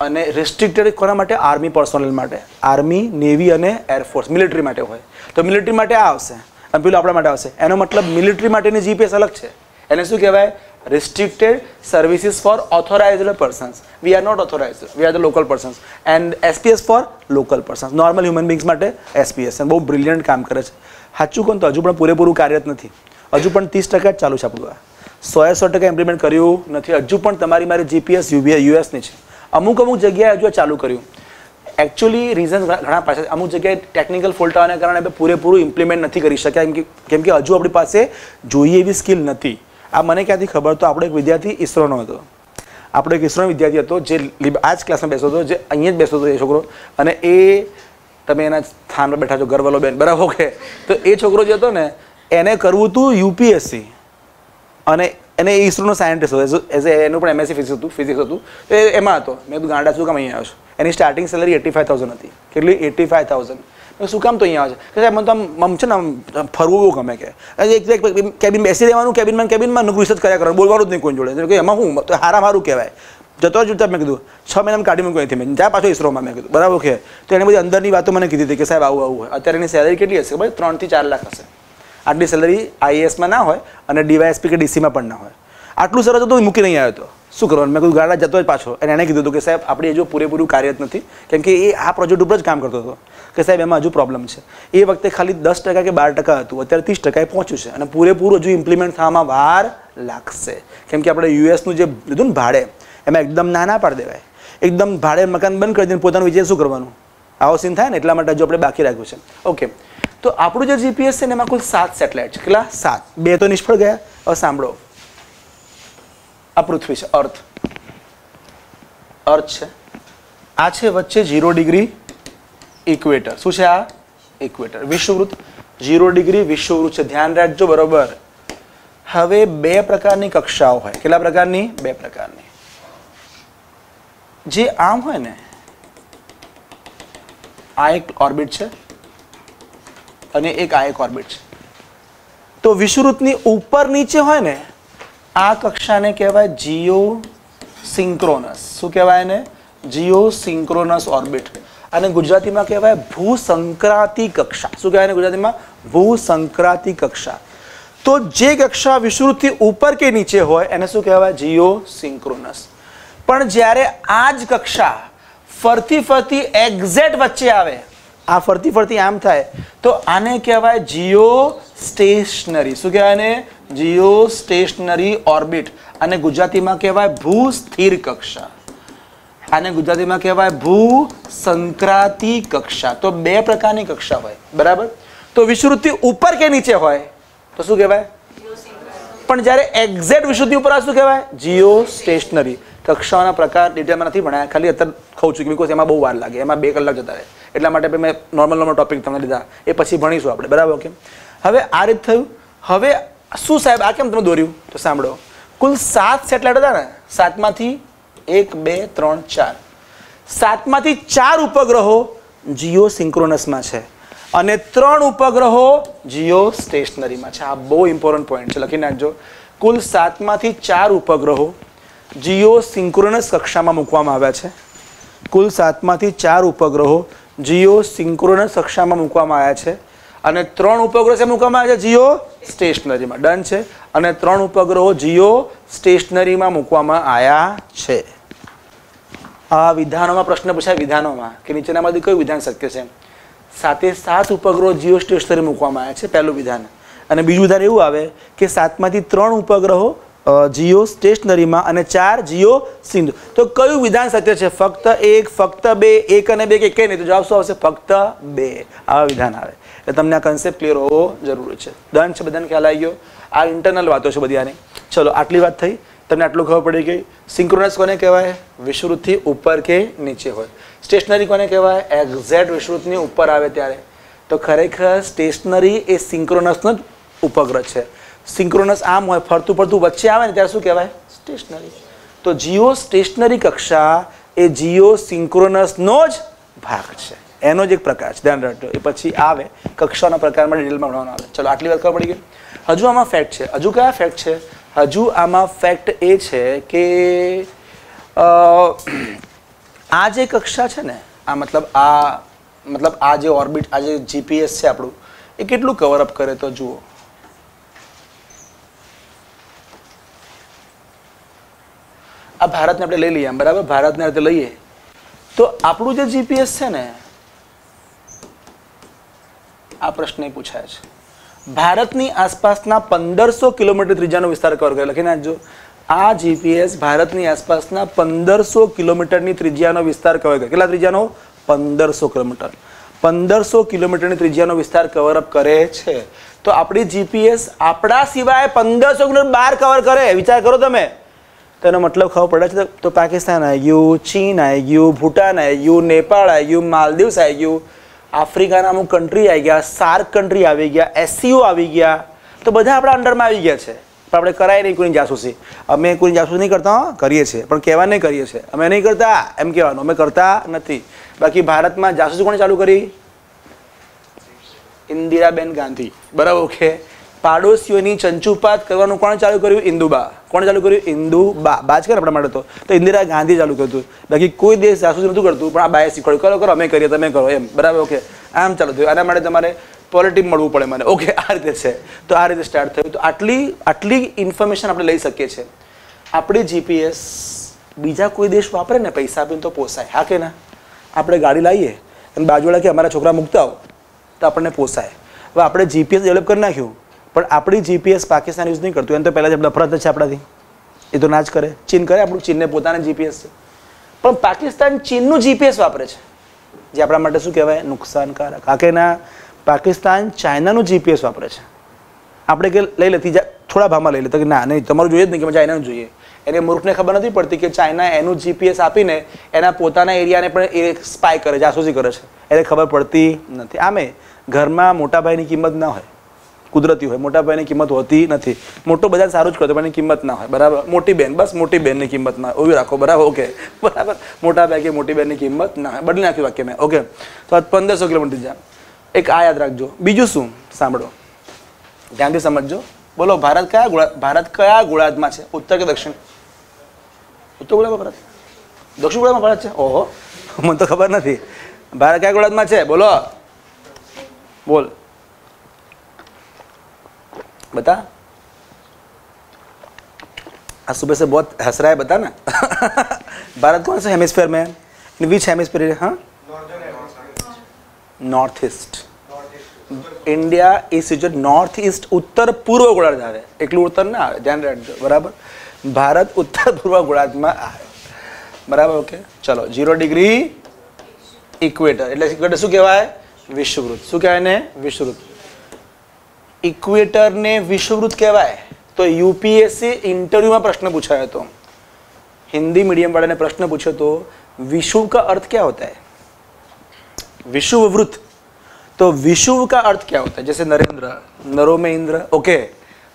અને રિસ્ટ્રિક્ટેડ કોના માટે? આર્મી પર્સોનલ માટે. આર્મી નેવી અને એરફોર્સ મિલિટરી માટે હોય. તો મિલિટરી માટે આ આવશે. અને પેલું આપણા માટે આવશે. એનો મતલબ મિલિટરી માટેની જીપીએસ અલગ છે. એને શું કહેવાય? Restricted services for authorized persons. We are not authorized. We are the local persons. And sps for local persons. Normal human beings માટે sps બહુ બ્રિલિયન્ટ કામ કરે છે. સાચું કોણ તો હજુ પણ પૂરેપૂરું કાર્યરત નથી. હજુ પણ ત્રીસ ટકા જ ચાલુ છે આપણું સોએ સો ટકા ઇમ્પ્લિમેન્ટ કર્યું નથી. હજુ પણ તમારી મારી જીપીએસ યુએસની છે. અમુક અમુક જગ્યાએ હજુ ચાલુ કર્યું. એકચ્યુઅલી રીઝન ઘણા પાછા અમુક જગ્યાએ ટેકનિકલ ફોલ્ટ આવવાના કારણે આપણે પૂરેપૂરું ઇમ્પ્લિમેન્ટ નથી કરી શક્યા. કેમ કે હજુ આપણી પાસે જોઈએ એવી સ્કિલ નથી. આ મને ક્યાંથી ખબર? તો આપણો એક વિદ્યાર્થી ઈસરોનો હતો. આપણો એક ઈસરોનો વિદ્યાર્થી હતો જે આ જ ક્લાસમાં બેસતો હતો, જે અહીંયા જ બેસતો હતો એ છોકરો. અને એ, તમે એના સ્થાન પર બેઠા છો ગરવલો બેન, બરાબર? ઓકે. તો એ છોકરો જે હતો ને, એને કરવું હતું યુપીએસસી. અને એને ઈસરોનો સાયન્ટિસ્ટ હતો. એઝ એ, એનું પણ એમએસસી ફિઝિક્સ હતું ફિઝિક્સ હતું. તો એ, એમાં હતો. મેં કીધું, ગાંડા, શું કામ અહીંયા આવ્યો છું એની starting salary eighty five thousand હતી. કેટલી? એટી ફાઈવ થાઉઝન્ડ શું કામ તો અહીંયા છે? કે સાહેબ, મને તો આમ છે ને આમ ફરવું બહુ ગમે કે. એક કેબિન બેસી રહેવાનું કેબિનમાં કેબિનમાં રિસર્ચ કર્યા કરવાનું બોલવાનું જ નહીં કોઈ જોડે. કે એમાં હું તો હારા મારું કહેવાય. જતો જ મેં કીધું, છ મહિનામાં કાઢી મૂકી અહીંથી મેં. જ્યાં પાછો ઈસરોમાં મેં કીધું. બરાબર છે તો એને બધી અંદરની વાતો મને કીધી હતી કે, સાહેબ, આવું આવું હોય. અત્યારે એની સેલરી કેટલી હશે? ભાઈ ત્રણથી ચાર લાખ હશે. આટલી સેલરી આઈએએસમાં ના હોય અને ડીવાયએસપી કે ડીસીમાં પણ ના હોય. આટલું સરસ હતું મૂકી નહીં આવ્યો હતો શું કરવાનું? મેં કીધું, ગાડા, જતો જ પાછો. અને એણે કીધું હતું કે, સાહેબ, આપણી હજુ પૂરેપૂરું કાર્યરત નથી. કેમ કે એ આ પ્રોજેક્ટ ઉપર જ કામ કરતો હતો. કે, સાહેબ, એમાં હજુ પ્રોબ્લેમ છે. એ વખતે ખાલી દસ ટકા કે બાર ટકા હતું. અત્યારે ત્રીસ ટકાએ પહોંચ્યું છે. અને પૂરેપૂરું હજુ ઇમ્પ્લિમેન્ટ થવામાં વાર લાગશે. કેમ કે આપણે યુએસનું જે લીધું ને ભાડે, એમાં એકદમ નાના પાડી દેવાય. એકદમ ભાડે મકાન બંધ કરી દઈને પોતાનું વિજય શું કરવાનું? આવો સીન થાય ને, એટલા માટે હજુ આપણે બાકી રાખ્યું છે. ઓકે તો આપણું જે જીપીએસ છે ને, એમાં કુલ સાત સેટેલાઇટ છે. કેટલા? સાત. બે તો નિષ્ફળ ગયા. હવે સાંભળો. આ પૃથ્વી છે. અર્થ. અર્થ છે. આ છે વચ્ચે ઝીરો ડિગ્રી ઇક્વેટર શું છે આ? ઇક્વેટર વિશ્વવૃત ઝીરો ડિગ્રી વિષુવવૃત્ત છે. ધ્યાન રાખજો, બરોબર. હવે બે પ્રકારની કક્ષાઓ હોય. કેટલા પ્રકારની? બે પ્રકારની. જે આમ હોય ને, આ એક ઓર્બિટ છે અને એક આ એક ઓર્બિટ છે. તો વિષુવવૃત્તની ઉપર નીચે હોય ને આ કક્ષાને કહેવાય જીઓ સિંક્રોનસ શું કહેવાય એને? Geosynchronous orbit. અને ગુજરાતીમાં કહેવાય ભૂસંક્રાંતિ કક્ષા. શું કહેવાય એને ગુજરાતીમાં? ભૂસંક્રાંતિ કક્ષા. તો જે કક્ષા વિષુવવૃત્તથી ઉપર કે નીચે હોય, એને શું કહેવાય? જીઓ સિંક્રોનસ પણ જ્યારે આ જ કક્ષા ફરતી ફરતી એક્ઝેટ વચ્ચે આવે, આ ફરતી ફરતી આમ થાય, તો આને કહેવાય જીઓ સ્ટેશનરી. શું કહેવાય ને જીઓ સ્ટેશનરી ઓર્બિટ અને ગુજરાતીમાં કહેવાય ભૂ સ્થિર કક્ષા. આને ગુજરાતીમાં કહેવાય ભૂ સંક્રાંતિ કક્ષા. તો બે પ્રકારની કક્ષા હોય. બરાબર? તો વિષુવૃત્તિ ઉપર કે નીચે હોય? તો શું કહેવાય? પણ જ્યારે એક્ઝેક્ટ વિષુવૃત્તિ ઉપર આ શું કહેવાય? જીઓ સ્ટેશનરી કક્ષાઓના પ્રકાર ડિટેલમાં નથી ભણાયા. ખાલી અત્યારે કહું છું બિકોઝ એમાં બહુ વાર લાગે. એમાં બે કલાક જતા રહે. એટલા માટે મેં નોર્મલ નોર્મલ ટોપિક તમને લીધા એ પછી ભણીશું આપણે. બરાબર ઓકે હવે આ રીત થયું. હવે શું સાહેબ? આ કેમ તમે દોર્યું? તો સાંભળો. કુલ સાત સેટેલાઇટ હતા ને, સાતમાંથી એક, બે, ત્રણ, ચાર. સાતમાંથી ચાર ઉપગ્રહો જીઓ સિંક્રોનસમાં છે અને ત્રણ ઉપગ્રહો જીઓ સ્ટેશનરીમાં છે. આ બહુ ઇમ્પોર્ટન્ટ પોઈન્ટ છે, લખી નાખજો. કુલ સાતમાંથી ચાર ઉપગ્રહો જીઓ સિંક્રોનસ કક્ષામાં મૂકવામાં આવ્યા છે. કુલ સાતમાંથી ચાર ઉપગ્રહો જીઓ સિંક્રોનસ કક્ષામાં મૂકવામાં આવ્યા છે. અને ત્રણ ઉપગ્રહો છે મૂકવામાં આવે છે? જીઓ સ્ટેશનરીમાં. ડન છે? અને ત્રણ ઉપગ્રહો જીઓ સ્ટેશનરીમાં મૂકવામાં આવ્યા છે. આ વિધાનોમાં પ્રશ્ન પૂછાય, વિધાનોમાં, કે નીચેનામાંથી કયું વિધાન શક્ય છે સાતે સાત ઉપગ્રહો જીઓ સ્ટેશનરી મૂકવામાં આવ્યા છે, પહેલું વિધાન. અને બીજું વિધાન એવું આવે કે સાતમાંથી ત્રણ ઉપગ્રહો જીઓ સ્ટેશનરીમાં અને ચાર જીઓ સિંધુ. તો કયું વિધાન સત્ય છે? ફક્ત એક, ફક્ત બે, એક અને બે, કે કે નહીં? તો જવાબ શું આવશે? ફક્ત બે. આવા વિધાન આવે. એટલે તમને આ કન્સેપ્ટ ક્લિયર હોવો જરૂરી છે. ડન છે બધાને ખ્યાલ આવી ગયો? આ ઇન્ટરનલ વાતો છે બધી આની. ચલો, આટલી વાત થઈ. તમને આટલું ખબર પડી ગઈ. સિંક્રોનસ કોને કહેવાય? વિષુવૃત્તથી ઉપર કે નીચે હોય. સ્ટેશનરી કોને કહેવાય? એક્ઝેક્ટ વિષુવૃત્તની ઉપર આવે ત્યારે. તો ખરેખર સ્ટેશનરી એ સિંક્રોનસનો જ ઉપગ્રહ છે. સિંક્રોનસ આમ હોય, ફરતું ફરતું વચ્ચે આવે ને ત્યારે શું કહેવાય? સ્ટેશનરી તો જીઓ સ્ટેશનરી કક્ષા એ જીઓ સિંક્રોનસનો જ ભાગ છે. એનો જ એક પ્રકાર છે. ધ્યાન રાખજો. એ પછી આવે, કક્ષાના પ્રકારમાં ડિટેલમાં ભણવાનો આવે. ચલો, આટલી વાત ખબર પડી ગઈ? હજુ આમાં ફેક્ટ છે. હજુ કયા ફેક્ટ છે? હજુ આમાં ફેક્ટ એ છે કે આ જે કક્ષા છે ને, આ મતલબ આ મતલબ આ જે ઓર્બિટ, આ જે જીપીએસ છે આપણું, એ કેટલું કવર અપ કરે તો જુઓ. આ ભારતને આપણે લઈ લઈએ બરાબર? ભારતને રીતે લઈએ. તો આપણું જે જીપીએસ છે ને આ પ્રશ્ન પૂછાય છે. ભારતની આસપાસના પંદરસો કિલોમીટર ત્રિજ્યાનો વિસ્તાર કવર કરે લખી નાખજો આ જીપીએસ ભારતની આસપાસના પંદરસો કિલોમીટરની ત્રિજ્યાનો વિસ્તાર કવર કરે. કેટલા ત્રિજ્યાનો પંદરસો કિલોમીટર. પંદરસો કિલોમીટરની ત્રિજ્યાનો વિસ્તાર કવર કરે છે. તો આપણી જીપીએસ આપણા સિવાય પંદરસો કિલોમીટર બહાર કવર કરે. વિચાર કરો તમે. તેનો મતલબ ખબર પડે છે. તો પાકિસ્તાન આવી ગયું, ચીન આવી ગયું, ભૂટાન આવી ગયું, નેપાળ આવી ગયું, માલદીવ્સ આવી ગયું. આફ્રિકાના અમુક કન્ટ્રી આવી ગયા સાર્ક કન્ટ્રી આવી ગયા એસસીઓ આવી ગયા. તો બધા આપણા અંડરમાં આવી ગયા છે. પણ આપણે કરાય નહીં કોઈની જાસૂસી. અમે કોઈની જાસૂસી નહીં કરતા કરીએ છીએ. પણ કહેવા નહીં કરીએ છીએ. અમે નહીં કરતા. એમ કહેવાનું. અમે કરતા નથી. બાકી ભારતમાં જાસૂસી કોણે ચાલુ કરી? ઇન્દિરાબેન ગાંધી. બરાબર ઓકે પાડોશીઓની ચંચુપાત કરવાનું કોણ ચાલુ કર્યું? ઇન્દુબા. કોણ ચાલુ કર્યું? ઇન્દુબા. બાજ કરે આપણા માટે તો. તો ઇન્દિરા ગાંધી ચાલુ કર્યું હતું. બાકી કોઈ દેશ જાસૂસી નહોતું કરતું, પણ આ બાએ શીખવાડ્યું. કરો કરો, અમે કરીએ, તમે કરો, એમ. બરાબર? ઓકે. આમ ચાલુ થયું. આના માટે તમારે પોલિટિક મળવું પડે મને. ઓકે, આ રીતે છે. તો આ રીતે સ્ટાર્ટ થયું. તો આટલી આટલી ઇન્ફોર્મેશન આપણે લઈ શકીએ છીએ. આપણી જીપીએસ બીજા કોઈ દેશ વાપરે ને, પૈસા આપીને તો પોસાય. હા કે ના? આપણે ગાડી લાવીએ અને બાજુવાળા કે, અમારા છોકરા મૂકતા હો તો આપણને પોસાય. હવે આપણે જીપીએસ ડેવલપ કરી નાખ્યું. પણ આપણી જીપીએસ પાકિસ્તાન યુઝ નહીં કરતું. એમ તો પહેલાં જ નફરત છે આપણાથી. એ તો ના જ કરે. ચીન કરે, આપણું ચીનને પોતાના જીપીએસ છે. પણ પાકિસ્તાન ચીનનું જીપીએસ વાપરે છે. જે આપણા માટે શું કહેવાય? નુકસાનકારક. હા કે ના? પાકિસ્તાન ચાઇનાનું જીપીએસ વાપરે છે. આપણે કે લઈ લેતી થોડા ભાવમાં લઈ લેતા કે ના, નહીં, તમારું જોઈએ જ નહીં કે ચાઇનાનું જોઈએ. એને મૂર્ખને ખબર નથી પડતી કે ચાઇના એનું જીપીએસ આપીને એના પોતાના એરિયાને પણ એ સ્પાય કરે જાસૂસી કરે છે. એને ખબર પડતી નથી. આમે, ઘરમાં મોટા ભાઈની કિંમત ના હોય. કુદરતી હોય. મોટા ભાઈની કિંમત હોતી નથી. મોટો બજાર સારું જ કરતો પણ એની કિંમત ના હોય. બરાબર? મોટી બેન, બસ મોટી બેનની કિંમત ના હોય. રાખો, બરાબર? ઓકે. બરાબર? મોટા ભાઈ કે મોટી બેનની કિંમત ના હોય. બદલી નાખ્યું વાક્ય મેં ઓકે. તો આ પંદરસો કિલોમીટર જ્યાં એક આ યાદ રાખજો. બીજું શું? સાંભળો. ધ્યાનથી સમજજો. બોલો, ભારત કયા ગોળા, ભારત કયા ગોળાર્ધમાં છે? ઉત્તર કે દક્ષિણ? ઉત્તર ગોળામાં ભારત. દક્ષિણ ગોળામાં ભારત છે? ઓહો. મને તો ખબર નથી. ભારત કયા ગોળાર્ધમાં છે? બોલો. બોલ. બતા आज सुबह से बहुत हंस रहा है बता ना भारत कौन से हेमिस्फेयर में है इन विच हेमिस्फेयर हाँ north east India is situated north east ઉત્તર પૂર્વ ગોળાર્ધ આવે એકલું ઉત્તર ના આવે ધ્યાન રાખજો બરાબર ભારત ઉત્તર પૂર્વ ગોળાર્ધમાં આવે બરાબર ઓકે ચલો જીરો ડિગ્રી ઇક્વેટર એટલે ઇક્વેટર શું કહેવાય વિષુવવૃત્ત શું કહેવાય ને વિષુવવૃત્ત ઇક્વેટરને વિષુવવૃત્ત કહેવાય તો યુપીએસસી ઇન્ટરવ્યુમાં પ્રશ્ન પૂછાયો હતો हिंदी मीडियम वाले ने प्रश्न पूछा तो विषुव का अर्थ क्या होता है विषुव वृत्त तो विषुव का अर्थ क्या होता है जैसे नरेंद्र नरो में इंद्र ओके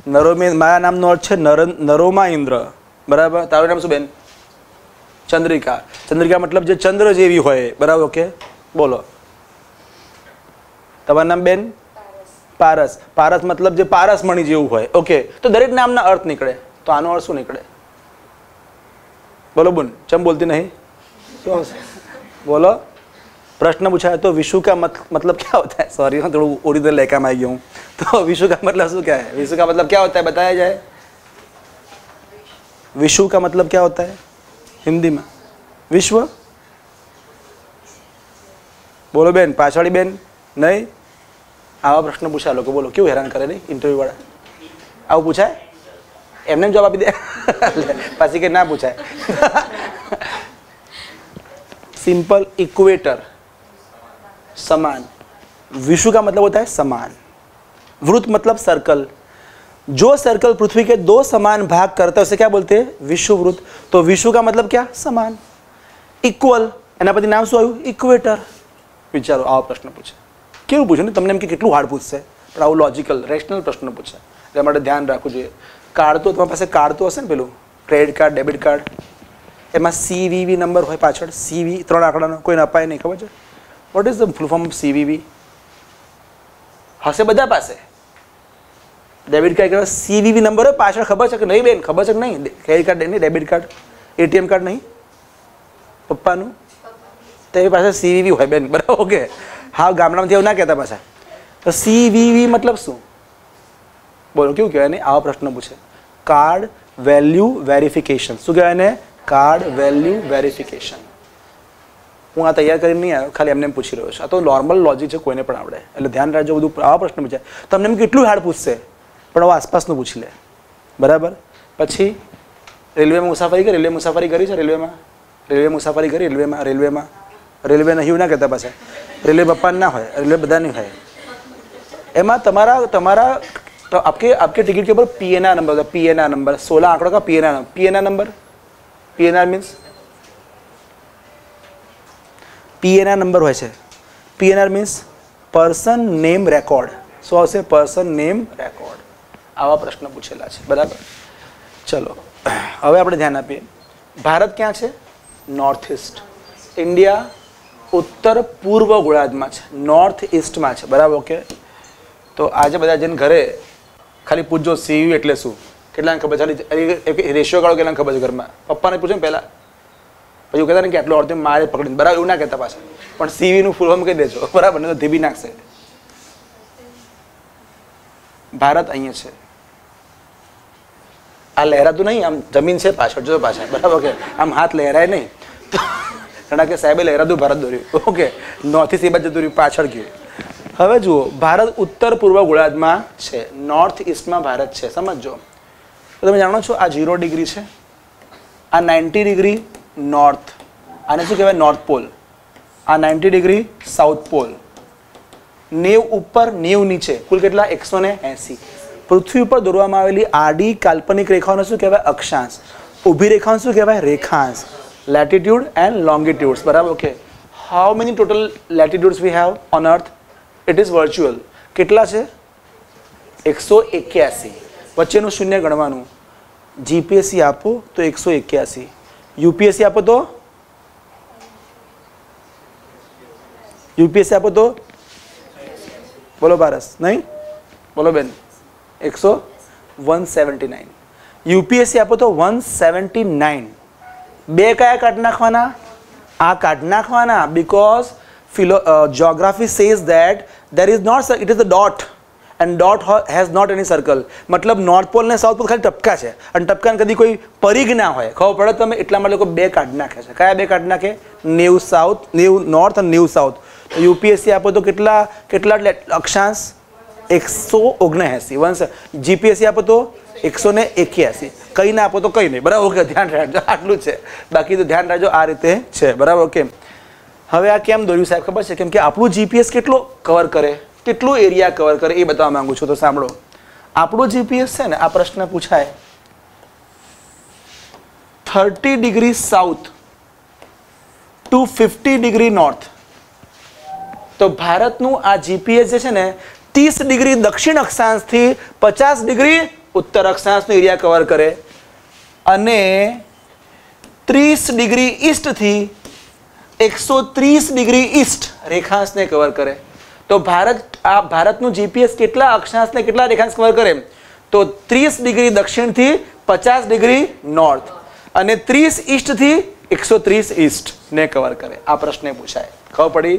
नरो में મારા નામનો અર્થ છે નર નરોમાં ઇન્દ્ર બરાબર તારું નામ શું બેન ચંદ્રિકા ચંદ્રિકા મતલબ જે ચંદ્ર જેવી હોય બરાબર ઓકે બોલો તમારું નામ બેન પારસ પારસ મતલબ જે પારસમણી જેવું હોય ઓકે તો દરેક નામના અર્થ નીકળે તો આનો અર્થ શું નીકળે बोलो बुन चम बोलती नहीं क्यों बोलो प्रश्न पूछा है तो विशु का मत, मतलब क्या होता है सॉरी हाँ थोड़ा ओरिजिनल लेकर मैं आ गया हूँ तो विशु का मतलब शू क्या है विशु का मतलब क्या होता है बताया जाए विशु का मतलब क्या होता है हिंदी में विश्व બોલો બેન પાછાડી બેન નહીં આવા પ્રશ્ન પૂછ્યા લોકો બોલો કેવું હેરાન કરે નહીં ઇન્ટરવ્યુ વાળા આવું પૂછાય એમને જવાબ આપી દે પછી કે ના પૂછાય सिंपल इक्वेटर समान विश्व का मतलब होता है समान वृत्त मतलब सर्कल जो सर्कल पृथ्वी के दो समान भाग करता है उसे क्या बोलते हैं विश्व वृत्त तो विश्व का मतलब क्या समान ઇક્વલ એના પછી નામ શું આવ્યું ઇક્વેટર વિચારો આવો પ્રશ્ન પૂછે કેવું પૂછ્યું? ને તમને એમ કે કેટલું હાર્ડ પૂછશે? પણ આવું લોજિકલ રેશનલ પ્રશ્ન પૂછે. એટલા માટે ધ્યાન રાખવું જોઈએ. કાર્ડ તો તમારી પાસે કાર્ડ તો હશે ને પેલું? ક્રેડિટ કાર્ડ ડેબિટ કાર્ડ એમાં સીવીવી નંબર હોય પાછળ. સીવી ત્રણ આંકડાનો. કોઈને અપાય નહીં, ખબર છે? What is the full form CVV હશે બધા પાસે? ડેબિટ કાર્ડ કહેવાય. સીવીવી નંબર હોય પાછળ ખબર છે કે નહીં બેન? ખબર છે કે નહીં? ક્રેડિટ કાર્ડ નહીં ડેબિટ કાર્ડ એટીએમ કાર્ડ નહીં? પપ્પાનું? તો એની પાસે સીવીવી હોય બેન, બરાબર ઓકે હા, ગામડામાંથી એવું ના કહેતા પાછા. તો સીવીવી મતલબ શું? બોલો, કેવું કહેવાય ને આવા પ્રશ્ન પૂછે. કાર્ડ વેલ્યુ વેરિફિકેશન શું કહેવાય ને કાર્ડ વેલ્યુ વેરિફિકેશન હું આ તૈયાર કરીને નહીં આવ્યો, ખાલી એમને પૂછી રહ્યો છું. આ તો નોર્મલ લોજિક છે, કોઈને પણ આવડે. એટલે ધ્યાન રાખજો બધું. આવા પ્રશ્ન પૂછાય તમને એમ કેટલું હાર્ડ પૂછશે? પણ હવે આસપાસનું પૂછી લે. બરાબર? પછી રેલવેમાં મુસાફરી કરી, રેલવે મુસાફરી કરી છે રેલવેમાં? રેલવે મુસાફરી કરી, રેલવેમાં રેલવેમાં? રેલવે નહીં ના કહેતા પાછા. રેલવે પપ્પાને ના હોય રેલવે બધાની હોય એમાં તમારા તમારા तो आपके आपके टिकट के ऊपर पी एन आर नंबर होता है पी एन आर नंबर सोलह आंकड़ों का P N R P N R number P N R means P N R number હોય છે P N R means person name record શું આવશે પર્સન નેમ રેકોર્ડ આવા પ્રશ્ન પૂછેલા છે બરાબર ચલો હવે આપણે ધ્યાન આપીએ ભારત ક્યાં છે નોર્થ ઇસ્ટ ઇન્ડિયા ઉત્તર પૂર્વ ગોળાર્ધમાં છે નોર્થ ઇસ્ટમાં છે, બરાબર ઓકે તો આજે બધા જેને ઘરે ખાલી પૂછજો સીયુ એટલે શું? કેટલાને ખબર ચાલી રેશિયો કાઢો કેટલાને ખબર છે ઘરમાં? પપ્પાને પૂછે ને પહેલાં. પછી કહેતા ને કે આટલો અડધો મારે પકડીને. બરાબર, એવું ના કહેતા પાછા. પણ સીવીનું ફૂલ ફોર્મ કહી દેજો. બરાબર ને તો ધીબી નાખશે. ભારત અહીંયા છે. આ લહેરાતું નહીં, આમ જમીન છે પાછળ, જો પાછળ. બરાબર કે આમ હાથ લહેરાય નહીં. ઘણા કે સાહેબે લહેરાતું ભારત દોર્યું. ઓકે નોર્થ ઇસ્ટ એ બાજુ દોર્યું, પાછળ ગયું. હવે જુઓ, ભારત ઉત્તર પૂર્વ ગોળાર્ધમાં છે નોર્થ ઇસ્ટમાં ભારત છે સમજો તમે જાણો છો આ ઝીરો ડિગ્રી છે? આ નાઇન્ટી ડિગ્રી નોર્થ આને શું કહેવાય? નોર્થ પોલ આ નાઇન્ટી ડિગ્રી સાઉથ પોલ નેવ ઉપર, નેવ નીચે, કુલ કેટલા? એકસો ને એંસી. પૃથ્વી ઉપર દોરવામાં આવેલી આડી કાલ્પનિક રેખાઓને શું કહેવાય? અક્ષાંશ. ઊભી રેખાઓને શું કહેવાય? રેખાંશ. લેટિટ્યુડ એન્ડ લોંગિટ્યુડ્સ બરાબર okay how many total latitudes we have on earth it is virtual કેટલા છે એકસો એક્યાસી વચ્ચેનું શૂન્ય ગણવાનું જીપીએસસી આપો તો એકસો એક્યાસી યુપીએસસી આપો તો યુપીએસસી આપો તો બોલો પારસ નહીં બોલો બેન એકસો વન સેવન્ટી નાઇન યુપીએસસી આપો તો વન સેવન્ટી નાઇન બે કયા કાઢી નાખવાના? આ કાઢી નાખવાના because philo geography says that there is not it is the dot and dot has not any circle મતલબ નોર્થ પોલ ને સાઉથ પોલ ખાલી ટપકા છે. અને ટપકાને કદી કોઈ પરિઘ ના હોય. ખબર પડે તમે એટલા માટે લોકો બે કાઢી નાખે છે. કયા બે કાઢી નાખે? ન્યૂ સાઉથ ન્યૂ નોર્થ અને ન્યૂ સાઉથ તો યુપીએસસી આપો તો કેટલા કેટલા અક્ષાંશ? એકસો ઓગણએંસી. વન્સ જીપીએસસી આપો તો એકસો ને એક્યાસી. કંઈ આપો તો કંઈ નહીં. બરાબર? ઓકે, ધ્યાન રાખજો. આટલું છે. બાકી તો ધ્યાન રાખજો, આ રીતે છે. બરાબર? ઓકે. હવે આ કેમ દોર્યું સાહેબ? ખબર છે? કેમ કે આપણું જીપીએસ કેટલો કવર કરે? કેટલું એરિયા કવર કરે? એ બતાવવા માંગુ છું. તો સાંભળો. આપણું જીપીએસ છે ને, આ પ્રશ્ન પૂછાય. Thirty degree south to fifty degree north. તો ભારતનું આ જીપીએસ જે છે ને, ત્રીસ ડિગ્રી દક્ષિણ અક્ષાંશથી પચાસ ડિગ્રી ઉત્તર અક્ષાંશનો એરિયા કવર કરે અને ત્રીસ ડિગ્રી ઈસ્ટથી એકસો ત્રીસ ડિગ્રી ઈસ્ટ રેખાંશને કવર કરે. તો ભારત, આ ભારતનું જીપીએસ કેટલા અક્ષાંશને કેટલા રેખાંશ કવર કરે? તો ત્રીસ ડિગ્રી દક્ષિણથી પચાસ ડિગ્રી નોર્થ અને ત્રીસ ઈસ્ટથી એકસો ત્રીસ ઈસ્ટને કવર કરે. આ પ્રશ્ન પૂછાય. ખબર પડી?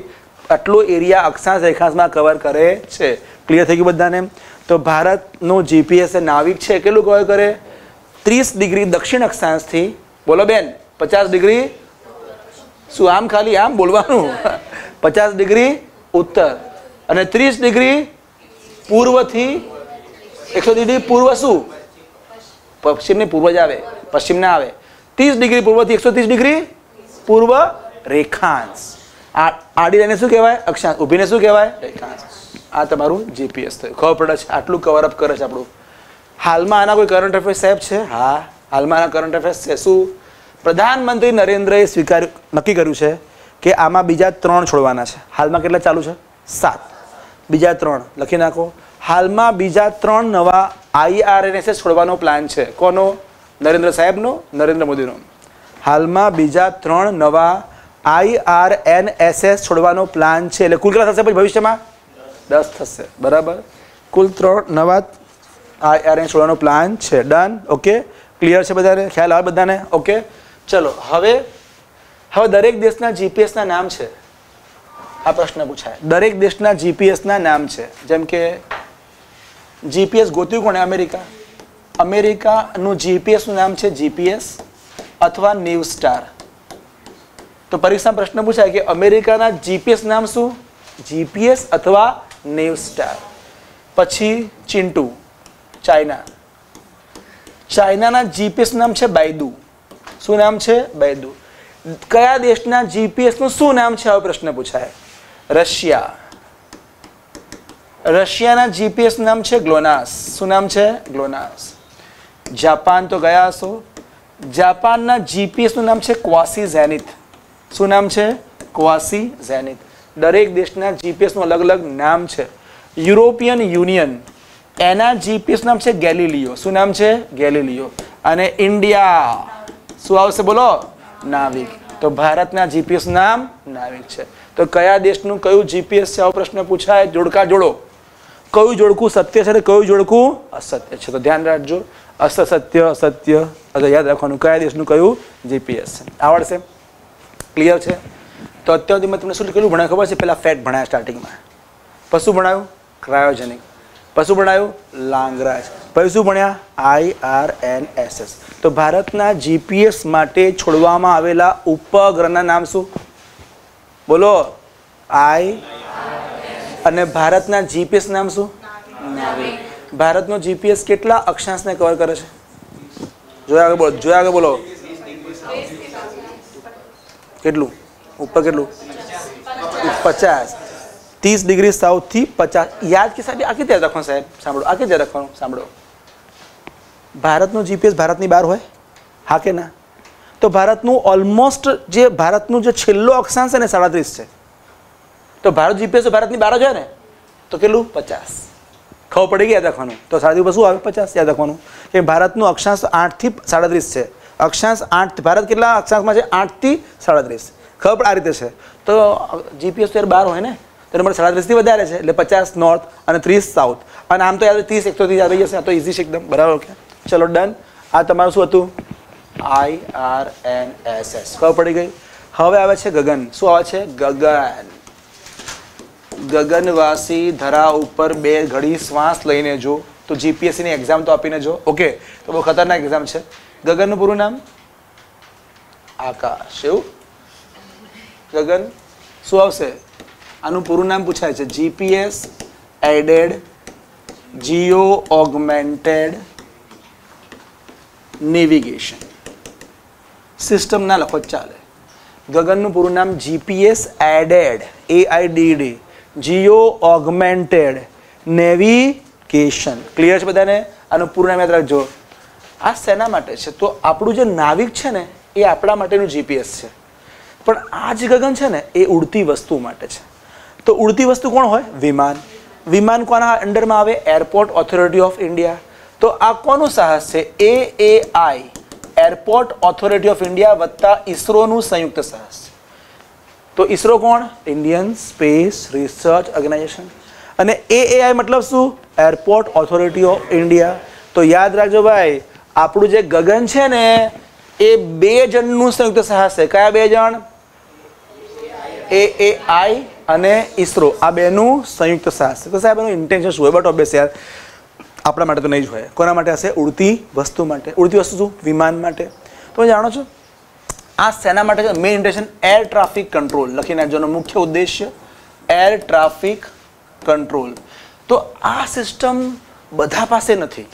આટલો એરિયા અક્ષાંશ રેખાંશમાં કવર કરે છે. ક્લિયર થઈ ગયું બધાને? તો ભારતનું જીપીએસ નાવિક છે, કેટલું કવર કરે? ત્રીસ ડિગ્રી દક્ષિણ અક્ષાંશથી. બોલો બેન, પચાસ ડિગ્રી શું આમ ખાલી આમ બોલવાનું? પચાસ ડિગ્રી ઉત્તર અને ત્રીસ ડિગ્રી પૂર્વથી. એકસો ડિગ્રી પૂર્વ શું? પશ્ચિમની પૂર્વ જ આવે. પશ્ચિમ ના આવે. ત્રીસ ડિગ્રી પૂર્વથી એકસો ત્રીસ ડિગ્રી પૂર્વ રેખાંશ. આડી લાઈને શું કહેવાય? અક્ષાંશ. ઊભીને શું કહેવાય? આ તમારું જીપીએસ થયું. ખબર પડે છે, આટલું કવર અપ કરે છે આપણું. હાલમાં આના કોઈ કરંટ અફેર્સ સાહેબ છે? હા. હાલમાં આના કરંટ અફેર્સ છે. શું પ્રધાનમંત્રી નરેન્દ્રએ સ્વીકાર્યું નક્કી કર્યું છે કે આમાં બીજા ત્રણ છોડવાના છે? હાલમાં કેટલા ચાલુ છે? સાત. બીજા ત્રણ. લખી નાખો. હાલમાં બીજા ત્રણ નવા આઈઆરએનએસએસ છોડવાનો પ્લાન છે. કોનો? નરેન્દ્ર સાહેબનો, નરેન્દ્ર મોદીનો. હાલમાં બીજા ત્રણ નવા આઈઆરએનએસએસ છોડવાનો પ્લાન છે. એટલે કુલ કેટલા થશે પછી ભવિષ્યમાં? દસ થશે. બરાબર? કુલ ત્રણ નવા આઈઆરએન છોડવાનો પ્લાન છે. ડન ઓકે ક્લિયર છે બધાને? ખ્યાલ આવે બધાને? ઓકે ચલો, હવે હવે દરેક દેશના જીપીએસના નામ છે. આ પ્રશ્ન પૂછાય. દરેક દેશના જીપીએસના નામ છે. જેમ કે જીપીએસ ગોત્યું કોણે? અમેરિકા. અમેરિકાનું જીપીએસનું નામ છે જીપીએસ અથવા ન્યૂ સ્ટાર તો પરીક્ષામાં પ્રશ્ન પૂછાય કે અમેરિકાના જીપીએસ નામ શું? જીપીએસ અથવા નેવ સ્ટાર? પછી ચિન્ટુ ચાઇના. ચાઇનાના જીપીએસ નામ છે બાયદુ શું નામ છે? બાયદુ કયા દેશના જીપીએસનું શું નામ છે? આવો પ્રશ્ન પૂછાય. રશિયા. રશિયાના જીપીએસ નામ છે ગ્લોનાસ. શું નામ છે? ગ્લોનાસ. જાપાન તો ગયા હશો. જાપાનના જીપીએસનું નામ છે ક્વાસી ઝેનિથ. શું નામ છે? Quasi zenith. દરેક દેશના જીપીએસનું અલગ અલગ નામ છે. European union. એના જીપીએસ નામ છે ગેલિલિયો. શું નામ છે? ગેલિલિયો. અને ઇન્ડિયા. શું આવશે બોલો? નાવિક. તો ભારતના જીપીએસ નામ નાવિક છે. તો કયા દેશનું કયું જીપીએસ છે? આવો પ્રશ્ન પૂછાય. જોડકા જોડો. કયું જોડકું સત્ય છે અને કયું જોડકું અસત્ય છે? તો ધ્યાન રાખજો. અસત્ય અસત્ય અથવા યાદ રાખવાનું. કયા દેશનું કયું જીપીએસ આવડશે? ક્લિયર છે? તો અત્યાર સુધી મેં તમને શું કેટલું ભણાવ્યું ખબર છે પહેલાં ફેટ ભણાયા સ્ટાર્ટિંગમાં પછી શું ભણાવ્યું ક્રાયોજેનિક પછી શું ભણાવ્યું લાંગરાજ પછી શું ભણ્યા? I R N S S તો ભારતના જીપીએસ માટે છોડવામાં આવેલા ઉપગ્રહના નામ શું? બોલો. આઈ અને ભારતના જીપીએસ નામ શું? ભારતનો જીપીએસ કેટલા અક્ષાંશને કવર કરે છે? જોયા આગળ બોલો જોયા આગળ બોલો. કેટલું? ઉપર કેટલું? પચાસ. ત્રીસ ડિગ્રી સાઉથથી પચાસ. યાદ કે સાહેબ, આ ત્યાં રાખવાનું સાહેબ? સાંભળો, આ ત્યાં રાખવાનું? સાંભળો. ભારતનું જીપીએસ ભારતની બહાર હોય? હા કે ના? તો ભારતનું ઓલમોસ્ટ જે ભારતનું જે છેલ્લો અક્ષાંશ છે ને, સાડત્રીસ છે. તો ભારત જીપીએસ ભારતની બહાર જ હોય ને? તો કેટલું? પચાસ. ખબર પડી ગઈ યાદ રાખવાનું? તો સાડત્રીસ પર શું આવે? પચાસ યાદ રાખવાનું. કે ભારતનું અક્ષાંશ આઠથી સાડત્રીસ છે. અક્ષાંશ આઠ ભારત કેટલા અક્ષાંશમાં છે? આઠથી સાડત્રીસ. ખબર આ રીતે છે. તો જીપીએસ તો બાર હોય ને, તો નંબર સાડત્રીસથી વધારે છે. એટલે પચાસ નોર્થ અને ત્રીસ સાઉથ અને આમ તો યાદ ત્રીસ એકસો ત્રીસ આવી જશે આ તો ઇઝી છે એકદમ. બરાબર ઓકે ચલો ડન આ તમારું શું હતું? I R N S S ખબર પડી ગઈ? હવે આવે છે ગગન. શું આવે છે? ગગન. ગગનવાસી ધરા ઉપર બે ઘડી શ્વાસ લઈને જો. તો જીપીએસસીની એક્ઝામ તો આપીને જો. ઓકે તો બહુ ખતરનાક એક્ઝામ છે. ગગનનું પૂરું નામ? આકાશ. એવું? ગગન, શું આવશે? આનું પૂરું નામ પૂછાય છે. GPS aided geo augmented navigation system ના લખો, ચાલે. ગગનનું પૂરું નામ GPS aided A I D D geo augmented navigation clear છે બધાને? આનું પૂરું નામ યાદ રાખજો. આ શેના માટે છે. તો આપણું જે નાવિક છે ને, એ આપણા માટેનું જીપીએસ છે. પણ આ જે ગગન છે ને, એ ઉડતી વસ્તુ માટે છે. તો ઉડતી વસ્તુ કોણ હોય? વિમાન. વિમાન કોના અંડરમાં આવે? એરપોર્ટ ઓથોરિટી ઓફ ઇન્ડિયા તો આ કોનું સાહસ છે? A A I airport authority of India વત્તા ઇસરોનું સંયુક્ત સાહસ છે. તો ઇસરો કોણ? ઇન્ડિયન સ્પેસ રિસર્ચ ઓર્ગેનાઇઝેશન અને એએઆઈ મતલબ શું? એરપોર્ટ ઓથોરિટી ઓફ ઇન્ડિયા તો યાદ રાખજો ભાઈ આપણું જે ગગન છે ને, એ બે જણનું સંયુક્ત સાહસ છે. કયા બે જણ? એ એ, આઈ અને ઇસરો આ બેનું સંયુક્ત સાહસ તો સાહેબ, એનું ઇન્ટેન્શન શું હોય? બટ ઓબ્વિયસ યાર. આપણા માટે તો નહીં જ હોય. કોના માટે હશે? ઉડતી વસ્તુ માટે. ઉડતી વસ્તુ શું? વિમાન માટે. તમે જાણો છો? આ શેના માટે છે? Main intention air traffic control લખી નાખજો મુખ્ય ઉદ્દેશ્ય એર ટ્રાફિક કંટ્રોલ તો આ સિસ્ટમ બધા પાસે નથી.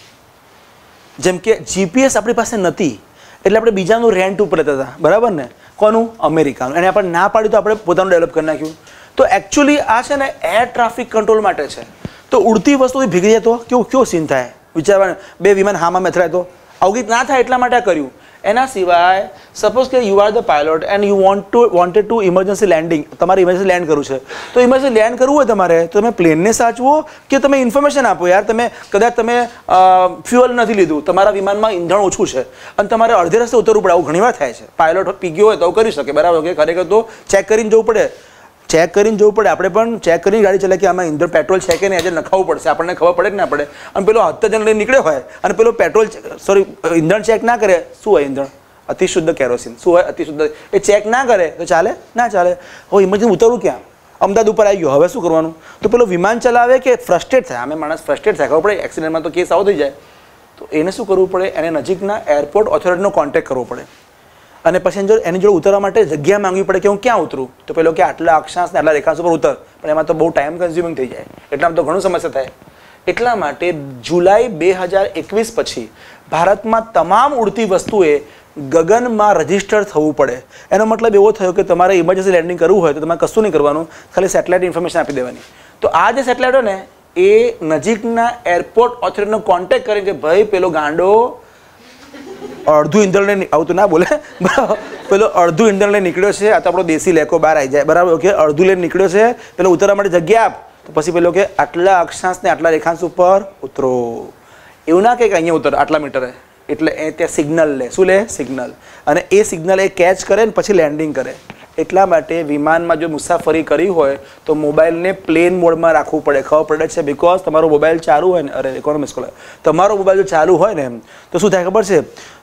જેમ કે જીપીએસ આપણી પાસે નથી, એટલે આપણે બીજાનું રેન્ટ ઉપર લેતા હતા. બરાબર ને? કોનું? અમેરિકાનું. એને આપણે ના પાડ્યું તો આપણે પોતાનું ડેવલપ કરી નાખ્યું. તો એકચ્યુઅલી આ છે ને એર ટ્રાફિક કંટ્રોલ માટે છે. તો ઉડતી વસ્તુથી ભીગડી જતો, કેવું કેવો સીન થાય? વિચારવાનું. બે વિમાન હામાં મેથરાય તો. આવું ના થાય એટલા માટે કર્યું. એના સિવાય સપોઝ કે you are the pilot and you want to wanted to emergency landing તમારે ઇમરજન્સી લેન્ડ કરવું છે. તો ઇમરજન્સી લેન્ડ કરવું હોય તમારે, તો તમે પ્લેનને સાચવો કે તમે ઇન્ફોર્મેશન આપો યાર, તમે કદાચ તમે ફ્યુઅલ નથી લીધું, તમારા વિમાનમાં ઈંધણ ઓછું છે, અને તમારે અડધે રસ્તે ઉતરવું પડે, આવું ઘણીવાર થાય છે. પાયલોટ પીગ્યો હોય તો કરી શકે, બરાબર, કે ખરેખર તો ચેક કરીને જવું પડે. ચેક કરીને જવું પડે. આપણે પણ ચેક કરીને ગાડી ચલાવી કે આમાં ઇંધણ પેટ્રોલ છે કે નહીં, આજે નખાવવું પડશે. આપણને ખબર પડે કે ના પડે. અને પેલો હત્યાજન લઈને નીકળ્યો હોય અને પેલો પેટ્રોલ સોરી ઇંધણ ચેક ના કરે, શું હોય ઇંધણ? અતિશુદ્ધ કેરોસીન શું હોય? અતિશુદ્ધ. એ ચેક ના કરે તો ચાલે? ના ચાલે. હો ઇમરજન્સી ઉતરવું ક્યાં? અમદાવાદ ઉપર આવી ગયો. હવે શું કરવાનું? તો પેલો વિમાન ચલાવે કે ફ્રસ્ટ્રેટ થાય? અમે માણસ ફ્રસ્ટ્રેટ થાય. ખબર પડે? એક્સિડન્ટમાં તો કેસ આવો થઈ જાય. તો એને શું કરવું પડે? એને નજીકના એરપોર્ટ ઓથોરિટીનો કોન્ટેક્ટ કરવો પડે. અને જો એની જોડે ઉતરવા માટે જગ્યા માંગવી પડે કે હું ક્યાં ઉતરું? તો પેલો કે આટલા અક્ષાંશ ને આટલા રેખાંશ ઉપર ઉતર. પણ એમાં તો બહુ ટાઈમ કન્ઝ્યુમિંગ થઈ જાય. એટલામાં તો ઘણું સમસ્યા થાય. એટલા માટે જુલાઈ બે હજાર એકવીસ પછી ભારતમાં તમામ ઉડતી વસ્તુએ ગગનમાં રજિસ્ટર થવું પડે. એનો મતલબ એવો થયો કે તમારે ઇમરજન્સી લેન્ડિંગ કરવું હોય તો તમારે કશું નહીં કરવાનું. ખાલી સેટેલાઇટ ઇન્ફોર્મેશન આપી દેવાની. તો આ જે સેટેલાઇટ હોય ને, એ નજીકના એરપોર્ટ ઓથોરિટીનો કોન્ટેક્ટ કરીને કે, ભાઈ, પેલો ગાંડો અડધું ઈંધણ લઈને આવું તો ના બોલે. પેલો અડધું ઈંધણ લઈને નીકળ્યો છે, આ તો આપણો દેશી લેકો બહાર આવી જાય. બરાબર? ઓકે, અડધું લઈને નીકળ્યો છે, પેલો ઉતરવા માટે જગ્યા આપ. તો પછી પેલો કે, આટલા અક્ષાંશ ને આટલા રેખાંશ ઉપર ઉતરો. એવું ના કે અહીંયા ઉતર, આટલા મીટરે. એટલે એ ત્યાં સિગ્નલ લે. શું લે? સિગ્નલ અને એ સિગ્નલ એ કેચ કરે ને પછી લેન્ડિંગ કરે. એટલા માટે વિમાનમાં જો મુસાફરી કરી હોય, તો મોબાઈલને પ્લેન મોડમાં રાખવું પડે. ખબર પડે છે? બિકોઝ તમારો મોબાઈલ ચાલુ હોય ને, અરે ઇકોનોમિક્સ કોલ તમારો મોબાઈલ જો ચાલુ હોય ને તો શું થાય ખબર છે?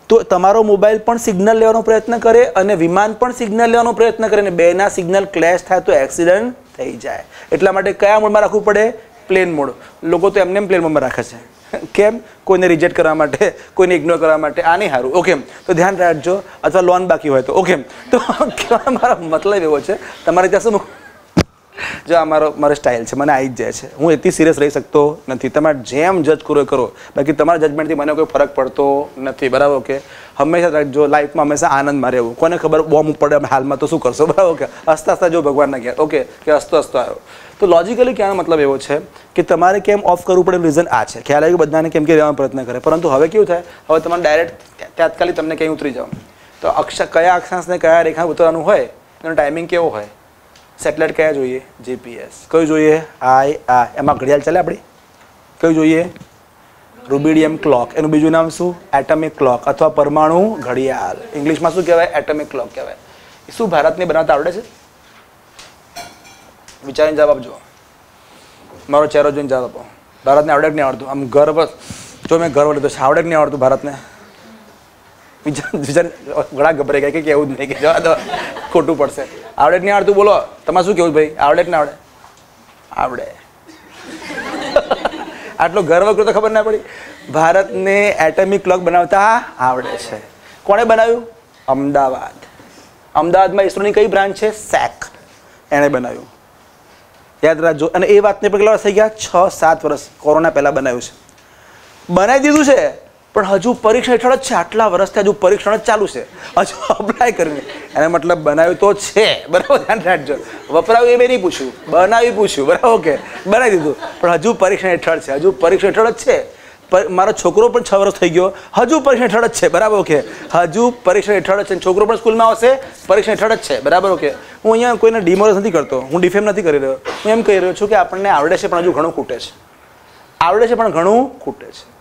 તો તમારો મોબાઈલ પણ સિગ્નલ લેવાનો પ્રયત્ન કરે અને વિમાન પણ સિગ્નલ લેવાનો પ્રયત્ન કરે અને બેના સિગ્નલ ક્લેશ થાય તો એક્સિડન્ટ થઈ જાય. એટલા માટે કયા મોડમાં રાખવું પડે? પ્લેન મોડ લોકો તો એમને એમ પ્લેન મોડમાં રાખે છે. કેમ? કોઈને રિજેક્ટ કરવા માટે, કોઈને ઇગ્નોર કરવા માટે. આ નહીં સારું. ઓકે તો ધ્યાન રાખજો. અથવા લોન બાકી હોય તો. ઓકે તો મારો મતલબ એવો છે, તમારે ત્યાં શું જો આ મારો મારો સ્ટાઇલ છે, મને આવી જ જાય છે. હું એટલી સિરિયસ રહી શકતો નથી. તમારે જેમ જજ કરો કરો. બાકી તમારા જજમેન્ટથી મને કોઈ ફરક પડતો નથી. બરાબર? કે હંમેશા રાખજો લાઈફમાં હંમેશા આનંદમાં રહેવું. કોને ખબર બોમ્બ પડે હાલમાં તો શું કરશો? બરાબર કે હસતા હસતા જો ભગવાનના ગયા ઓકે, કે હસતો હસતો આવ્યો તો લોજિકલી કહેવાનો મતલબ એવો છે કે તમારે કેમ ઓફ કરવું પડે? રીઝન આ છે. ખ્યાલ આવ્યું બધાને કેમ કે રહેવાનો પ્રયત્ન કરે. પરંતુ હવે કેવું થાય? હવે તમારે ડાયરેક્ટ તાત્કાલિક તમને ક્યાંય ઉતરી જાઓ તો અક્ષર કયા અક્ષાંશને કયા રેખા ઉતરવાનું હોય? એનો ટાઈમિંગ કેવો હોય? સેટેલાઇટ કયા જોઈએ? જીપીએસ કયું જોઈએ? આઈ આ એમાં ઘડિયાળ ચાલે આપણી? કયું જોઈએ? Rubidium clock. એનું બીજું નામ શું? એટમિક ક્લોક અથવા પરમાણુ ઘડિયાળ. ઇંગ્લિશમાં શું કહેવાય? એટમિક ક્લોક કહેવાય. શું ભારતને બનાવતા આવડે છે? વિચારીને જવાબ આપજો મારો ચહેરો જોઈને જવાબ આપો. ભારતને આવડે કે નહીં આવડતું? આમ ગર્વ જો. મેં ગર્વ લીધો, છે. આવડે કે નહીં આવડતું ભારતને? વિચાર વિચાર ઘણા ગભરાઈ ગયા કે કેવું જ નહીં, કે જવા દો. ખોટું પડશે. આવડે જ નહીં આવડતું? બોલો. તમારે શું કેવું ભાઈ? આવડે કે ના આવડે? આવડે. આટલો ગર્વ કરતો ખબર ના પડી. ભારતને એટમિક ક્લોક બનાવતા આવડે છે. કોણે બનાવ્યું? અમદાવાદ. અમદાવાદમાં ઇસરોની કઈ બ્રાન્ચ છે? સેક. એણે બનાવ્યું. યાદ રાખજો. અને એ વાતને પણ કેટલા વર્ષ થઈ ગયા છ સાત વર્ષ. કોરોના પહેલાં બનાવ્યું છે. બનાવી દીધું છે. પણ હજુ પરીક્ષણ હેઠળ જ છે. આટલા વર્ષથી હજુ પરીક્ષણ જ ચાલુ છે. હજુ અપ્લાય કરીને. એને મતલબ બનાવ્યું તો છે. બરાબર? ધ્યાન રાખજો. વપરાયું એ મેં નહીં પૂછ્યું. બનાવી પૂછ્યું. બરાબર? ઓકે. બનાવી દીધું. પણ હજુ પરીક્ષણ હેઠળ છે. હજુ પરીક્ષણ હેઠળ જ છે. મારો છોકરો પણ છ વર્ષ થઈ ગયો. હજુ પરીક્ષા હેઠળ જ છે. બરાબર? ઓકે. હજુ પરીક્ષા હેઠળ જ છે. છોકરો પણ સ્કૂલમાં આવશે. પરીક્ષા હેઠળ જ છે. બરાબર? ઓકે. હું અહીંયા કોઈને ડિમોરસ નથી કરતો. હું ડિફેમ નથી કરી રહ્યો. હું એમ કહી રહ્યો છું કે આપણને આવડે છે, પણ હજુ ઘણું ખૂટે છે. આવડે છે, પણ ઘણું ખૂટે છે.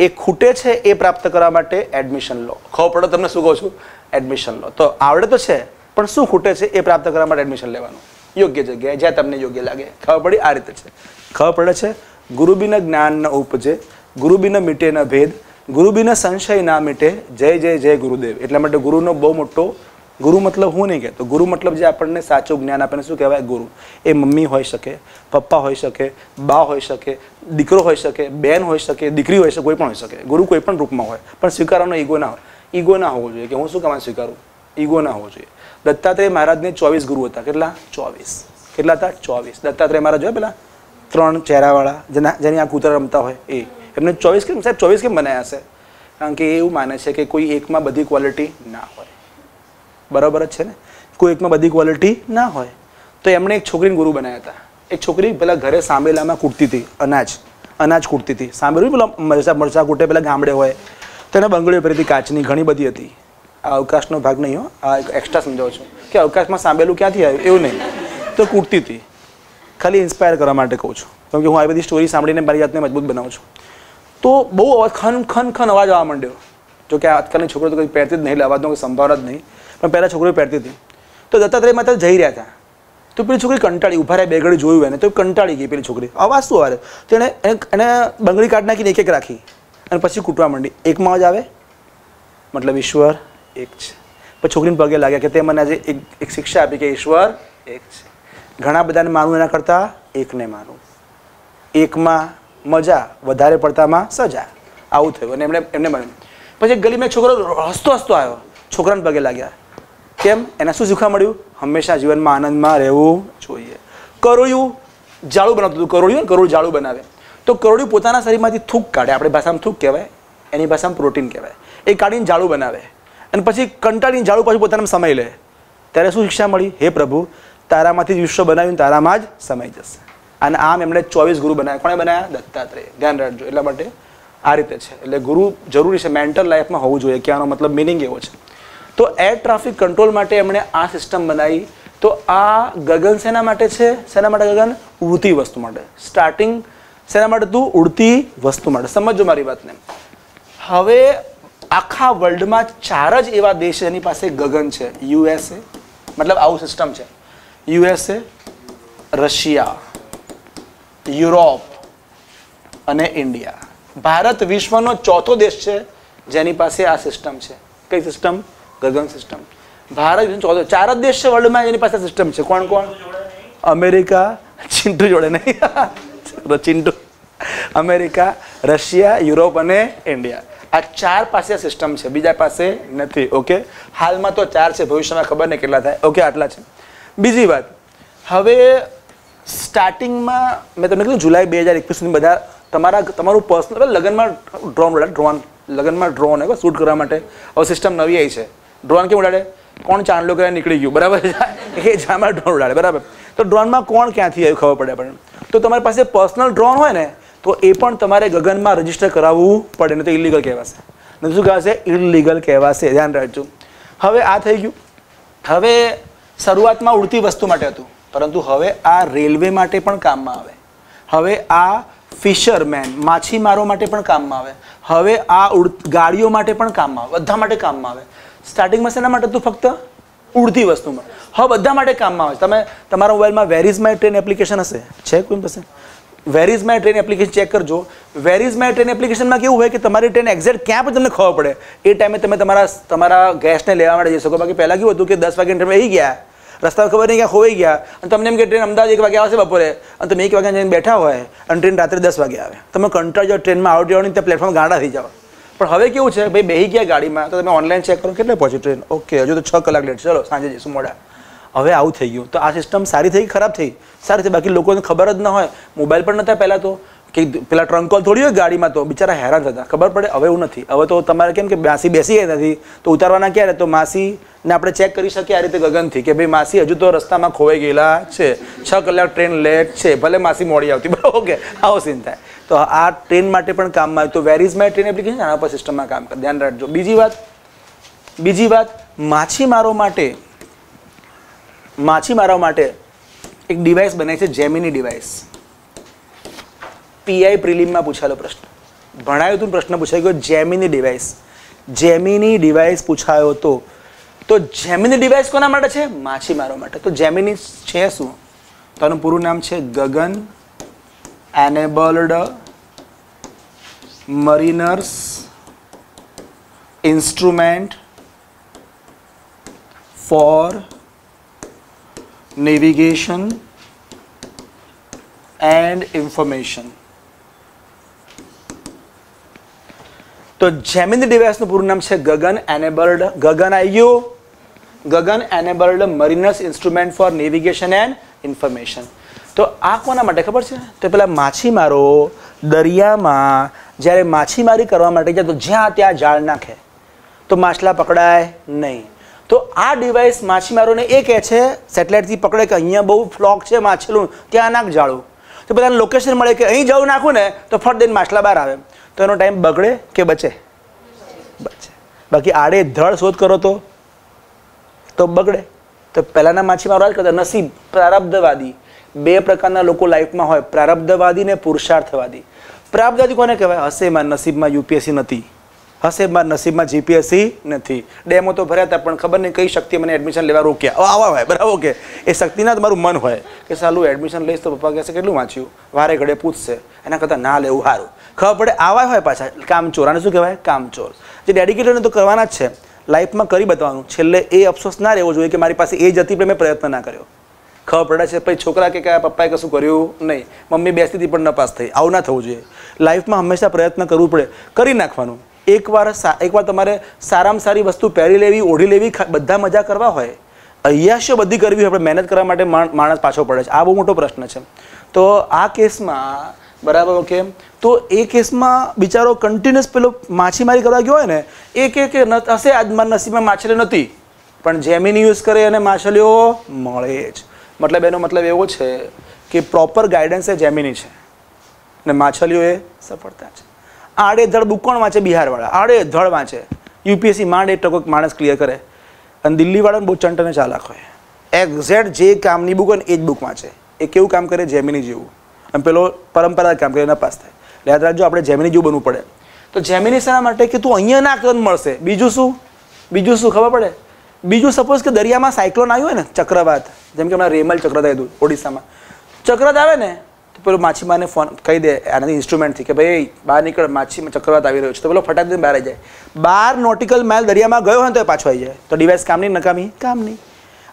એ ખૂટે છે એ પ્રાપ્ત કરવા માટે એડમિશન લો. ખબર પડે તમને શું કહું છું? એડમિશન લો. તો આવડે તો છે પણ શું ખૂટે છે એ પ્રાપ્ત કરવા માટે એડમિશન લેવાનું? યોગ્ય જગ્યાએ જ્યાં તમને યોગ્ય લાગે. ખબર પડી? આ રીતે છે. ખબર પડે છે? ગુરુબિન જ્ઞાન ન ઉપજે ગુરુબિન મીટે ન ભેદ ગુરુબિન સંશય ના મીટે જય જય જય ગુરુદેવ. એટલા માટે ગુરુનો બહુ મોટો ગુરુ મતલબ હું નહીં કહેતો ગુરુ મતલબ જે આપણને સાચું જ્ઞાન આપે શું કહેવાય? ગુરુ. એ મમ્મી હોઈ શકે, પપ્પા હોઈ શકે, બા હોઈ શકે, દીકરો હોઈ શકે, બેન હોઈ શકે, દીકરી હોઈ શકે, કોઈ પણ હોઈ શકે. ગુરુ કોઈ પણ રૂપમાં હોય. પણ સ્વીકારવાનો ઈગો ના હોય. ઈગો ના હોવો જોઈએ કે હું શું કમાન સ્વીકારું? ઈગો ના હોવો જોઈએ. દત્તાત્રેય મહારાજને ચોવીસ ગુરુ હતા. કેટલા? ચોવીસ. કેટલા હતા? ચોવીસ. દત્તાત્રેય મહારાજ હોય પેલા? ત્રણ ચહેરાવાળા, જેના જેની આ કૂતરા રમતા હોય. એ. એમને ચોવીસ કેમ? સાહેબ, ચોવીસ કેમ બનાવ્યા હશે? કારણ કે એવું માને છે કે કોઈ એકમાં બધી ક્વોલિટી ના હોય. બરાબર જ છે ને? કોઈ એકમાં બધી ક્વોલિટી ના હોય. તો એમણે એક છોકરીને ગુરુ બનાવ્યા હતા. એક છોકરી પેલા ઘરે સાંભેલામાં કૂટતી હતી, અનાજ અનાજ કૂટતી હતી. સાંભળ્યું પેલા મરચા મરચા કૂટે પેલા ગામડે હોય? તેને બંગડીઓ પહેરી કાચની ઘણી બધી હતી. આ અવકાશનો ભાગ નહીં હો, આ એક્સ્ટ્રા સમજાવું છું. કે અવકાશમાં સાંભેલું ક્યાંથી આવ્યું? એવું નહીં. તો કૂટતી હતી. ખાલી ઇન્સ્પાયર કરવા માટે કહું છું. કેમ કે હું આવી બધી સ્ટોરી સાંભળીને મારી જાતને મજબૂત બનાવું છું. તો બહુ અવાજ, ખન ખન ખન અવાજ આવવા માંડ્યો. જો કે આજકાલની છોકરો તો કંઈ પહેરતી જ નહીં, એટલે અવાજનો કોઈ સંભાવના જ નહીં. પણ પહેલાં છોકરીઓ પહેરતી હતી. તો દત્તાત્રેય માતા જઈ રહ્યા હતા. તો પેલી છોકરી કંટાળી ઊભા રહ્યા, બે ઘડી જોયું એને, તો કંટાળી ગઈ પેલી છોકરી. અવાજ શું આવે? તો એને- એને બંગડી કાઢ નાખીને એક એક રાખી. અને પછી કૂટવા માંડી. એકમાં જ આવે? મતલબ ઈશ્વર એક છે. પછી છોકરીને પગે લાગ્યા કે તે મને આજે એક એક શિક્ષા આપી કે ઈશ્વર એક છે. ઘણા બધાને માનવું એના કરતાં એકને માનવું એકમાં મજા, વધારે પડતામાં સજા. આવું થયું. અને એમણે, એમને મળ્યું. પછી ગલીમાં એક છોકરો હસતો હસતો આવ્યો. છોકરાને પગે લાગ્યા. કેમ? એને શું શીખવા મળ્યું? હંમેશા જીવનમાં આનંદમાં રહેવું જોઈએ. કરોળિયું જાળું બનાવતું હતું. કરોળિયું કરોળ જાળું બનાવે. તો કરોળિયું પોતાના શરીરમાંથી થૂક કાઢે. આપણી ભાષામાં થૂક કહેવાય. એની ભાષામાં પ્રોટીન કહેવાય. એ કાઢીને જાળું બનાવે. અને પછી કંટાળીને જાળું પાછું પોતાના સમય લે. ત્યારે શું શિક્ષા મળી? હે પ્રભુ, તારામાંથી જ વિશ્વ બનાવ્યું તારામાં જ સમય જશે. અને આમ એમણે ચોવીસ ગુરુ બનાવ્યા. કોણે બનાવ્યા? દત્તાત્રેય. ધ્યાન રાખજો. એટલા માટે આ રીતે છે. એટલે ગુરુ જરૂરી છે. મેન્ટલ લાઈફમાં હોવું જોઈએ. કે આનો મતલબ મિનિંગ એવો છે. તો એર ટ્રાફિક કંટ્રોલ માટે એમણે આ સિસ્ટમ બનાવી. તો આ ગગન શેના માટે છે? શેના માટે ગગન? ઉડતી વસ્તુ માટે. સ્ટાર્ટિંગ શેના માટે તું ઉડતી વસ્તુ માટે. સમજો મારી વાતને. હવે આખા વર્લ્ડમાં ચાર જ એવા દેશ જેની પાસે ગગન છે. યુએસએ મતલબ આવું સિસ્ટમ છે. યુએસએ રશિયા યુરોપ અને ઇન્ડિયા ભારત વિશ્વનો ચોથો દેશ છે જેની પાસે આ સિસ્ટમ છે. કઈ સિસ્ટમ ગગન સિસ્ટમ ભારત ચોથો. ચાર જ દેશ છે વર્લ્ડમાં એની પાસે સિસ્ટમ છે. કોણ કોણ? અમેરિકા. ચિંટુ જોડે નહીં. ચિંટુ. અમેરિકા, રશિયા, યુરોપ અને ઇન્ડિયા. આ ચાર પાસે સિસ્ટમ છે. બીજા પાસે નથી. ઓકે હાલમાં તો ચાર છે. ભવિષ્યમાં ખબર નહીં કેટલા થાય. ઓકે આટલા છે. બીજી વાત. હવે સ્ટાર્ટિંગમાં મેં તમને કીધું જુલાઈ બે હજાર એકવીસ સુધી બધા તમારા, તમારું પર્સનલ લગ્નમાં ડ્રોન ડ્રોન લગ્નમાં ડ્રોન શૂટ કરવા માટે? હવે સિસ્ટમ નવી આવી છે. ડ્રોન કેમ ઉડાડે? કોણ ચાંદલો કરીને નીકળી ગયું? બરાબર? એ જામાં ડ્રોન ઉડાડે, બરાબર. તો ડ્રોનમાં કોણ ક્યાંથી આવ્યું ખબર પડે આપણને? તો તમારી પાસે પર્સનલ ડ્રોન હોય ને, તો એ પણ તમારે ગગનમાં રજિસ્ટર કરાવવું પડે ને તો ઇલીગલ કહેવાશે. નહીં શું કહેવાશે? ઇલીગલ કહેવાશે. ધ્યાન રાખજો. હવે આ થઈ ગયું. હવે શરૂઆતમાં ઉડતી વસ્તુ માટે હતું, પરંતુ હવે આ રેલવે માટે પણ કામમાં આવે. હવે આ ફિશરમેન, માછીમારો માટે પણ કામમાં આવે. હવે આ ઉડ, ગાડીઓ માટે પણ કામમાં આવે. બધા માટે કામમાં આવે. સ્ટાર્ટિંગમાં શેના માટે હતું ફક્ત? ઉડતી વસ્તુમાં. હવે બધા માટે કામમાં આવે છે. તમે, તમારા મોબાઈલમાં where is my train application હશે? છે કોઈ પાસે? Where is my train application check કરજો. વેર ઇઝ માય ટ્રેન એપ્લિકેશનમાં કેવું હોય કે તમારી ટ્રેન એક્ઝેક્ટ ક્યાં પણ તમને ખબર પડે. એ ટાઈમે તમે તમારા તમારા ગેસ્ટને લેવા માટે જઈ શકો. બાકી પહેલાં કેવું હતું કે દસ વાગે ટ્રેન આવી ગયા. રસ્તામાં ખબર નહીં ક્યાં ખોવાઈ ગયા. અને તમને એમ કે ટ્રેન અમદાવાદ એક વાગે આવશે બપોરે. અને તમે એક વાગે જઈને બેઠા હોય અને ટ્રેન રાત્રે દસ વાગે આવે. તમે કંટાળ જાઓ ટ્રેનમાં આવડી આવવાની ત્યાં પ્લેટફોર્મ ગાંડા થઈ જાઓ. પણ હવે કેવું છે, ભાઈ બેહી ગયા ગાડીમાં, તો તમે ઓનલાઈન ચેક કરો, કેટલે પહોંચી ટ્રેન ઓકે હજુ તો છ કલાક લેટ ચલો, સાંજે જઈશું મોડા. હવે આવું થઈ ગયું. તો આ સિસ્ટમ સારી થઈ, ખરાબ થઈ? સારી થઈ. બાકી લોકોને ખબર જ ન હોય. મોબાઈલ પણ નહોતા પહેલાં તો, કે પેલા ટ્રંક કોલ થોડી હોય ગાડીમાં તો, બિચારા હેરાન થતા. ખબર પડે? હવે એવું નથી. હવે તો તમારે કેમ કે માસી બેસી ગયા નથી તો ઉતારવાના ક્યારે? તો માસીને આપણે ચેક કરી શકીએ આ રીતે ગગનથી, કે ભાઈ માસી હજુ તો રસ્તામાં ખોવાઈ ગયેલા છે. છ કલાક ટ્રેન લેટ છે. ભલે માસી મોડી આવતી, બરાબર? ઓકે આવો સીન થાય. તો આ ટ્રેન માટે પણ કામમાં આવ્યું તો where is my train application આના પર સિસ્ટમમાં કામ કરે. ધ્યાન રાખજો. બીજી વાત બીજી વાત, માછીમારો માટે માછીમારો માટે એક ડિવાઇસ બનાવી છે જેમિની ડિવાઇસ પીઆઈ પ્રિલિમમાં પૂછાયેલો પ્રશ્ન. ભણાયો હતું પ્રશ્ન પૂછાઈ ગયો જેમિની ડિવાઇસ જેમિની ડિવાઇસ પૂછાયો હતો તો જેમિની ડિવાઇસ કોના માટે છે? માછીમારો માટે. તો જેમિની છે શું? તો આનું પૂરું નામ છે Gagan enabled mariners instrument for navigation and information. તો જેમિન ડિવાઇસનું પૂરું નામ છે ગગન એનેબલ્ડ. ગગન આવી ગયું? Gagan enabled mariners instrument for navigation and information. તો આ કોના માટે ખબર છે? તો પેલા માછીમારો દરિયામાં જ્યારે માછીમારી કરવા માટે જાય તો જ્યાં ત્યાં જાળ નાખે. તો માછલા પકડાય નહીં. તો આ ડિવાઇસ માછીમારોને એ કહે છે સેટેલાઇટથી પકડે કે અહીંયા બહુ ફ્લોક છે માછલું, ત્યાં નાખ જાળું તો બધાને લોકેશન મળે કે અહીં જવું નાખું ને, તો ફટ દઈને માછલા બહાર આવે. તો એનો ટાઈમ બગડે કે બચે? બચે. બાકી આડે ધડ શોધ કરો તો? તો બગડે. તો પહેલાંના માછીમારો જ કરતા નસીબ પ્રારબ્ધવાદી. બે પ્રકારના લોકો લાઈફમાં હોય, પ્રારબ્ધવાદી ને પુરુષાર્થવાદી. પ્રારબ્ધવાદી કોને કહેવાય? હશે મારા નસીબમાં યુપીએસસી નથી. હશે મારા નસીબમાં જીપીએસસી નથી. ડેમો તો ભર્યા હતા, પણ ખબર નહીં કઈ શક્તિ મને એડમિશન લેવા રોક્યા. આવા હોય બરાબર કે એ શક્તિના મારું મન હોય કે સાલું એડમિશન લઈશ તો પપ્પા કહેશે કેટલું વાંચ્યું? વારે ઘડે પૂછશે. એના કરતાં ના લેવું સારું. ખબર પડે, આવા હોય પાછા. કામચોર. આને શું કહેવાય? કામચોર. જે ડેડિકેટેડને તો કરવાના જ છે. લાઈફમાં કરી બતાવવાનું. છેલ્લે એ અફસોસ ના રહેવો જોઈએ કે મારી પાસે એ જ હતી મેં પ્રયત્ન ના કર્યો. ખબર પડે છે પછી છોકરા કે કયા પપ્પાએ કશું કર્યું નહીં. મમ્મી બેસતી પણ ન પાસ થઈ. આવું ના થવું જોઈએ. લાઈફમાં હંમેશા પ્રયત્ન કરવું પડે. કરી નાખવાનું. એકવાર એકવાર તમારે સારામાં સારી વસ્તુ પહેરી લેવી, ઓઢી લેવી બધા મજા કરવા હોય. અયાશ્ય બધી કરવી હોય, આપણે મહેનત કરવા માટે માણ- માણસ પાછો પડે છે. આ બહુ મોટો પ્રશ્ન છે. તો આ કેસમાં, બરાબર, ઓકે. તો એ કેસમાં બિચારો કન્ટિન્યુઅસ પેલો માછીમારી કરવા ગયો હોય ને, એ કે કે હશે, આજ મારા નસીબમાં માછલી નથી. પણ જેમીની યુઝ કરે અને માછલીઓ મળે જ. મતલબ એનો મતલબ એવો છે કે પ્રોપર ગાઈડન્સ એ જેમિની છે. અને માછલીઓ એ સફળતા છે. આડે ધડ બુક કોણ વાંચે બિહારવાળા આડે ધડ વાંચે. યુપીએસસી માંડ એક ટકો માણસ ક્લિયર કરે. અને દિલ્હીવાળાને બહુ ચંટ અને ચાલાક હોય. એક્ઝેક્ટ જે કામની બુક હોય ને એ જ બુક વાંચે. એ કેવું કામ કરે? જેમિની જેવું. અને પેલો પરંપરા કામ કરે એના પાસ થાય. એટલે યાદ રાખજો, આપણે જેમિની જેવું બનવું પડે. તો જેમિની શાના માટે? કે તું અહીંયા ના કદ મળશે. બીજું શું? બીજું શું ખબર પડે? બીજું સપોઝ કે દરિયામાં સાયક્લોન આવ્યું હોય ને, ચક્રવાત, જેમ કે હમણાં રેમલ ચક્રવાત આવ્યું ઓડિશામાં. ચક્રવાત આવે ને, તો પેલો માછીમારને ફોન કહી દે, આનાથી ઇન્સ્ટ્રુમેન્ટથી કે ભાઈ બહાર નીકળ માછીમાં ચક્રવાત આવી રહ્યો છે. તો પેલો ફટાક દઈને બહાર આવી જાય. બાર નોટિકલ માઇલ દરિયામાં ગયો હોય તો એ પાછો આવી જાય. તો ડિવાઇસ કામ નહીં, નકામી? કામ નહીં.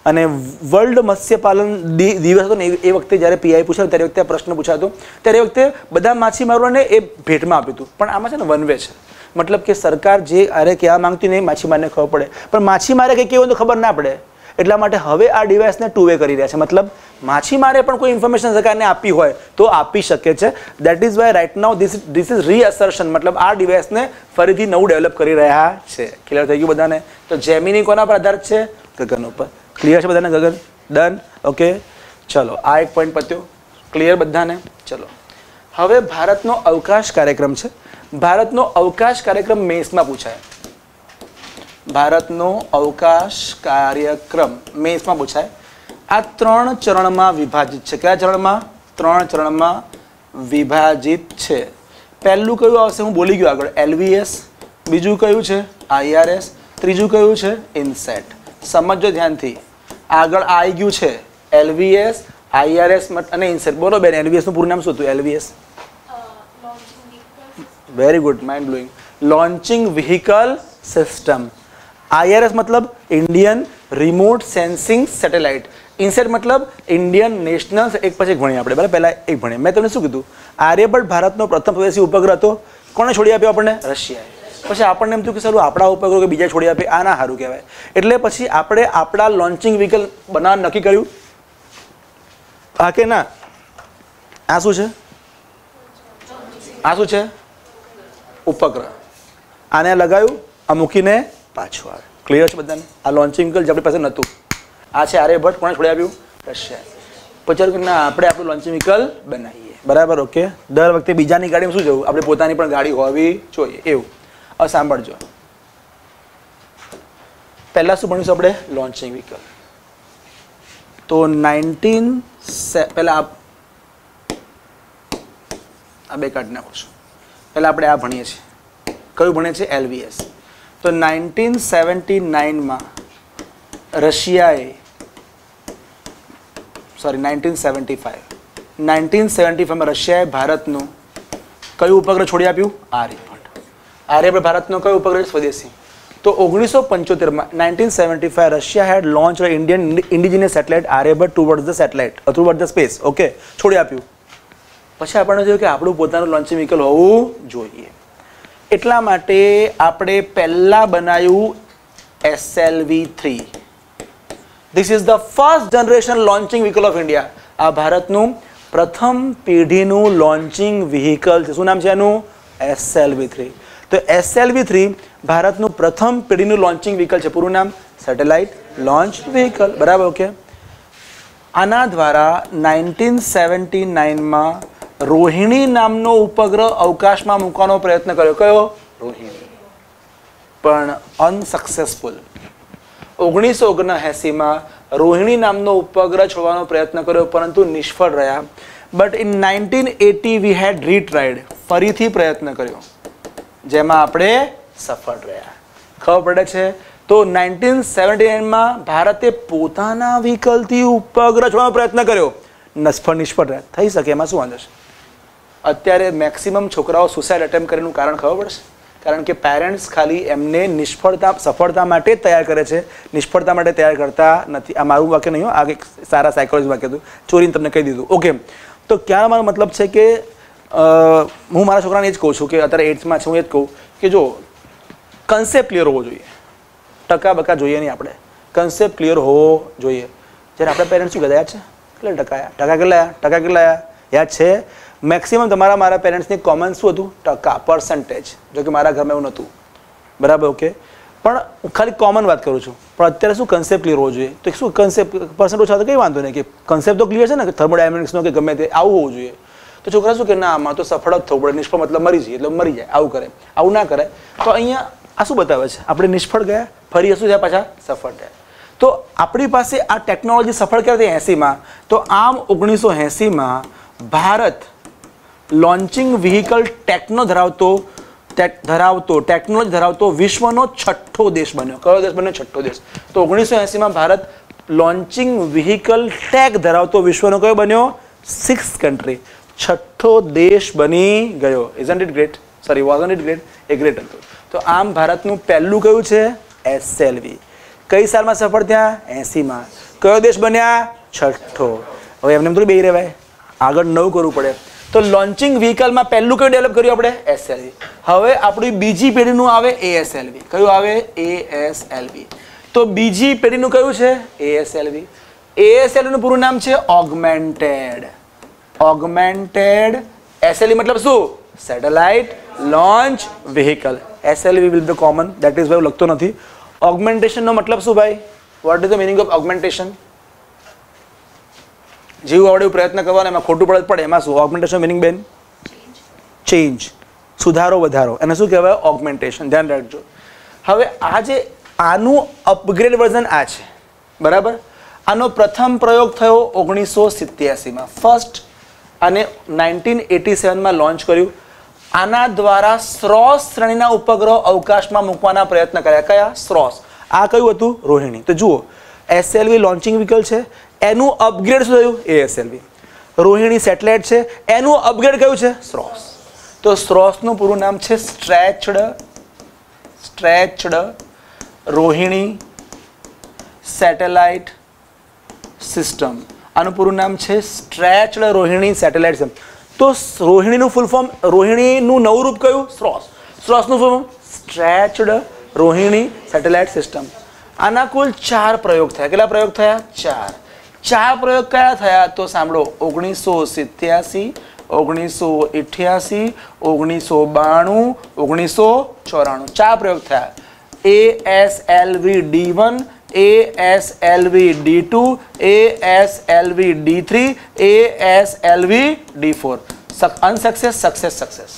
અને વર્લ્ડ મત્સ્યપાલન દિવસ હતો ને, એ વખતે જ્યારે પીઆઈ પૂછાયું, ત્યારે વખતે પ્રશ્ન પૂછાતો ત્યારે વખતે બધા માછીમારોને એ ભેટમાં આપ્યું હતું. પણ આમાં છે ને વન વે છે. મતલબ કે સરકાર જે અરે કહેવા માંગતી નહીં, માછીમારને ખબર પડે. પણ માછીમારે કંઈ કેવું તો ખબર ના પડે. એટલા માટે હવે આ ડિવાઇસને ટુ વે કરી રહ્યા છે. મતલબ માછીમારે પણ કોઈ ઇન્ફોર્મેશન સરકારને આપી હોય તો આપી શકે છે. That is why right now this this is reassertion મતલબ આ ડિવાઇસને ફરીથી નવું ડેવલપ કરી રહ્યા છે. ક્લિયર થઈ ગયું બધાને? તો જેમિની કોના પર આધારિત છે? ગગન ઉપર. ક્લિયર છે બધાને, ગગન? ડન ઓકે ચલો, આ એક પોઈન્ટ પત્યો. ક્લિયર બધાને? ચલો. હવે ભારતનો અવકાશ કાર્યક્રમ છે. ભારતનો અવકાશ કાર્યક્રમ મેસમાં પૂછાય. ભારતનો અવકાશ કાર્યક્રમ મેસમાં પૂછાય. આ ત્રણ ચરણમાં વિભાજિત છે. કયા ચરણમાં? ત્રણ ચરણમાં વિભાજિત છે. પહેલું કયું આવશે? હું બોલી ગયો આગળ. એલવીએસ. બીજું કયું છે? આઈઆરએસ. ત્રીજું કયું છે? ઇનસેટ. સમજો ધ્યાનથી. આગળ આવી ગયું છે. એલવીએસ, આઈઆરએસ અને ઇન્સેટ. બોલો બેન, એલવીએસનું પૂરું નામ શું હતું? LVS. Very good mind blowing launching vehicle system IRS મતલબ Indian remote sensing satellite INSAT મતલબ ઇન્ડિયન નેશનલ એક પછી એક ભણીએ આપણે, બરાબર? પહેલાં એક ભણીએ. મેં તમને શું કીધું? આર્યભટ્ટ ભારતનો પ્રથમ સ્વદેશી ઉપગ્રહ હતો. કોણે છોડી આપ્યો આપણને? રશિયાએ. પછી આપણને એમ થયું કે સારું, આપણા ઉપગ્રહ કે બીજા છોડી આપે આ ના સારું કહેવાય. એટલે પછી આપણે આપણા લોન્ચિંગ વ્હીકલ બનાવવાનું નક્કી કર્યું. હા કે ના? આ શું છે? આ શું છે? ઉપગ્રહ. આને લગાવ્યું આ મૂકીને પાછું આવે. ક્લિયર છે બધાને? આ લોન્ચિંગ વ્હીકલ જે આપણી પાસે નહોતું. આ છે આર્યભટ્ટ કોણે છોડી આપ્યું? રશિયા. પછી ના, આપણે આપણું લોન્ચિંગ વ્હીકલ બનાવીએ. બરાબર ઓકે દર વખતે બીજાની ગાડીમાં શું જવું? આપણે પોતાની પણ ગાડી હોવી જોઈએ. એવું. હવે સાંભળજો. પહેલાં શું ભણીશું આપણે? લોન્ચિંગ વ્હીકલ તો નાઇન્ટીન પહેલાં આ બે કાર્ડ નાખો છું. પહેલાં આપણે આ ભણીએ છીએ. કયું ભણીએ છીએ એલવીએસ. તો નાઇન્ટીન સેવન્ટી નાઇનમાં રશિયાએ sorry nineteen seventy five. Nineteen seventy ફાઇવમાં રશિયાએ ભારતનું કયું ઉપગ્રહ છોડી આપ્યું? આર્યભટ્ટ. આર્યભટ્ટ ભારતનો કયો ઉપગ્રહ છે? સ્વદેશી. તો ઓગણીસો પંચોતેરમાં nineteen seventy five Russia had launch Indian indigenous satellite Aryabhata toward the satellite toward the space okay છોડી આપ્યું. પછી આપણને જોયું કે આપણું પોતાનું લોન્ચિંગ વ્હીકલ હોવું જોઈએ. એટલા માટે આપણે પહેલાં બનાવ્યું SLV three this is the first generation launching vehicle of India આ ભારતનું પ્રથમ પેઢીનું લોન્ચિંગ વ્હીકલ છે. શું નામ છે એનું? એસએલવી થ્રી તો એસએલવી થ્રી ભારતનું પ્રથમ પેઢીનું લોન્ચિંગ વ્હીકલ છે. પૂરું નામ સેટેલાઇટ લોન્ચ વ્હીકલ બરાબર ઓકે આના દ્વારા નાઇન્ટીન સેવન્ટી નાઇનમાં રોહિણી નામનો ઉપગ્રહ અવકાશમાં મૂકવાનો પ્રયત્ન કર્યો. કયો? રોહિણી. પણ અનસક્સેસફુલ. ઓગણીસો ઓગણએંસીમાં રોહિણી નામનો ઉપગ્રહ છોડવાનો પ્રયત્ન કર્યો પરંતુ નિષ્ફળ રહ્યા. But in nineteen eighty we had retried ફરીથી પ્રયત્ન કર્યો. જેમાં આપણે સફળ રહ્યા. ખબર પડે છે? તો નાઇન્ટીન સેવન્ટી નાઇનમાં ભારતે પોતાના વ્હીકલથી ઉપગ્રહ છોડવાનો પ્રયત્ન કર્યો. નિષ્ફળ નિષ્ફળ રહ્યા. થઈ શકે એમાં શું વાંધો છે? અત્યારે મેક્સિમમ છોકરાઓ સુસાઇડ એટેમ્પ કરેનું કારણ ખબર પડશે? કારણ કે પેરેન્ટ્સ ખાલી એમને નિષ્ફળતા, સફળતા માટે જ તૈયાર કરે છે. નિષ્ફળતા માટે તૈયાર કરતા નથી. આ મારું વાક્ય નહીં આ એક સારા સાયકોલોજી વાક્ય હતું. ચોરીને તમને કહી દીધું. ઓકે તો ક્યાં મારો મતલબ છે કે હું મારા છોકરાને એ જ કહું છું કે અત્યારે એટ્થમાં છે, હું એ જ કહું કે જો કન્સેપ્ટ ક્લિયર હોવો જોઈએ. ટકા બકા જોઈએ નહીં આપણે. કન્સેપ્ટ ક્લિયર હોવો જોઈએ. જ્યારે આપણા પેરેન્ટ્સ શું કહેતા, યાદ છે? કેટલા ટકા ટકા કેટલા ટકા કેટલા યાદ છે? મેક્સિમમ તમારા, મારા પેરેન્ટ્સની કોમન શું હતું? ટકા પર્સન્ટેજ જો કે મારા ઘરમાં એવું નહોતું. બરાબર ઓકે પણ હું ખાલી કોમન વાત કરું છું. પણ અત્યારે શું કન્સેપ્ટ ક્લિયર હોવો જોઈએ? તો શું કન્સેપ્ટ પર્સન્ટ ઓછા તો કંઈ વાંધો નહીં. કે કન્સેપ્ટ તો ક્લિયર છે ને, કે થર્મોડાયનેમિક્સનો કે ગમે તે, આવું હોવું જોઈએ. તો છોકરા શું કે, ના આમાં તો સફળ જ થવું પડે. નિષ્ફળ મતલબ મરી જઈએ, એટલે મરી જાય, આવું કરે. આવું ના કરે. તો અહીંયા આ શું બતાવે છે? આપણે નિષ્ફળ ગયા, ફરી શું થયા પાછા સફળ થયા. તો આપણી પાસે આ ટેકનોલોજી સફળ ક્યારે થઈ એંસીમાં? તો આમ ઓગણીસો એંસીમાં ભારત લોન્ચિંગ વ્હીકલ ટેકનો ધરાવતો ધરાવતો ટેકનોલોજી ધરાવતો વિશ્વનો છઠ્ઠો દેશ બન્યો. કયો દેશ બન્યો? છઠ્ઠો દેશ. તો ઓગણીસો એંસીમાં ભારત લોન્ચિંગ વ્હીકલ ટેક ધરાવતો વિશ્વનો કયો બન્યો? સિક્સ કન્ટ્રી છઠ્ઠો દેશ બની ગયો. Isn't it great sorry wasn't it great A great હતું. તો આમ ભારતનું પહેલું કયું છે? એસએલવી કઈ સાલમાં સફળ થયા? એંસીમાં. કયો દેશ બન્યા? છઠ્ઠો. હવે એમને એમ થોડી બે રહેવાય. આગળ નવું કરવું પડે. તો લોન્ચિંગ વ્હીકલમાં પહેલું કયું ડેવલપ કર્યું આપણે? એસએલવી હવે આપણી બીજી પેઢીનું આવે એએસએલવી કયું આવે? એએસએલવી તો બીજી પેઢીનું કયું છે? એએસએલવી એએસએલવીનું પૂરું નામ છે ઓગમેન્ટેડ ઓગમેન્ટેડ એસએલવી મતલબ શું? Satellite launch vehicle SLV will the common that is ભાઈ લખતો નથી. ઓગમેન્ટેશનનો મતલબ શું ભાઈ? What is the meaning of augmentation જેવું આવડે પ્રયત્ન કરવાનો, એમાં ખોટું પડે પડે, એમાં શું? ઓગમેન્ટેશન મિનિંગ બેન? ચેન્જ સુધારો, વધારો. એને શું કહેવાય? ઓગમેન્ટેશન ધ્યાન રાખજો. હવે આ જે આનું અપગ્રેડ વર્ઝન આ છે. બરાબર? આનો પ્રથમ પ્રયોગ થયો ઓગણીસો સિત્યાસીમાં. ફર્સ્ટ અને નાઇન્ટીન એટી સેવનમાં લોન્ચ કર્યું. આના દ્વારા સ્રોસ શ્રેણીના ઉપગ્રહ અવકાશમાં મૂકવાના પ્રયત્ન કર્યા. કયા? સ્રોસ આ કયું હતું? રોહિણી. તો જુઓ એસએલવી લોન્ચિંગ વ્હીકલ છે. એનું અપગ્રેડ શું થયું? એએસએલવી રોહિણી સેટેલાઇટ છે. એનું અપગ્રેડ કયું છે? સ્રોસ તો સ્રોસનું પૂરું નામ છે stretched stretched Rohini satellite system આનું પૂરું નામ છે સ્ટ્રેચડ રોહિણી સેટેલાઇટ સિસ્ટમ તો રોહિણીનું ફૂલ ફોર્મ રોહિણીનું નવું રૂપ કયું? SROSS સ્રોસનું full form stretched Rohini satellite system આના કુલ ચાર પ્રયોગ થયા. કેટલા પ્રયોગ થયા? ચાર. ચાર પ્રયોગ કયા થયા તો સાંભળો. ઓગણીસો સિત્યાસી, ઓગણીસો ઇઠ્યાસી, ઓગણીસો બાણું, ઓગણીસો ચોરાણું. ચાર પ્રયોગ થયા. A S L V D one A S L V D two A S L V D three A S L V D four unsuccess success success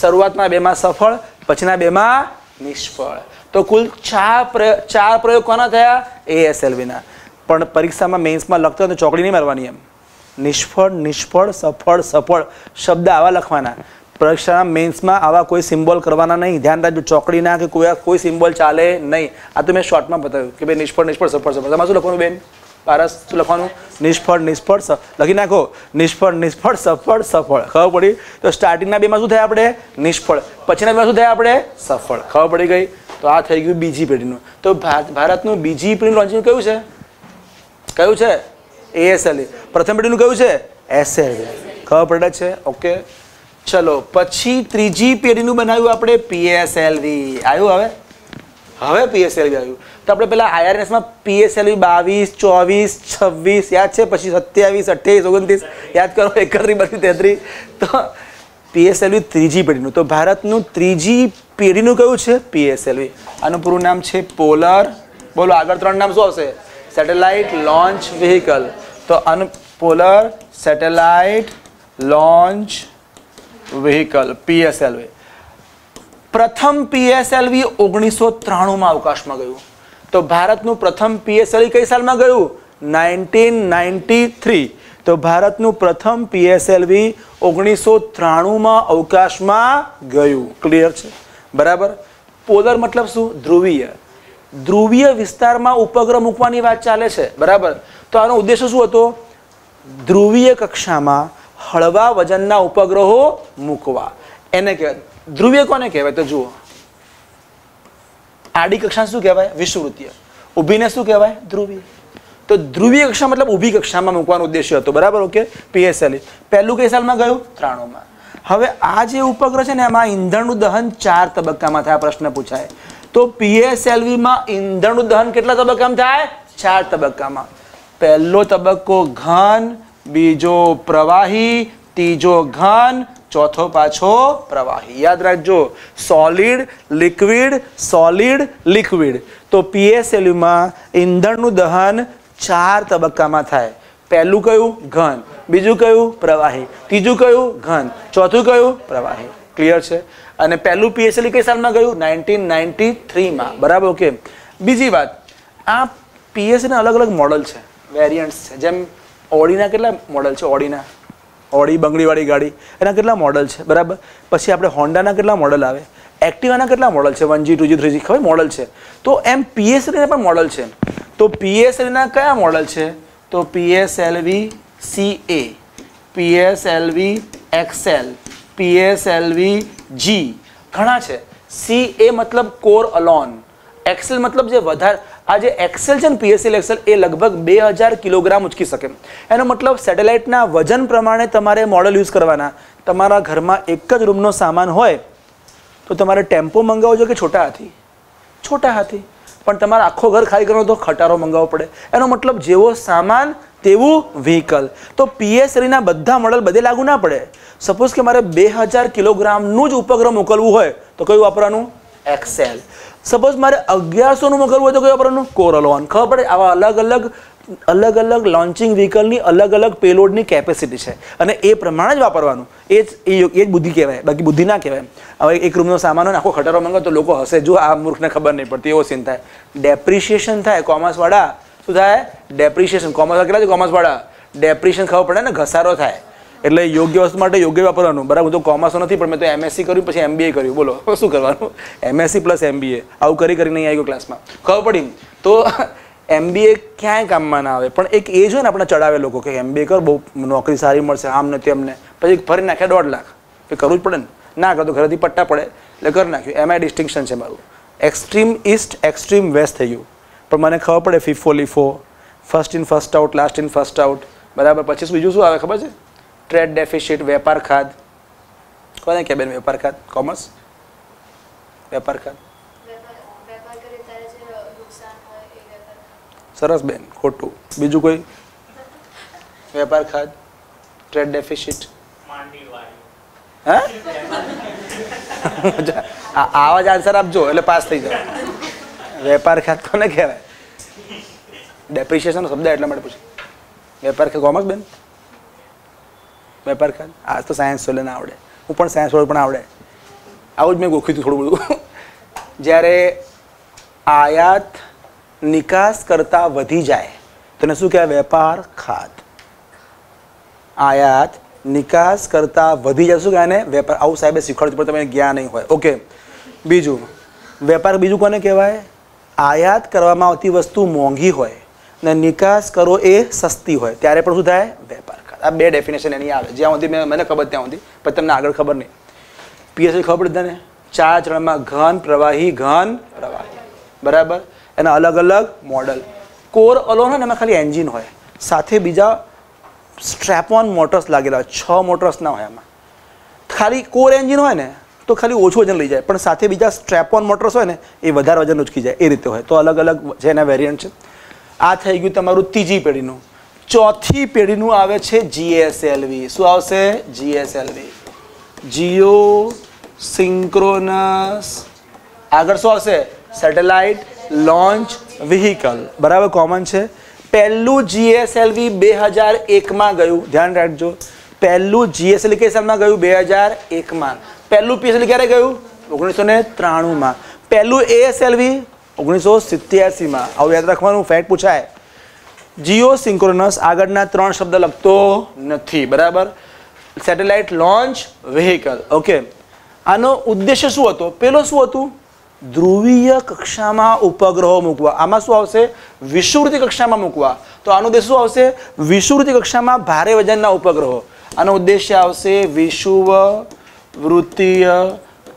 શરૂઆતના બેમાં સફળ, પછીના બેમાં નિષ્ફળ. તો કુલ ચાર પ્રયોગ ચાર પ્રયોગ કોના થયા? એએસએલવીના પણ પરીક્ષામાં મેન્સમાં લખતો હોય તો ચોકડી નહીં મારવાની એમ. નિષ્ફળ નિષ્ફળ, સફળ સફળ શબ્દ આવા લખવાના. પરીક્ષાના મેન્સમાં આવા કોઈ સિમ્બોલ કરવાના નહીં. ધ્યાન રાખજો, ચોકડીના કે કોઈ કોઈ સિમ્બોલ ચાલે નહીં. આ તો મેં શોર્ટમાં બતાવ્યું કે ભાઈ નિષ્ફળ નિષ્ફળ, સફળ સફળ. તમારે શું લખવાનું બેન? પારસ શું લખવાનું? નિષ્ફળ નિષ્ફળ લખી નાખો. નિષ્ફળ નિષ્ફળ, સફળ સફળ. ખબર પડી? તો સ્ટાર્ટિંગના બેમાં શું થયા આપણે? નિષ્ફળ. પછીના બેમાં શું થયા આપણે? સફળ. ખબર પડી ગઈ? તો આ થઈ ગયું બીજી પેઢીનું. તો ભારત ભારતનું બીજી પેઢીનું લોન્ચિંગ કયું છે? કયું છે? એએસએલઈ પ્રથમ પેઢીનું કયું છે? એસએલઈ ખબર પડે છે? ઓકે ચલો, પછી ત્રીજી પેઢીનું બનાવ્યું આપણે પીએસએલવી આવ્યું હવે? હવે પીએસએલવી આવ્યું. તો આપણે પેલા આઈઆરએસમાં પીએસએલવી બાવીસ, ચોવીસ, છવ્વીસ, યાદ છે? પછી સત્યાવીસ, અઠ્યાવીસ, ઓગણત્રીસ, યાદ કરો, એકત્રીસ બત્રીસ તેત્રીસ તો પીએસએલવી ત્રીજી પેઢીનું. તો ભારતનું ત્રીજી પેઢીનું કયું છે? પીએસએલવી આનું પૂરું નામ છે પોલર. બોલો, આગળ ત્રણ નામ શું આવશે? સેટેલાઇટ લોન્ચ વ્હીકલ તો unpolar polar satellite launch vehicle PSLV પ્રથમ પીએસએલવી ઓગણીસો ત્રાણુંમાં અવકાશમાં ગયું. તો ભારતનું પ્રથમ પીએસએલવી કઈ સાલમાં ગયું? Nineteen ninety three. તો ભારતનું પ્રથમ પીએસએલવી ઓગણીસો ત્રાણુંમાં અવકાશમાં ગયું. ક્લિયર છે? બરાબર? પોલર મતલબ શું? ધ્રુવીય. ધ્રુવીય વિસ્તારમાં ઉપગ્રહ મૂકવાની વાત ચાલે છે, બરાબર? તો આનો ઉદ્દેશ શું હતો? ધ્રુવીય કક્ષામાં હળવા વજનના ઉપગ્રહો મૂકવા. એને કહેવાય, ધ્રુવીય કોને કહેવાય? તો જુઓ. આડી કક્ષા શું કહેવાય? વિષુવૃત્તીય ઊભીને શું કહેવાય? ધ્રુવીય. તો ધ્રુવીય કક્ષા મતલબ ઊભી કક્ષામાં મૂકવાનો ઉદ્દેશ્ય હતો, બરાબર? ઓકે? પીએસએલઈ પહેલું કઈ સાલમાં ગયું? ત્રાણુંમાં. હવે આ જે ઉપગ્રહ છે ને, એમાં ઈંધણનું દહન ચાર તબક્કામાં થાય પ્રશ્ન પૂછાય. તો પીએસએલવીમાં ઈંધણનું દહન કેટલા તબક્કામાં થાય? ચાર તબક્કામાં. પહેલો તબક્કો ઘન, બીજો પ્રવાહી, ત્રીજો ઘન, ચોથો પાછો પ્રવાહી. યાદ રાખજો સોલિડ લિક્વિડ સોલિડ લિક્વિડ તો પીએસએલયુમાં ઈંધણનું દહન ચાર તબક્કામાં થાય. પહેલું કયું? ઘન. બીજું કયું? પ્રવાહી. ત્રીજું કયું? ઘન. ચોથું કયું? પ્રવાહી. ક્લિયર છે? અને પહેલું પીએસએલઈ કઈ સાલમાં ગયું? નાઇન્ટીન નાઇન્ટી થ્રીમાં બરાબર? ઓકે બીજી વાત. આ પીએસસીના અલગ અલગ મોડલ છે. વેરિયન્ટ્સ છે. જેમ ઓડીના કેટલા મોડલ છે? ઓડીના ઓડી બંગડીવાળી ગાડી. એના કેટલા મોડલ છે? બરાબર? પછી આપણે હોન્ડાના કેટલા મોડલ આવે? એક્ટિવાના કેટલા મોડલ છે? One G two G three G ખબર? મોડલ છે. તો એમ પીએસએલના પણ મોડલ છે. તો પીએસએલના કયા મોડલ છે? તો PSLV C A PSLV XL PSLV G ઘણા છે. સી એ મતલબ કોર અલોન. એક્સેલ મતલબ જે વધારે, આ જે એક્સેલ છે ને પીએસએલ એક્સેલ એ લગભગ બે હજાર કિલોગ્રામ ઉચકી શકે. એનો મતલબ સેટેલાઇટના વજન પ્રમાણે તમારે મોડલ યુઝ કરવાના. તમારા ઘરમાં એક જ રૂમનો સામાન હોય, તો તમારે ટેમ્પો મંગાવવો જોઈએ કે છોટા હાથી? છોટા હાથી. પણ તમારે આખો ઘર ખાલી કરવો તો ખટારો મંગાવવો પડે. એનો મતલબ જેવો સામાન તેવું વ્હીકલ તો પીએસએલના બધા મોડલ બધે લાગુ ના પડે. સપોઝ કે મારે બે હજાર કિલોગ્રામનું જ ઉપગ્રહ મોકલવું હોય તો કયું વાપરવાનું? એક્સેલ સપોઝ મારે અગિયારસોનું મોકલવું હોય તો કયું વાપરવાનું? કોરલોન ખબર પડે? આવા અલગ અલગ અલગ અલગ લોન્ચિંગ વ્હીકલની અલગ અલગ પેલોડની કેપેસિટી છે. અને એ પ્રમાણે જ વાપરવાનું. એ જ એ જ બુદ્ધિ કહેવાય. બાકી બુદ્ધિ ના કહેવાય હવે એક રૂમનો સામાન હોય આખો ખટારો મંગાવો તો લોકો હશે જો આ મૂર્ખને ખબર નહીં પડતી એવો સીન થાય. ડેપ્રિશિએશન થાય કોમર્સવાળા શું થાય? ડેપ્રિશિએશન કોમર્સ કેટલા છે? કોમર્સવાળા ડેપ્રિશિએશન ખબર પડે ને? ઘસારો થાય. એટલે યોગ્ય વસ્તુ માટે યોગ્ય વાપરવાનું. બરાબર, હું તો કોમર્સ નથી, પણ મેં તો એમએસસી કર્યું, પછી એમબીએ કર્યું. બોલો શું કરવાનું? એમએસસી પ્લસ એમબીએ આવું કરી કરીને અહીં આવી ગયો ક્લાસમાં ખબર પડી તો એમબીએ ક્યાંય કામમાં ના આવે. પણ એક એજ હોય ને આપણે ચડાવે લોકો કે એમબીએ કર, બહુ નોકરી સારી મળશે, આમ નથી અમને પછી ફરી નાખ્યા દોઢ લાખ. એ કરવું જ પડે ને? ના કરતો ઘરેથી પટ્ટા પડે. એટલે કરી નાખ્યું. એમાં ડિસ્ટિંક્શન છે મારું. એક્સ્ટ્રીમ ઇસ્ટ એક્સ્ટ્રીમ વેસ્ટ થઈ ગયું. પણ મને ખબર પડે FIFO LIFO first in first out last in first out બરાબર, પછી બીજું શું આવે ખબર છે? ટ્રેડ ડેફિશિટ વેપાર ખાદ કોને કે બેન વેપાર ખાદ કોમર્સ વેપાર ખાદ સરસ બેન, ખોટું. બીજું કોઈ? વેપાર ખાદ ટ્રેડ ડેફિશિટ હે? આવા જ આન્સર આપજો, એટલે પાસ થઈ જાવ વેપાર ખ્યાત કોને કહેવાય? ડેપ્રિશિએશન શબ્દ એટલા માટે પૂછે. વેપાર ખાત કોમર્સ બેન. વેપાર ખાત? આજ તો સાયન્સ સોલે ના આવડે. હું પણ સાયન્સ સોલે પણ આવડે. આવું જ મેં ગોખ્યું હતું થોડું બધું. જ્યારે આયાત નિકાસ કરતાં વધી જાય, તેને શું કહેવાય? વેપાર ખાત. આયાત નિકાસ કરતાં વધી જાય, શું કહેવાય વેપાર. આવું સાહેબે શીખવાડ્યું પણ તમે જ્ઞાન નહીં હોય. ઓકે બીજું. વેપાર બીજું કોને કહેવાય? આયાત કરવામાં આવતી વસ્તુ મોંઘી હોય ને નિકાસ કરો એ સસ્તી હોય, ત્યારે પણ શું થાય વેપાર કર. આ બે ડેફિનેશન એની આવે. જ્યાં સુધી મને ખબર ત્યાં સુધી, પણ તમને આગળ ખબર નહીં. પીએસઆઈ ખબર પડી તને? ચાર ચરણમાં ઘન પ્રવાહી ઘન પ્રવાહી. બરાબર? એના અલગ અલગ મોડલ કોર અલોન હોય ને, એમાં ખાલી એન્જિન હોય. સાથે બીજા સ્ટ્રેપ ઓન મોટર્સ લાગેલા હોય. છ મોટર્સ ના હોય એમાં. ખાલી કોર એન્જિન હોય ને તો ખાલી ઓછું વજન લઈ જાય, પણ સાથે બીજા સ્ટ્રેપ ઓન મોટર્સ હોય ને, એ વધારે વજન ઉચકી જાય, એ રીતે હોય. તો અલગ અલગ છે એના વેરિયન્ટ છે. આ થઈ ગયું તમારું ત્રીજી પેઢીનું. ચોથી પેઢીનું આવે છે જીએસએલવી શું આવશે? જીએસએલવી જીઓ સિંક્રોનસ આગળ શું આવશે? સેટેલાઇટ લોન્ચ વ્હીકલ બરાબર કોમન છે. પહેલું જીએસએલવી બે હજાર એકમાં ગયું. ધ્યાન રાખજો. પહેલું જીએસએલવી કઈ સાલમાં ગયું? બે હજાર એકમાં. પહેલું પીએસએલવી ક્યારે ગયું? ઓગણીસો ને ત્રાણુંમાં પહેલું એએસએલવી ઓગણીસો સિત્યાસીમાં આવું યાદ રાખવાનું ફેક્ટ પૂછાય. જીઓ સિંક્રોનસ આગળના ત્રણ શબ્દ લખતો નથી, બરાબર? સેટેલાઇટ લોન્ચ વેહિકલ ઓકે આનો ઉદ્દેશ્ય શું હતો? પેલો શું હતું? ધ્રુવીય કક્ષામાં ઉપગ્રહો મૂકવા. આમાં શું આવશે? વિષુવૃત્તિ કક્ષામાં મૂકવા. તો આનો ઉદ્દેશ શું આવશે? વિષુવૃત્તિ કક્ષામાં ભારે વજનના ઉપગ્રહો. આનો ઉદ્દેશ્ય આવશે વિષુવ વૃત્તીય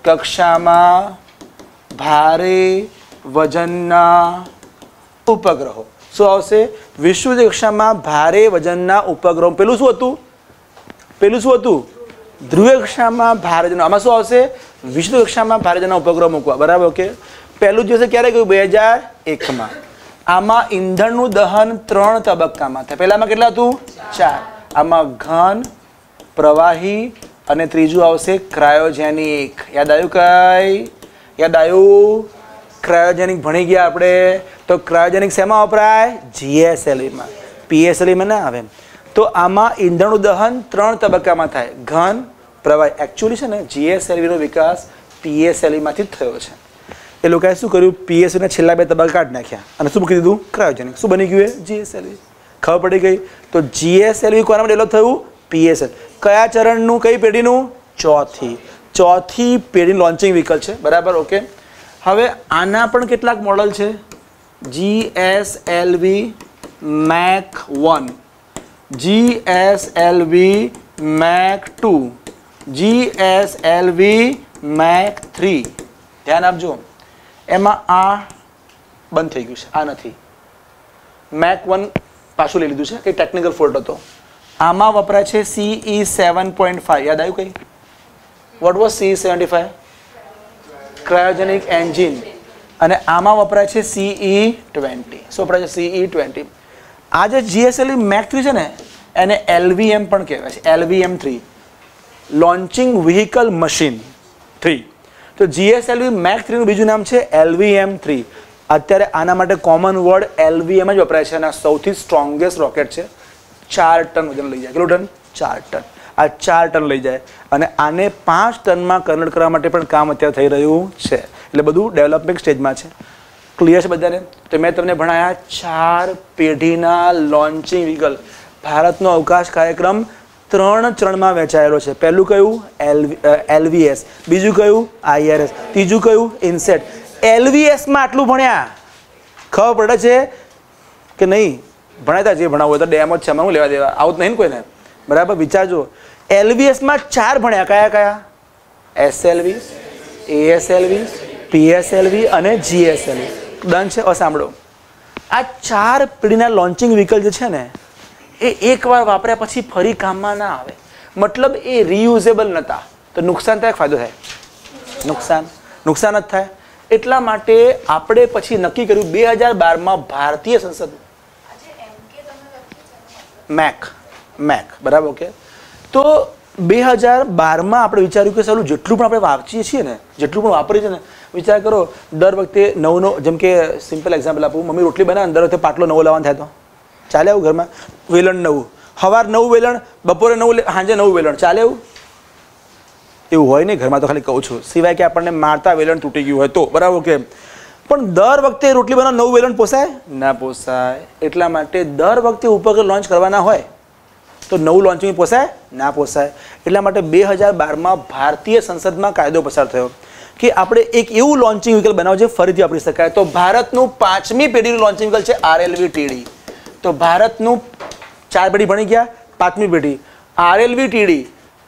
કક્ષામાં ભારે વજનના ઉપગ્રહો શું આવશે વિશ્વ કક્ષામાં ભારે વજનના ઉપગ્રહો પેલું શું હતું પેલું શું હતું ધ્રુવીય કક્ષામાં ભારે વજન આમાં શું આવશે વિશ્વ કક્ષામાં ભારે વજનના ઉપગ્રહો મૂકવા બરાબર ઓકે પહેલું દિવસે ક્યારે ગયું બે હજાર એકમાં આમાં ઈંધણનું દહન ત્રણ તબક્કામાં થાય પહેલામાં કેટલા હતું ચાર આમાં ઘન પ્રવાહી અને ત્રીજું આવશે ક્રાયોજેનિક. યાદ આવ્યું કઈ? યાદ આવ્યું? ક્રાયોજેનિક ભણી ગયા આપણે. તો ક્રાયોજેનિક શેમાં વપરાય? જીએસએલવીમાં પીએસએલવીમાં ના આવે તો આમાં ઈંધણનું દહન ત્રણ તબક્કામાં થાય. ઘન, પ્રવાહી. એકચ્યુઅલી છે ને, જીએસએલવીનો વિકાસ પીએસએલવીમાંથી જ થયો છે. એ લોકોએ શું કર્યું? પીએસએલના છેલ્લા બે તબક્કા કાઢી નાખ્યા. અને શું મૂકી દીધું? ક્રાયોજેનિક. શું બની ગયું એ? જીએસએલવી. ખબર પડી ગઈ? તો જીએસએલવી કોના માટે ડેવલપ થયું? પીએસએલ. કયા ચરણનું, કઈ પેઢીનું? ચોથી. ચોથી પેઢી લોન્ચિંગ વ્હીકલ છે. બરાબર? ઓકે. હવે આના પણ કેટલાક મોડલ છે? G S L V mark one G S L V mark two G S L V mark three ધ્યાન આપજો. એમાં આ બંધ થઈ ગયું છે. આ નથી. મેક વન પાછું લઈ લીધું છે. કંઈ ટેકનિકલ ફોલ્ટ હતો. આમાં વપરાય છે સીઈ સેવન પોઈન્ટ ફાઈવ યાદ આવ્યું કઈ? What was CE seventy five cryogenic engine અને આમાં વપરાય છે સીઈ ટ્વેન્ટી શું વપરાય છે? સીઈ ટ્વેન્ટી આ જે જીએસએલઈ મેક થ્રી છે ને, એને એલવીએમ પણ કહેવાય છે. LVM three launching vehicle machine three તો જીએસએલવી મેક થ્રીનું બીજું નામ છે એલવીએમ થ્રી અત્યારે આના માટે કોમન વર્ડ એલવીએમ જ વપરાય છે અને સૌથી સ્ટ્રોંગેસ્ટ રોકેટ છે. ચાર ટન વજન લઈ જાય. કેટલું ટન? ચાર ટન. આ ચાર ટન લઈ જાય. અને આને પાંચ ટનમાં કન્વર્ટ કરવા માટે પણ કામ અત્યારે થઈ રહ્યું છે. એટલે બધું ડેવલપમેન્ટ સ્ટેજમાં છે. ક્લિયર છે બધાને? તો મેં તમને ભણાયા ચાર પેઢીના લોન્ચિંગ વ્હીકલ ભારતનો અવકાશ કાર્યક્રમ ત્રણ ચરણમાં વહેંચાયેલો છે. પહેલું કયું? એલ એલવીએસ બીજું કયું? આઈઆરએસ ત્રીજું કયું? ઇન્સેટ એલવીએસમાં આટલું ભણ્યા. ખબર પડે છે કે નહીં? ભણાતા જે ભણાવવું હોય તો ડેમો જ છે એમાં હું લેવા દેવા? આવું નહીં ને કોઈને? બરાબર? વિચારજો એલવીએસમાં ચાર ભણ્યા, કયા કયા? એસએલવી એએસએલવી પીએસએલવી અને જીએસએલવી ડન છે? હવે સાંભળો. આ ચાર પેઢીના લોન્ચિંગ વ્હીકલ જે છે ને, એ એકવાર વાપર્યા પછી ફરી કામમાં ના આવે. મતલબ એ રિયુઝેબલ નહોતા તો નુકસાન થાય ફાયદો થાય? નુકસાન. નુકસાન જ થાય. એટલા માટે આપણે પછી નક્કી કર્યું, બે હજાર બારમાં ભારતીય સંસદ આજે એમ કે તમે લખ્યું છે મેક મેક બરાબર ઓકે તો બે હજાર બારમાં આપણે વિચાર્યું કે સારું જેટલું પણ આપણે વાંચીએ છીએ ને, જેટલું પણ વાપરીએ છીએ ને, વિચાર કરો, દર વખતે નવનો જેમ કે સિમ્પલ એક્ઝામ્પલ આપું, મમ્મી રોટલી બનાવે દર વખતે પાટલો નવો લાવવાનો થાય તો. ચાલે આવું ઘરમાં? વેલણ નવું. સવાર નવું વેલણ, બપોરે નવું સાંજે નવું વેલણ. ચાલે એવું એવું હોય નહીં, ઘરમાં તો ખાલી કહું છું. સિવાય કે આપણને મારતા વેલણ તૂટી ગયું હોય તો. બરાબર કે પણ દર વખતે રોટલી બનાવ નવું વેલણ પોસાય? ના પોસાય. એટલા માટે દર વખતે ઉપકરણ લોન્ચ કરવાના હોય તો નવું લોન્ચિંગ પોસાય? ના પોસાય. એટલા માટે બે હજાર બારમાં ભારતીય સંસદમાં કાયદો પસાર થયો કે આપણે એક એવું લોન્ચિંગ વ્હીકલ બનાવવું જે ફરીથી વાપરી શકાય. તો ભારતનું પાંચમી પેઢીનું લોન્ચિંગ વ્હીકલ છે આરએલવી ટીડી તો ભારતનું ચાર પેઢી ભણી ગયા, પાંચમી પેઢી. આરએલવી ટીડી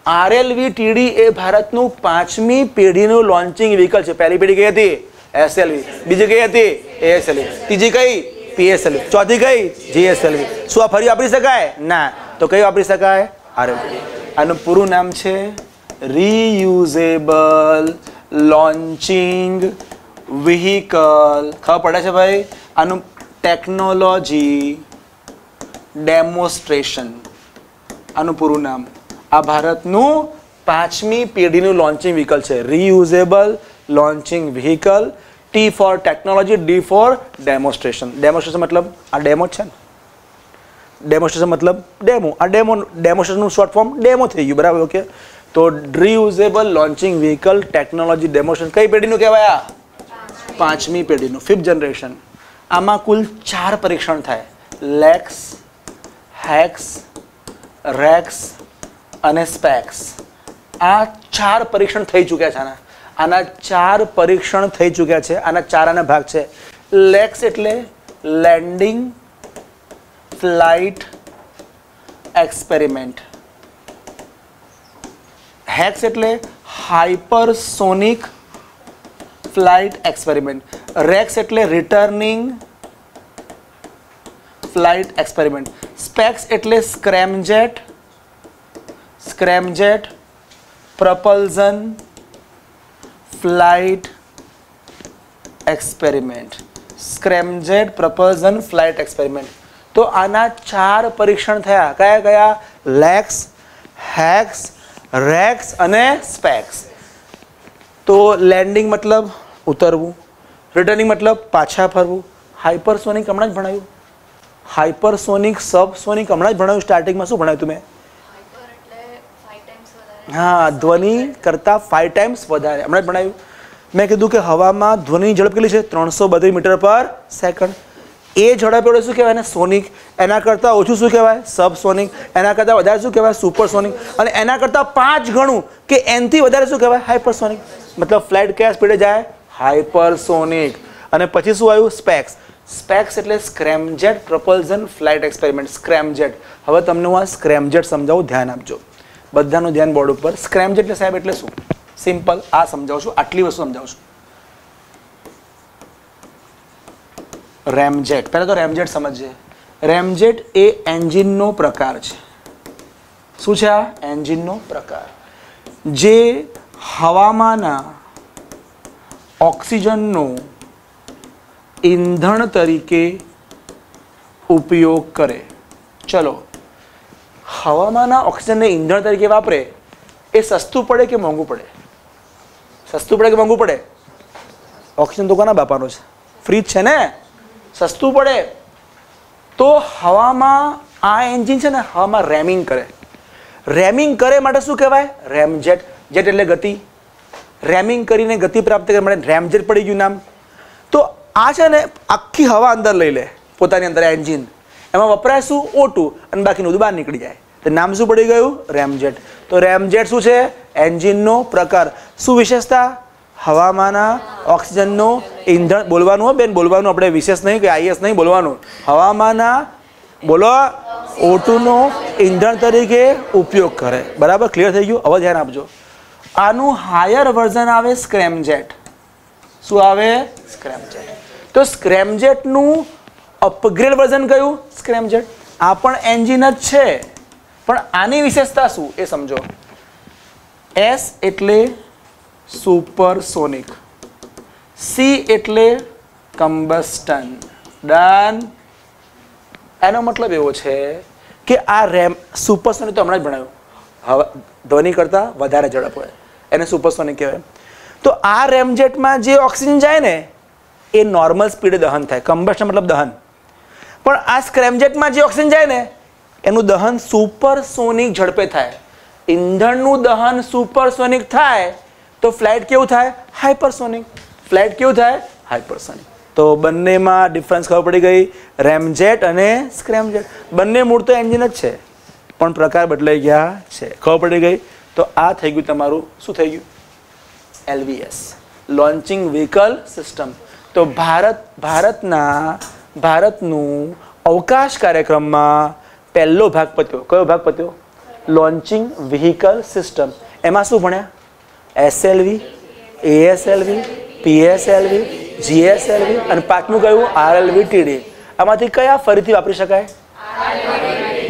આરએલવી ટીડી એ ભારતનું પાંચમી પેઢીનું લોન્ચિંગ વ્હીકલ છે. પહેલી પેઢી કઈ હતી? એસએલવી બીજી કઈ હતી? એએસએલવી ત્રીજી કઈ? પીએસએલવી ચોથી કઈ? જીએસએલવી શું આ ફરી વાપરી શકાય? ના. તો કઈ વાપરી શકાય? આરએલવી આનું પૂરું નામ છે રીયુઝેબલ લોન્ચિંગ વ્હીકલ ખબર પડે છે ભાઈ? આનું ટેકનોલોજી ડેમોન્સ્ટ્રેશન આનું પૂરું નામ. આ ભારતનું પાંચમી પેઢીનું લોન્ચિંગ વ્હીકલ છે. Reusable launching vehicle T for technology D for demonstration demonstration મતલબ આ ડેમો છે ને? ડેમોન્સ્ટ્રેશન મતલબ ડેમો આ ડેમો ડેમોન્સ્ટ્રેશનનું શોર્ટ ફોર્મ ડેમો થઈ ગયું, બરાબર ઓકે તો reusable launching vehicle technology demonstration કઈ પેઢીનું કહેવાય આ? પાંચમી પેઢીનું ફિફ્થ જનરેશન આમાં કુલ ચાર પરીક્ષણ થાય. લેક્સ હેક્સ રેક્સ અને સ્પેક્સ આ ચાર પરીક્ષણ થઈ ચૂક્યા છે આના. આના ચાર પરીક્ષણ થઈ ચૂક્યા છે. આના ચાર આના ભાગ છે. લેક્સ એટલે લેન્ડિંગ, ફ્લાઇટ, એક્સપેરિમેન્ટ. હેક્સ એટલે હાઇપરસોનિક ફ્લાઇટ એક્સપેરિમેન્ટ. રેક્સ એટલે રિટર્નિંગ ફ્લાઇટ એક્સપેરિમેન્ટ. સ્પેક્સ એટલે scramjet scramjet propulsion flight experiment scramjet propulsion flight experiment તો આના ચાર પરીક્ષણ થયા કયા કયા લેક્સ હેક્સ રેક્સ અને સ્પેક્સ તો લેન્ડિંગ મતલબ ઉતરવું રિટર્નિંગ મતલબ પાછા ફરવું હાઇપરસોનિક હમણાં જ ભણાવ્યું હાઇપરસોનિક સબસોનિક હમણાં જ ભણાવ્યું સ્ટાર્ટિંગમાં શું ભણાવ્યું તમે હાઇપર એટલે ફાઈવ ટાઈમ્સ વધારે હા, ધ્વનિ કરતાં ફાઈવ ટાઈમ્સ વધારે. હમણાં જ ભણાવ્યું. મેં કીધું કે હવામાં ધ્વનિની ઝડપ કેટલી છે ત્રણસો બત્રીસ મીટર પર સેકન્ડ. એ ઝડપ એટલે શું કહેવાય? ને સોનિક. એના કરતાં ઓછું શું કહેવાય? સબસોનિક એના કરતાં વધારે શું કહેવાય? સુપરસોનિક અને એના કરતાં પાંચ ગણું કે એનથી વધારે શું કહેવાય? હાઇપરસોનિક મતલબ ફ્લાઇટ કયા સ્પીડે જાય? હાઇપરસોનિક અને પછી શું આવ્યું? સ્પેક્સ સ્પેક્સ એટલે scramjet propulsion flight experiment scramjet હવે તમને હું આ સ્ક્રેમજેટ સમજાવું, ધ્યાન આપજો. બધાનું ધ્યાન બોર્ડ ઉપર. સ્ક્રેમજેટ એટલે સાહેબ એટલે શું? સિમ્પલ આ સમજાવું છું આટલી વસ્તુ સમજાવું છું રેમજેટ પહેલાં તો રેમજેટ સમજીએ. રેમજેટ એ એન્જિનનો પ્રકાર છે. શું છે આ? એન્જિનનો પ્રકાર. જે હવામાંના ઓક્સિજનનો ઈંધણ તરીકે ઉપયોગ કરે. ચલો હવામાંના ઓક્સિજનને ઈંધણ તરીકે વાપરે, એ સસ્તું પડે કે મોંઘું પડે? સસ્તું પડે કે મોંઘું પડે? ઓક્સિજન તો કોના બાપાનો છે. ફ્રી છે ને? સસ્તું પડે. તો હવામાં આ એન્જિન છે ને હવામાં રેમિંગ કરે. રેમિંગ કરે માટે શું કહેવાય? રેમજેટ જેટ એટલે ગતિ. રેમિંગ કરીને ગતિ પ્રાપ્ત કરવા માટે રેમજેટ પડી ગયું નામ. તો આ છે ને આખી હવા અંદર લઈ લે, પોતાની અંદર એન્જિન એમાં વપરાય શું ઓટું અને બાકીનું બધું બહાર નીકળી જાય. તો નામ શું પડી ગયું? રેમજેટ તો રેમજેટ શું છે? એન્જિનનો પ્રકાર. શું વિશેષતા? હવામાંના ઓક્સિજનનો ઈંધણ બોલવાનું હો બેન, બોલવાનું આપણે વિશેષ નહીં કે આઈએસ નહીં, બોલવાનું. હવામાંના બોલો ઓટુનો ઈંધણ તરીકે ઉપયોગ કરે. બરાબર? ક્લિયર થઈ ગયું? હવે ધ્યાન આપજો. આનું હાયર વર્ઝન આવે સ્ક્રેમજેટ શું આવે? સ્ક્રેમજેટ તો સ્ક્રેમજેટનું અપગ્રેડ વર્ઝન કયું? સ્ક્રેમજેટ આ પણ એન્જિન જ છે. પણ આની વિશેષતા શું? એ સમજો. એસ એટલે સુપરસોનિક. સી એટલે કમ્બસ્ટન. ડન. એનો મતલબ એવો છે કે આ રેમ સુપરસોનિક તો હમણાં જ ભણાયું. હવા ધ્વનિ કરતાં વધારે ઝડપ હોય. એને સુપરસોનિક કહેવાય. તો આ રેમજેટમાં જે ઓક્સિજન જાય ને, એ નોર્મલ સ્પીડે દહન થાય. કમ્બસ્ટન મતલબ દહન. પણ આ સ્ક્રેમજેટમાં જે ઓક્સિજન જાય ને, એનું દહન સુપરસોનિક ઝડપે થાય. ઈંધણનું દહન સુપરસોનિક થાય, તો ફ્લાઇટ કેવું થાય? હાઇપરસોનિક. ફ્લાઇટ કેવું થાય? હાઇપરસોનિક. તો બંનેમાં ડિફરન્સ ખબર પડી ગઈ, રેમજેટ અને સ્ક્રેમજેટ. બંને મૂળ તો એન્જિન જ છે, પણ પ્રકાર બદલાઈ ગયા છે. ખબર પડી ગઈ? તો આ થઈ ગયું તમારું, શું થઈ ગયું? એલવીએસ. Launching vehicle system. તો ભારત, ભારતના ભારતનું અવકાશ કાર્યક્રમમાં પહેલો ભાગ પત્યો. કયો ભાગ પત્યો? લોન્ચિંગ વ્હીકલ સિસ્ટમ એમાં શું ભણ્યા? એસએલવી એએસએલવી પીએસએલવી જીએસએલવી અને પાંચમું કયું? આરએલવી ટીડી આમાંથી કયા ફરીથી વાપરી શકાય?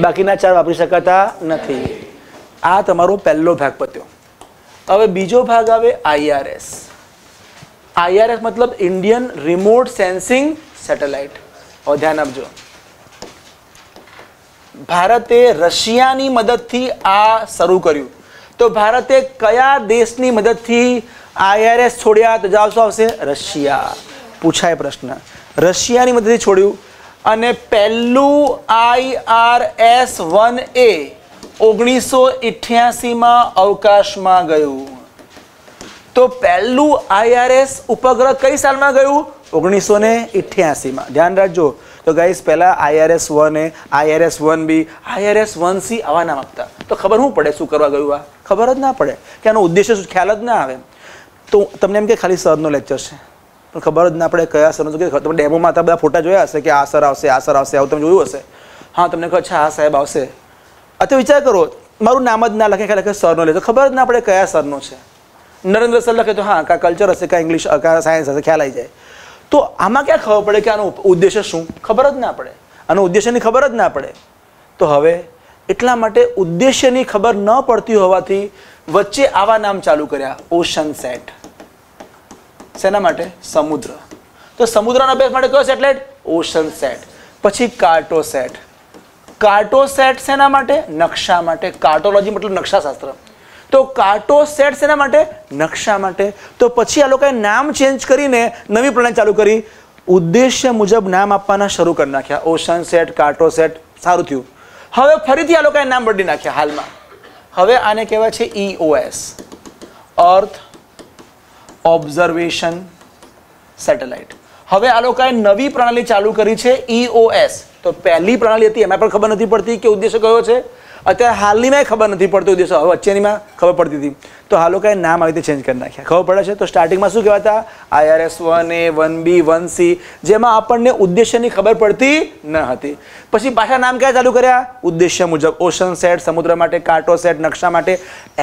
બાકીના ચાર વાપરી શકાતા નથી. આ તમારો પહેલો ભાગ પત્યો. હવે બીજો ભાગ આવે આઈઆરએસ આઈઆરએસ મતલબ ઇન્ડિયન રિમોટ સેન્સિંગ સેટેલાઇટ ધ્યાન આપજો. ભારતે રશિયાની મદદથી આ શરૂ કર્યું. તો ભારતે કયા દેશની મદદથી આઈઆરએસ છોડ્યા? તો જવાબ શું આવશે? રશિયા. પૂછાય પ્રશ્ન. રશિયાની મદદથી છોડ્યું. અને પહેલું આઈઆરએસ વન એ ઓગણીસો ઇઠ્યાસીમાં અવકાશમાં ગયું. તો પહેલું આઈઆરએસ ઉપગ્રહ કઈ સાલમાં ગયું? ઓગણીસો ને ઇઠ્યાસીમાં. ધ્યાન રાખજો. તો ગાઈસ પહેલાં IRS one A IRS one B IRS one C આવા નામ આપતા. તો ખબર શું પડે શું કરવા ગયું આ? ખબર જ ના પડે. કે આનો ઉદ્દેશ્ય શું ખ્યાલ જ ના આવે. તો તમને એમ કે ખાલી સરનો લેક્ચર છે. પણ ખબર જ ના પડે કયા સરનો કે તમે ડેમોમાં હતા બધા ફોટા જોયા હશે કે આ સર આવશે, આ સર આવશે, આવું તમે જોયું હશે? હા, તમને કહો છે, આ સાહેબ આવશે. અત્યારે વિચાર કરો, મારું નામ જ ના લખે, ખાલી લખે સરનો લે ખબર જ ના પડે કયા સરનો છે. નરેન્દ્ર સર લખે તો હા, કા કલ્ચર હશે, કા ઇંગ્લિશ કા સાયન્સ હશે, ખ્યાલ આવી જાય. તો આમાં ક્યાં ખબર પડે કે આનો ઉદ્દેશ્ય શું? ખબર જ ના પડે. આનો ઉદ્દેશ્યની ખબર જ ના પડે. તો હવે એટલા માટે ઉદ્દેશ્યની ખબર ન પડતી હોવાથી વચ્ચે આવા નામ ચાલુ કર્યા. Ocean sat. શેના માટે? સમુદ્ર. તો સમુદ્રના અભ્યાસ માટે કયો સેટેલાઇટ? Ocean set. પછી કાર્ટો સેટ. કાર્ટો સેટ શેના માટે? નકશા માટે. કાર્ટોલોજી મતલબ નકશાશાસ્ત્ર. તો કાર્ટો સેટ શેના માટે? નકશા માટે. તો પછી આ લોકોએ નામ ચેન્જ કરીને નવી પ્રણાલી ચાલુ કરી. ઉદ્દેશ્ય મુજબ નામ આપવાના શરૂ કરી નાખ્યા. ઓશન સેટ કાર્ટો સેટ સારું થયું. હવે ફરીથી આ લોકોએ નામ બદલી નાખ્યા હાલમાં. હવે આને કહેવાય છે ઈઓએસ અર્થ ઓબ્ઝર્વેશન સેટેલાઇટ હવે આ લોકોએ નવી પ્રણાલી ચાલુ કરી છે ઈઓએસ તો પહેલી પ્રણાલી હતી, એમાં પણ ખબર નથી પડતી કે ઉદ્દેશ્ય કયો છે? અત્યારે હાલનીમાં ખબર નથી પડતી દિવસો, હવે વચ્ચેનીમાં ખબર પડતી હતી. તો આ લોકોએ નામ આવી રીતે ચેન્જ કરી નાખ્યા ખબર પડે છે? તો સ્ટાર્ટિંગમાં શું કહેવાતા? IRS one A one B one C જેમાં આપણને ઉદ્દેશ્યની ખબર પડતી ન હતી. પછી પાછા નામ ક્યાં ચાલુ કર્યા? ઉદ્દેશ્ય મુજબ. ઓશન સેટ સમુદ્ર માટે, કાંટો સેટ નકશા માટે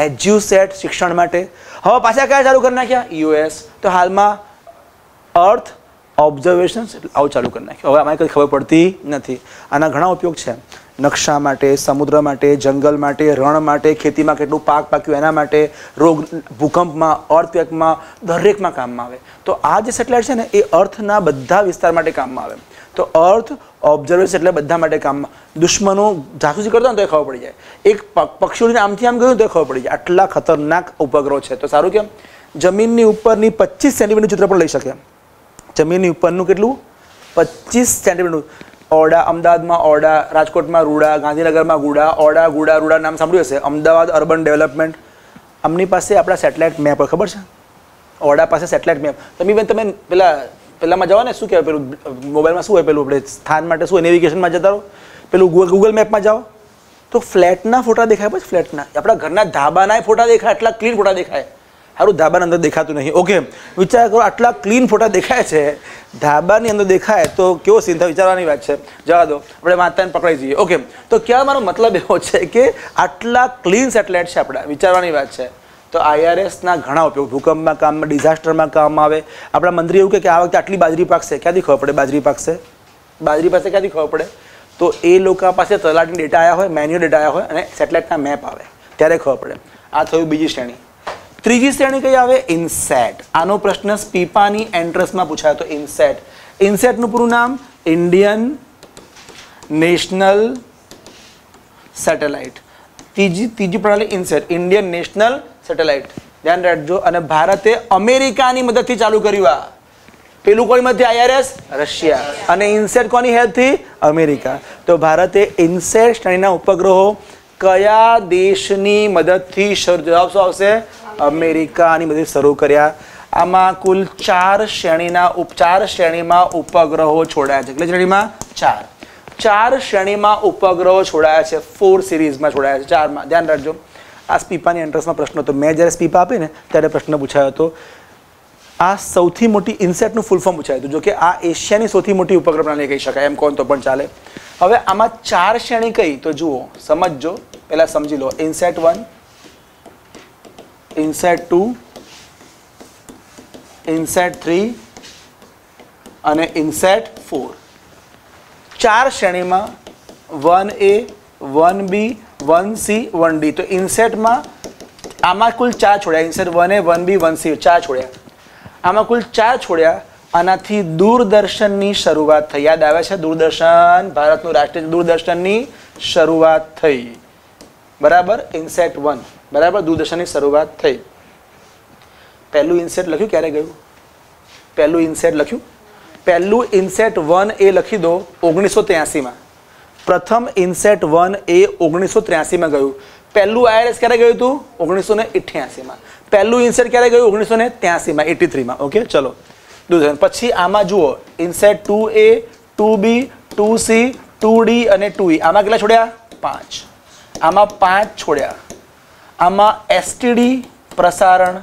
એજ્યુ સેટ શિક્ષણ માટે. હવે પાછા કયા ચાલુ કરી નાખ્યા? યુએસ તો હાલમાં અર્થ ઓબ્ઝર્વેશન આવું ચાલુ કરી નાખ્યું. હવે આમાં કંઈ ખબર પડતી નથી. આના ઘણા ઉપયોગ છે. નકશા માટે, સમુદ્ર માટે, જંગલ માટે, રણ માટે, ખેતીમાં કેટલું પાક પાક્યું એના માટે, રોગ, ભૂકંપમાં, અર્થક્વેકમાં, દરેકમાં કામમાં આવે. તો આ જે સેટેલાઇટ છે ને, એ અર્થના બધા વિસ્તાર માટે કામમાં આવે. તો અર્થ ઓબ્ઝર્વેશન એટલે બધા માટે કામમાં. દુશ્મનો જાસૂસી કરતા ને તો એ ખબર પડી જાય. એક પક્ષીઓને આમથી આમ ગયું તો એ ખબર પડી જાય. આટલા ખતરનાક ઉપગ્રહો છે. તો સારું કેમ? જમીનની ઉપરની પચીસ સેન્ટીમીટર ચિત્ર પણ લઈ શકે. જમીનની ઉપરનું કેટલું? પચીસ સેન્ટીમીટર ઓરડા અમદાવાદમાં ઓરડા, રાજકોટમાં રૂડા, ગાંધીનગરમાં ગુડા, ઓરડા, ગુડા, રૂડા નામ સાંભળ્યું હશે? Ahmedabad urban development. અમની પાસે આપણા સેટેલાઇટ મેપ હોય, ખબર છે? ઓરડા પાસે સેટેલાઇટ મેપ. તમે બેન તમે પેલા, પેલામાં જાઓ ને, શું કહેવાય પેલું, મોબાઈલમાં શું હોય પેલું? આપણે સ્થાન માટે શું હોય, નેવિગેશનમાં જતા રહો. પેલું ગૂગલ ગૂગલ મેપમાં જાઓ. તો ફ્લેટના ફોટા દેખાય પછી ફ્લેટના. આપણા ઘરના ધાબાના ફોટા દેખાય એટલા ક્લીન ફોટા દેખાય. સારું ધાબાની અંદર દેખાતું નહીં. ઓકે વિચાર કરો, આટલા ક્લીન ફોટા દેખાય છે. ધાબાની અંદર દેખાય તો કેવો સીન થાય? વિચારવાની વાત છે. જવા દો. આપણે માતાને પકડાઈ જઈએ. ઓકે તો ક્યાં મારો મતલબ એવો છે કે આટલા ક્લીન સેટેલાઇટ છે આપણા. વિચારવાની વાત છે. તો આઈઆરએસના ઘણા ઉપયોગ. ભૂકંપમાં કામમાં ડિઝાસ્ટરમાં કામમાં આવે. આપણા મંત્રી એવું કે આ વખતે આટલી બાજરી પાકશે. ક્યાંથી ખબર પડે બાજરી પાકશે? બાજરી પાસે ક્યાંથી ખબર પડે? તો એ લોકો પાસે તલાટની ડેટા આવ્યા હોય મેન્યુઅલ ડેટા આવ્યા હોય અને સેટેલાઇટના મેપ આવે. ત્યારે ખબર પડે. આ થયું બીજી શ્રેણી. ત્રીજી શ્રેણી કઈ આવે? ઇન્સેટ. આનો પ્રશ્ન સ્પીપાની એન્ટ્રન્સમાં પૂછાયો તો ઇન્સેટ. ઇન્સેટનું પૂરું નામ ઇન્ડિયન નેશનલ સેટેલાઇટ. ત્રીજી ત્રીજી પ્રણાલી ઇન્સેટ. Indian national satellite. ધ્યાન રાખજો. અને ભારતે અમેરિકાની મદદથી ચાલુ કર્યું આ. પેલું કોની મધ્ય આઈઆરએસ? રશિયા. અને ઇન્સેટ કોની હેલ્પથી? અમેરિકા. તો ભારતે ઇન્સેટ શ્રેણીના ઉપગ્રહો કયા દેશની મદદથી શરૂ જવાબ શું આવશે? અમેરિકાની મદદ શરૂ કર્યા. આમાં કુલ ચાર શ્રેણીના ઉપ ચાર શ્રેણીમાં ઉપગ્રહો છોડાયા છે. એટલે શ્રેણીમાં? ચાર. ચાર શ્રેણીમાં ઉપગ્રહો છોડાયા છે. ફોર સિરીઝમાં છોડાયા છે. ચારમાં. ધ્યાન રાખજો. આ સ્પીપાની એન્ટ્રન્સમાં પ્રશ્ન હતો. મેં જ્યારે સ્પીપા આપી ને ત્યારે પ્રશ્ન પૂછાયો હતો. આ સૌથી મોટી ઇન્સેટનું ફૂલ ફોર્મ પૂછાયું હતું, જો કે આ એશિયાની સૌથી મોટી ઉપગ્રહ પ્રણાલી કહી શકાય, એમ કોણ તો પણ ચાલે. હવે આમાં ચાર શ્રેણી કઈ, તો જુઓ, સમજજો, પહેલા સમજી લો, INSAT one, INSAT two, INSAT three અને ઇન્સેટ ફોર. ચાર શ્રેણીમાં one A, one B, one C, one D. તો ઇન્સેટમાં આમાં કુલ ચાર છોડ્યા, INSAT one A, one B, one C, ચાર છોડ્યા. આમાં કુલ ચાર છોડ્યા. આનાથી દૂરદર્શનની શરૂઆત થઈ. યાદ આવે છે? દૂરદર્શન, ભારતનું રાષ્ટ્રીય દૂરદર્શનની શરૂઆત થઈ. બરાબર? ઇન્સેટ વન બરાબર? દૂરદર્શનની શરૂઆત થઈ. પહેલું ઇન્સેટ લખ્યું? ક્યારે ગયું? પહેલું ઇન્સેટ લખ્યું? પહેલું ઇન્સેટ વન એ લખી દો ઓગણીસો ત્ર્યાસીમાં પ્રથમ ઇન્સેટ વન એ ઓગણીસો ત્ર્યાસીમાં ગયું. પહેલું આઈઆરએસ ક્યારે ગયું હતું? ઓગણીસો ને ઇઠ્યાસીમાં પહેલું ઇન્સેટ ક્યારે ગયું? ઓગણીસો ને ત્યાસીમાં એટી થ્રીમાં ઓકે ચલો દૂરદર્શન પછી આમાં જુઓ. INSAT two A two B two C two D અને ટુ ઈ આમાં કેટલા છોડ્યા? પાંચ. આમાં પાંચ છોડ્યા. આમાં એસટીડી પ્રસારણ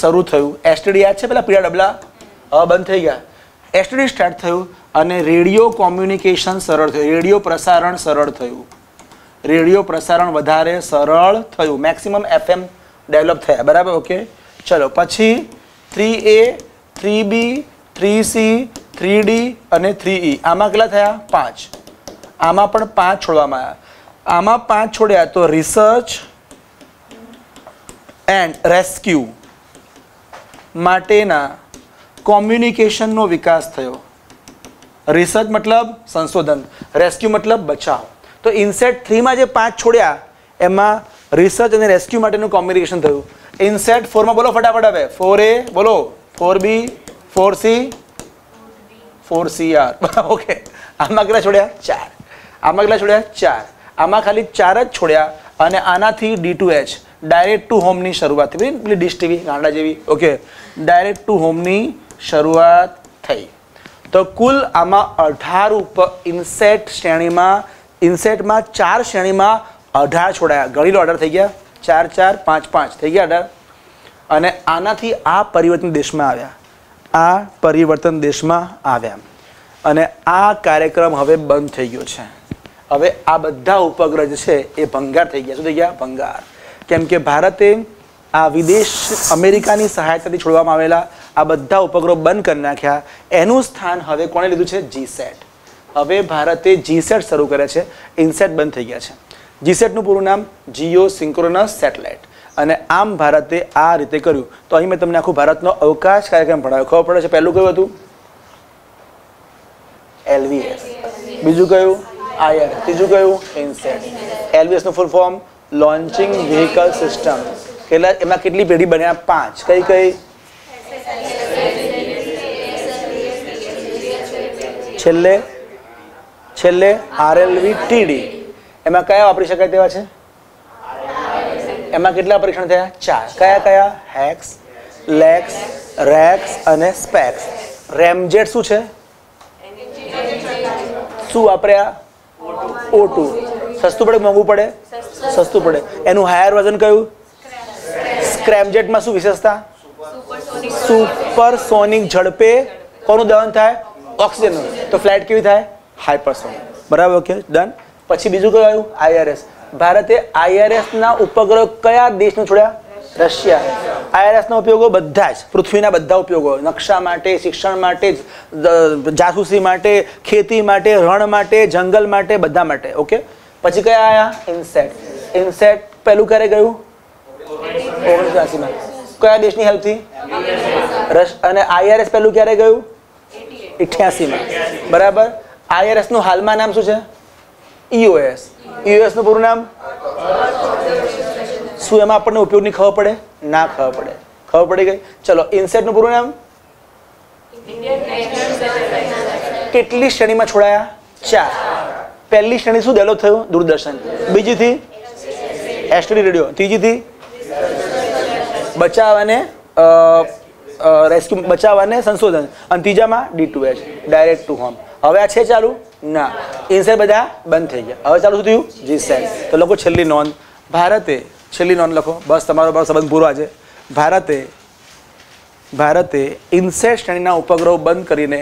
શરૂ થયું. એસટીડી યાદ છે? પેલા પીળા ડબલા? બંધ થઈ ગયા. એસટીડી સ્ટાર્ટ થયું અને રેડિયો કોમ્યુનિકેશન સરળ થયું. રેડિયો પ્રસારણ સરળ થયું. રેડિયો પ્રસારણ વધારે સરળ થયું. મેક્સિમમ એફએમ ડેવલપ થયા. બરાબર? ઓકે? ચલો, પછી three A three B three C three D અને થ્રી ઈ આમાં કેટલા થયા? પાંચ. આમાં પણ પાંચ છોડવામાં આવ્યા. આમાં પાંચ છોડ્યા તો રિસર્ચ એન્ડ રેસ્ક્યુ માટેના કોમ્યુનિકેશનનો વિકાસ થયો. રિસર્ચ મતલબ સંશોધન રેસ્ક્યુ મતલબ બચાવ. તો ઇન્સેટ થ્રીમાં જે પાંચ છોડ્યા, એમાં રિસર્ચ અને રેસ્ક્યુ માટેનું કોમ્યુનિકેશન થયું. ઇન્સેટ ફોરમાં બોલો ફટાફટ હવે. ફોર એ બોલો. Four B four C four C R okay આમાં કેટલા છોડ્યા? ચાર. આમાં કેટલા છોડ્યા? ચાર. આમાં ખાલી ચાર જ છોડ્યા અને આનાથી D to H direct to હોમની શરૂઆત થઈ. પેલી ડીશ ટીવી, ગાંડા જેવી. ઓકે ડાયરેક્ટ ટુ હોમની શરૂઆત થઈ. તો કુલ આમાં અઢાર ઉપર ઇન્સેટ શ્રેણીમાં ઇન્સેટમાં ચાર શ્રેણીમાં અઢાર છોડાયા. ગણી લો અઢાર થઈ ગયા. ચાર ચાર, પાંચ પાંચ. થઈ ગયા અઢાર. અને આનાથી આ પરિવર્તન દેશમાં આવ્યા. આ પરિવર્તન દેશમાં આવ્યા. અને આ કાર્યક્રમ હવે બંધ થઈ ગયો છે. હવે આ બધા ઉપગ્રહ જે છે એ ભંગાર થઈ ગયા. શું થઈ ગયા? ભંગાર. કેમ કે ભારતે આ વિદેશ અમેરિકાની સહાયતાથી છોડવામાં આવેલા આ બધા ઉપગ્રહો બંધ કરી નાખ્યા. એનું સ્થાન હવે કોણે લીધું છે? જીસેટ હવે ભારતે જીસેટ શરૂ કરે છે. ઇનસેટ બંધ થઈ ગયા છે. જીસેટનું પૂરું નામ જીઓ સિન્ક્રોનસ સેટેલાઇટ. અને આમ ભારતે આ રીતે કર્યું. તો અહીં મેં તમને આખું ભારતનો અવકાશ કાર્યક્રમ ભણાવ્યો. ખબર પડે છે પહેલું કયું હતું? એલવીએસ. બીજું કયું? આયર. ત્રીજું કયું? INSAT એલવીએસનું full form launching vehicle system કેટલા એમાં કેટલી પેઢી બન્યા? પાંચ. કઈ કઈ? છેલ્લે? છેલ્લે આરએલવી ટીડી એમાં કયા વાપરી શકાય તેવા છે? એમાં કેટલા પરીક્ષણ થયા? ચાર. કયા કયા? હેક્સ લેક્સ રેક્સ અને સ્પેક્સ રેમજેટ શું છે? શું વાપર્યા? O2 સસ્તું પડે મોંઘું પડે? સસ્તું પડે. એનું હાયર વજન કયું? સ્ક્રેમજેટમાં શું વિશેષતા? સુપરસોનિક સુપરસોનિક ઝડપે કોનું દહન થાય? ઓક્સિજનનું. તો ફ્લાઇટ કેવી થાય? હાઇપરસોનિક બરાબર ઓકે ડન પછી બીજું કયું આવ્યું? આઈઆરએસ ભારતે આઈઆરએસ ના ઉપગ્રહ કયા દેશનું છોડ્યા? રશિયા. આઈઆરએસ ના ઉપયોગો બધા જ, પૃથ્વીના બધા ઉપયોગો. નકશા માટે, શિક્ષણ માટે જાસૂસી માટે, ખેતી માટે, રણ માટે, જંગલ માટે, બધા માટે. ઓકે પછી કયા આયા? ઇન્સેટ ઇન્સેટ પહેલું ક્યારે ગયું? ઓગણીસો એસીમાં કયા દેશની હેલ્પથી રશ, અને આઈઆરએસ પહેલું ક્યારે ગયું? અઠ્યાસીમાં બરાબર? આઈઆરએસનું હાલમાં નામ શું છે? ઈઓએસ ઈઓએસનું પૂરું નામ? શું એમાં આપણને ઉપયોગની ખબર પડે? ના ખબર પડે. ખબર પડી ગઈ? ચલો, ઇન્સેટનું પૂરું નામ? કેટલી શ્રેણીમાં છોડાયા? ચાર. પહેલી શ્રેણી શું દેલો થયું? દૂરદર્શન. બીજીથી? એસટીડી રેડિયો ત્રીજીથી? બચાવ અને રેસ્ક્યુ બચાવ અને સંશોધન. અને ત્રીજામાં D to H direct to home હવે આ છે ચાલુ? ના. ઇન્સેટ બધા બંધ થઈ ગયા. હવે ચાલુ શું થયું જી સેટ તો લખો છેલ્લી નોંધ. ભારતે છેલ્લી નોંધ લખો. બસ તમારો બસ સંબંધ પૂરો આજે. ભારતે ભારતે ઇન્સેટ શ્રેણીના ઉપગ્રહો બંધ કરીને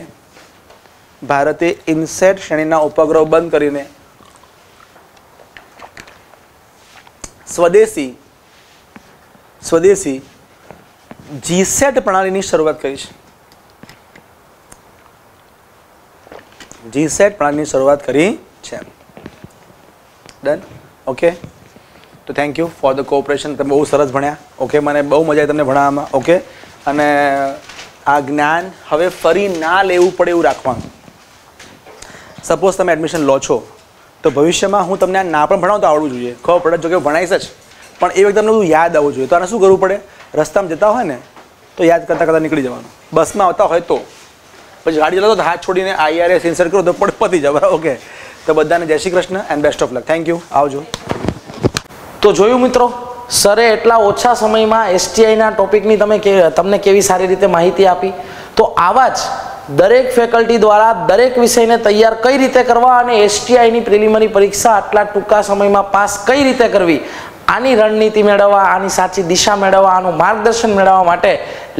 ભારતે ઇન્સેટ શ્રેણીના ઉપગ્રહો બંધ કરીને સ્વદેશી સ્વદેશી જીસેટ પ્રણાલીની શરૂઆત કરી છે. જીસેટ પ્લાનની શરૂઆત કરી છે. ડન ઓકે તો thank you for the cooperation તમે બહુ સરસ ભણ્યા. ઓકે મને બહુ મજા આવી તમને ભણાવવામાં. ઓકે અને આ જ્ઞાન હવે ફરી ના લેવું પડે એવું રાખવાનું. સપોઝ તમે એડમિશન લો છો, તો ભવિષ્યમાં હું તમને આ ના પણ ભણાવું આવડવું જોઈએ. ખબર પડે જો કે ભણાવીશ જ. પણ એ વખતે તમને બધું યાદ આવવું જોઈએ. તો આને શું કરવું પડે? રસ્તામાં જતા હોય ને, તો યાદ કરતાં કરતાં નીકળી જવાનું. બસમાં આવતા હોય તો. પછી ગાડી ચલાવો તો હાથ છોડીને આઈઆરએસ ઇન્સર્ટ કરો તો પણ પતી જાય. ઓકે તો બધાને જય Shri Krishna and best of luck thank you આવજો. તો જોયું મિત્રો, સરે એટલા ઓછા સમયમાં એસટીઆઈના ટોપિકની તમે તમને કેવી સારી રીતે માહિતી આપી? તો આવા જ દરેક ફેકલ્ટી દ્વારા દરેક વિષયને તૈયાર કઈ રીતે કરવા અને એસટીઆઈની પ્રિલિમરી પરીક્ષા આટલા ટૂંકા સમયમાં પાસ કઈ રીતે કરવી? આની રણનીતિ મેળવવા, આની સાચી દિશા મેળવવા, આનું માર્ગદર્શન મેળવવા માટે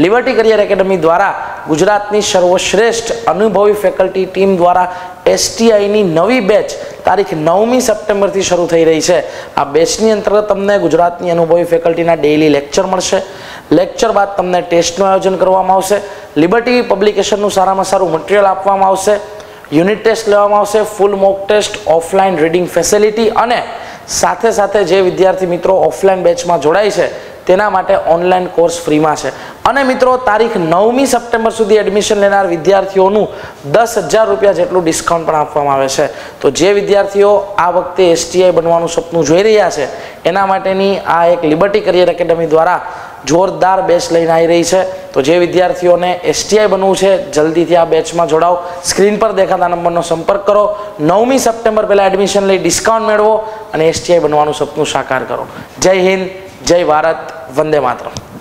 લિબર્ટી કરિયર એકેડમી દ્વારા ગુજરાતની સર્વશ્રેષ્ઠ અનુભવી ફેકલ્ટી ટીમ દ્વારા એસટીઆઈની નવી બેચ તારીખ નવમી સપ્ટેમ્બરથી શરૂ થઈ રહી છે. આ બેચની અંતર્ગત તમને ગુજરાતની અનુભવી ફેકલ્ટીના ડેઇલી લેક્ચર મળશે. લેક્ચર બાદ તમને ટેસ્ટનું આયોજન કરવામાં આવશે. લિબર્ટી પબ્લિકેશનનું સારામાં સારું મટીરિયલ આપવામાં આવશે. યુનિટ ટેસ્ટ લેવામાં આવશે. Full mock test offline reading facility અને સાથે સાથે જે વિદ્યાર્થી મિત્રો ઓફલાઈન બેચમાં જોડાય છે, તેના માટે ઓનલાઈન કોર્સ ફ્રીમાં છે. અને મિત્રો, તારીખ નવમી સપ્ટેમ્બર સુધી એડમિશન લેનાર વિદ્યાર્થીઓનું દસ હજાર રૂપિયા જેટલું ડિસ્કાઉન્ટ પણ આપવામાં આવે છે. તો જે વિદ્યાર્થીઓ આ વખતે એસટીઆઈ બનવાનું સપનું જોઈ રહ્યા છે, એના માટેની આ એક લિબર્ટી કરિયર એકેડમી દ્વારા જોરદાર બેચ લઈને આવી રહી છે. તો જે વિદ્યાર્થીઓને એસટીઆઈ બનવું છે, જલ્દીથી આ બેચમાં જોડાઓ. સ્ક્રીન પર દેખાતા નંબરનો સંપર્ક કરો. નવમી સપ્ટેમ્બર પહેલાં એડમિશન લઈ ડિસ્કાઉન્ટ મેળવો અને એસટીઆઈ બનવાનું સપનું સાકાર કરો. જય હિન્દ, જય ભારત, વંદે માતરમ.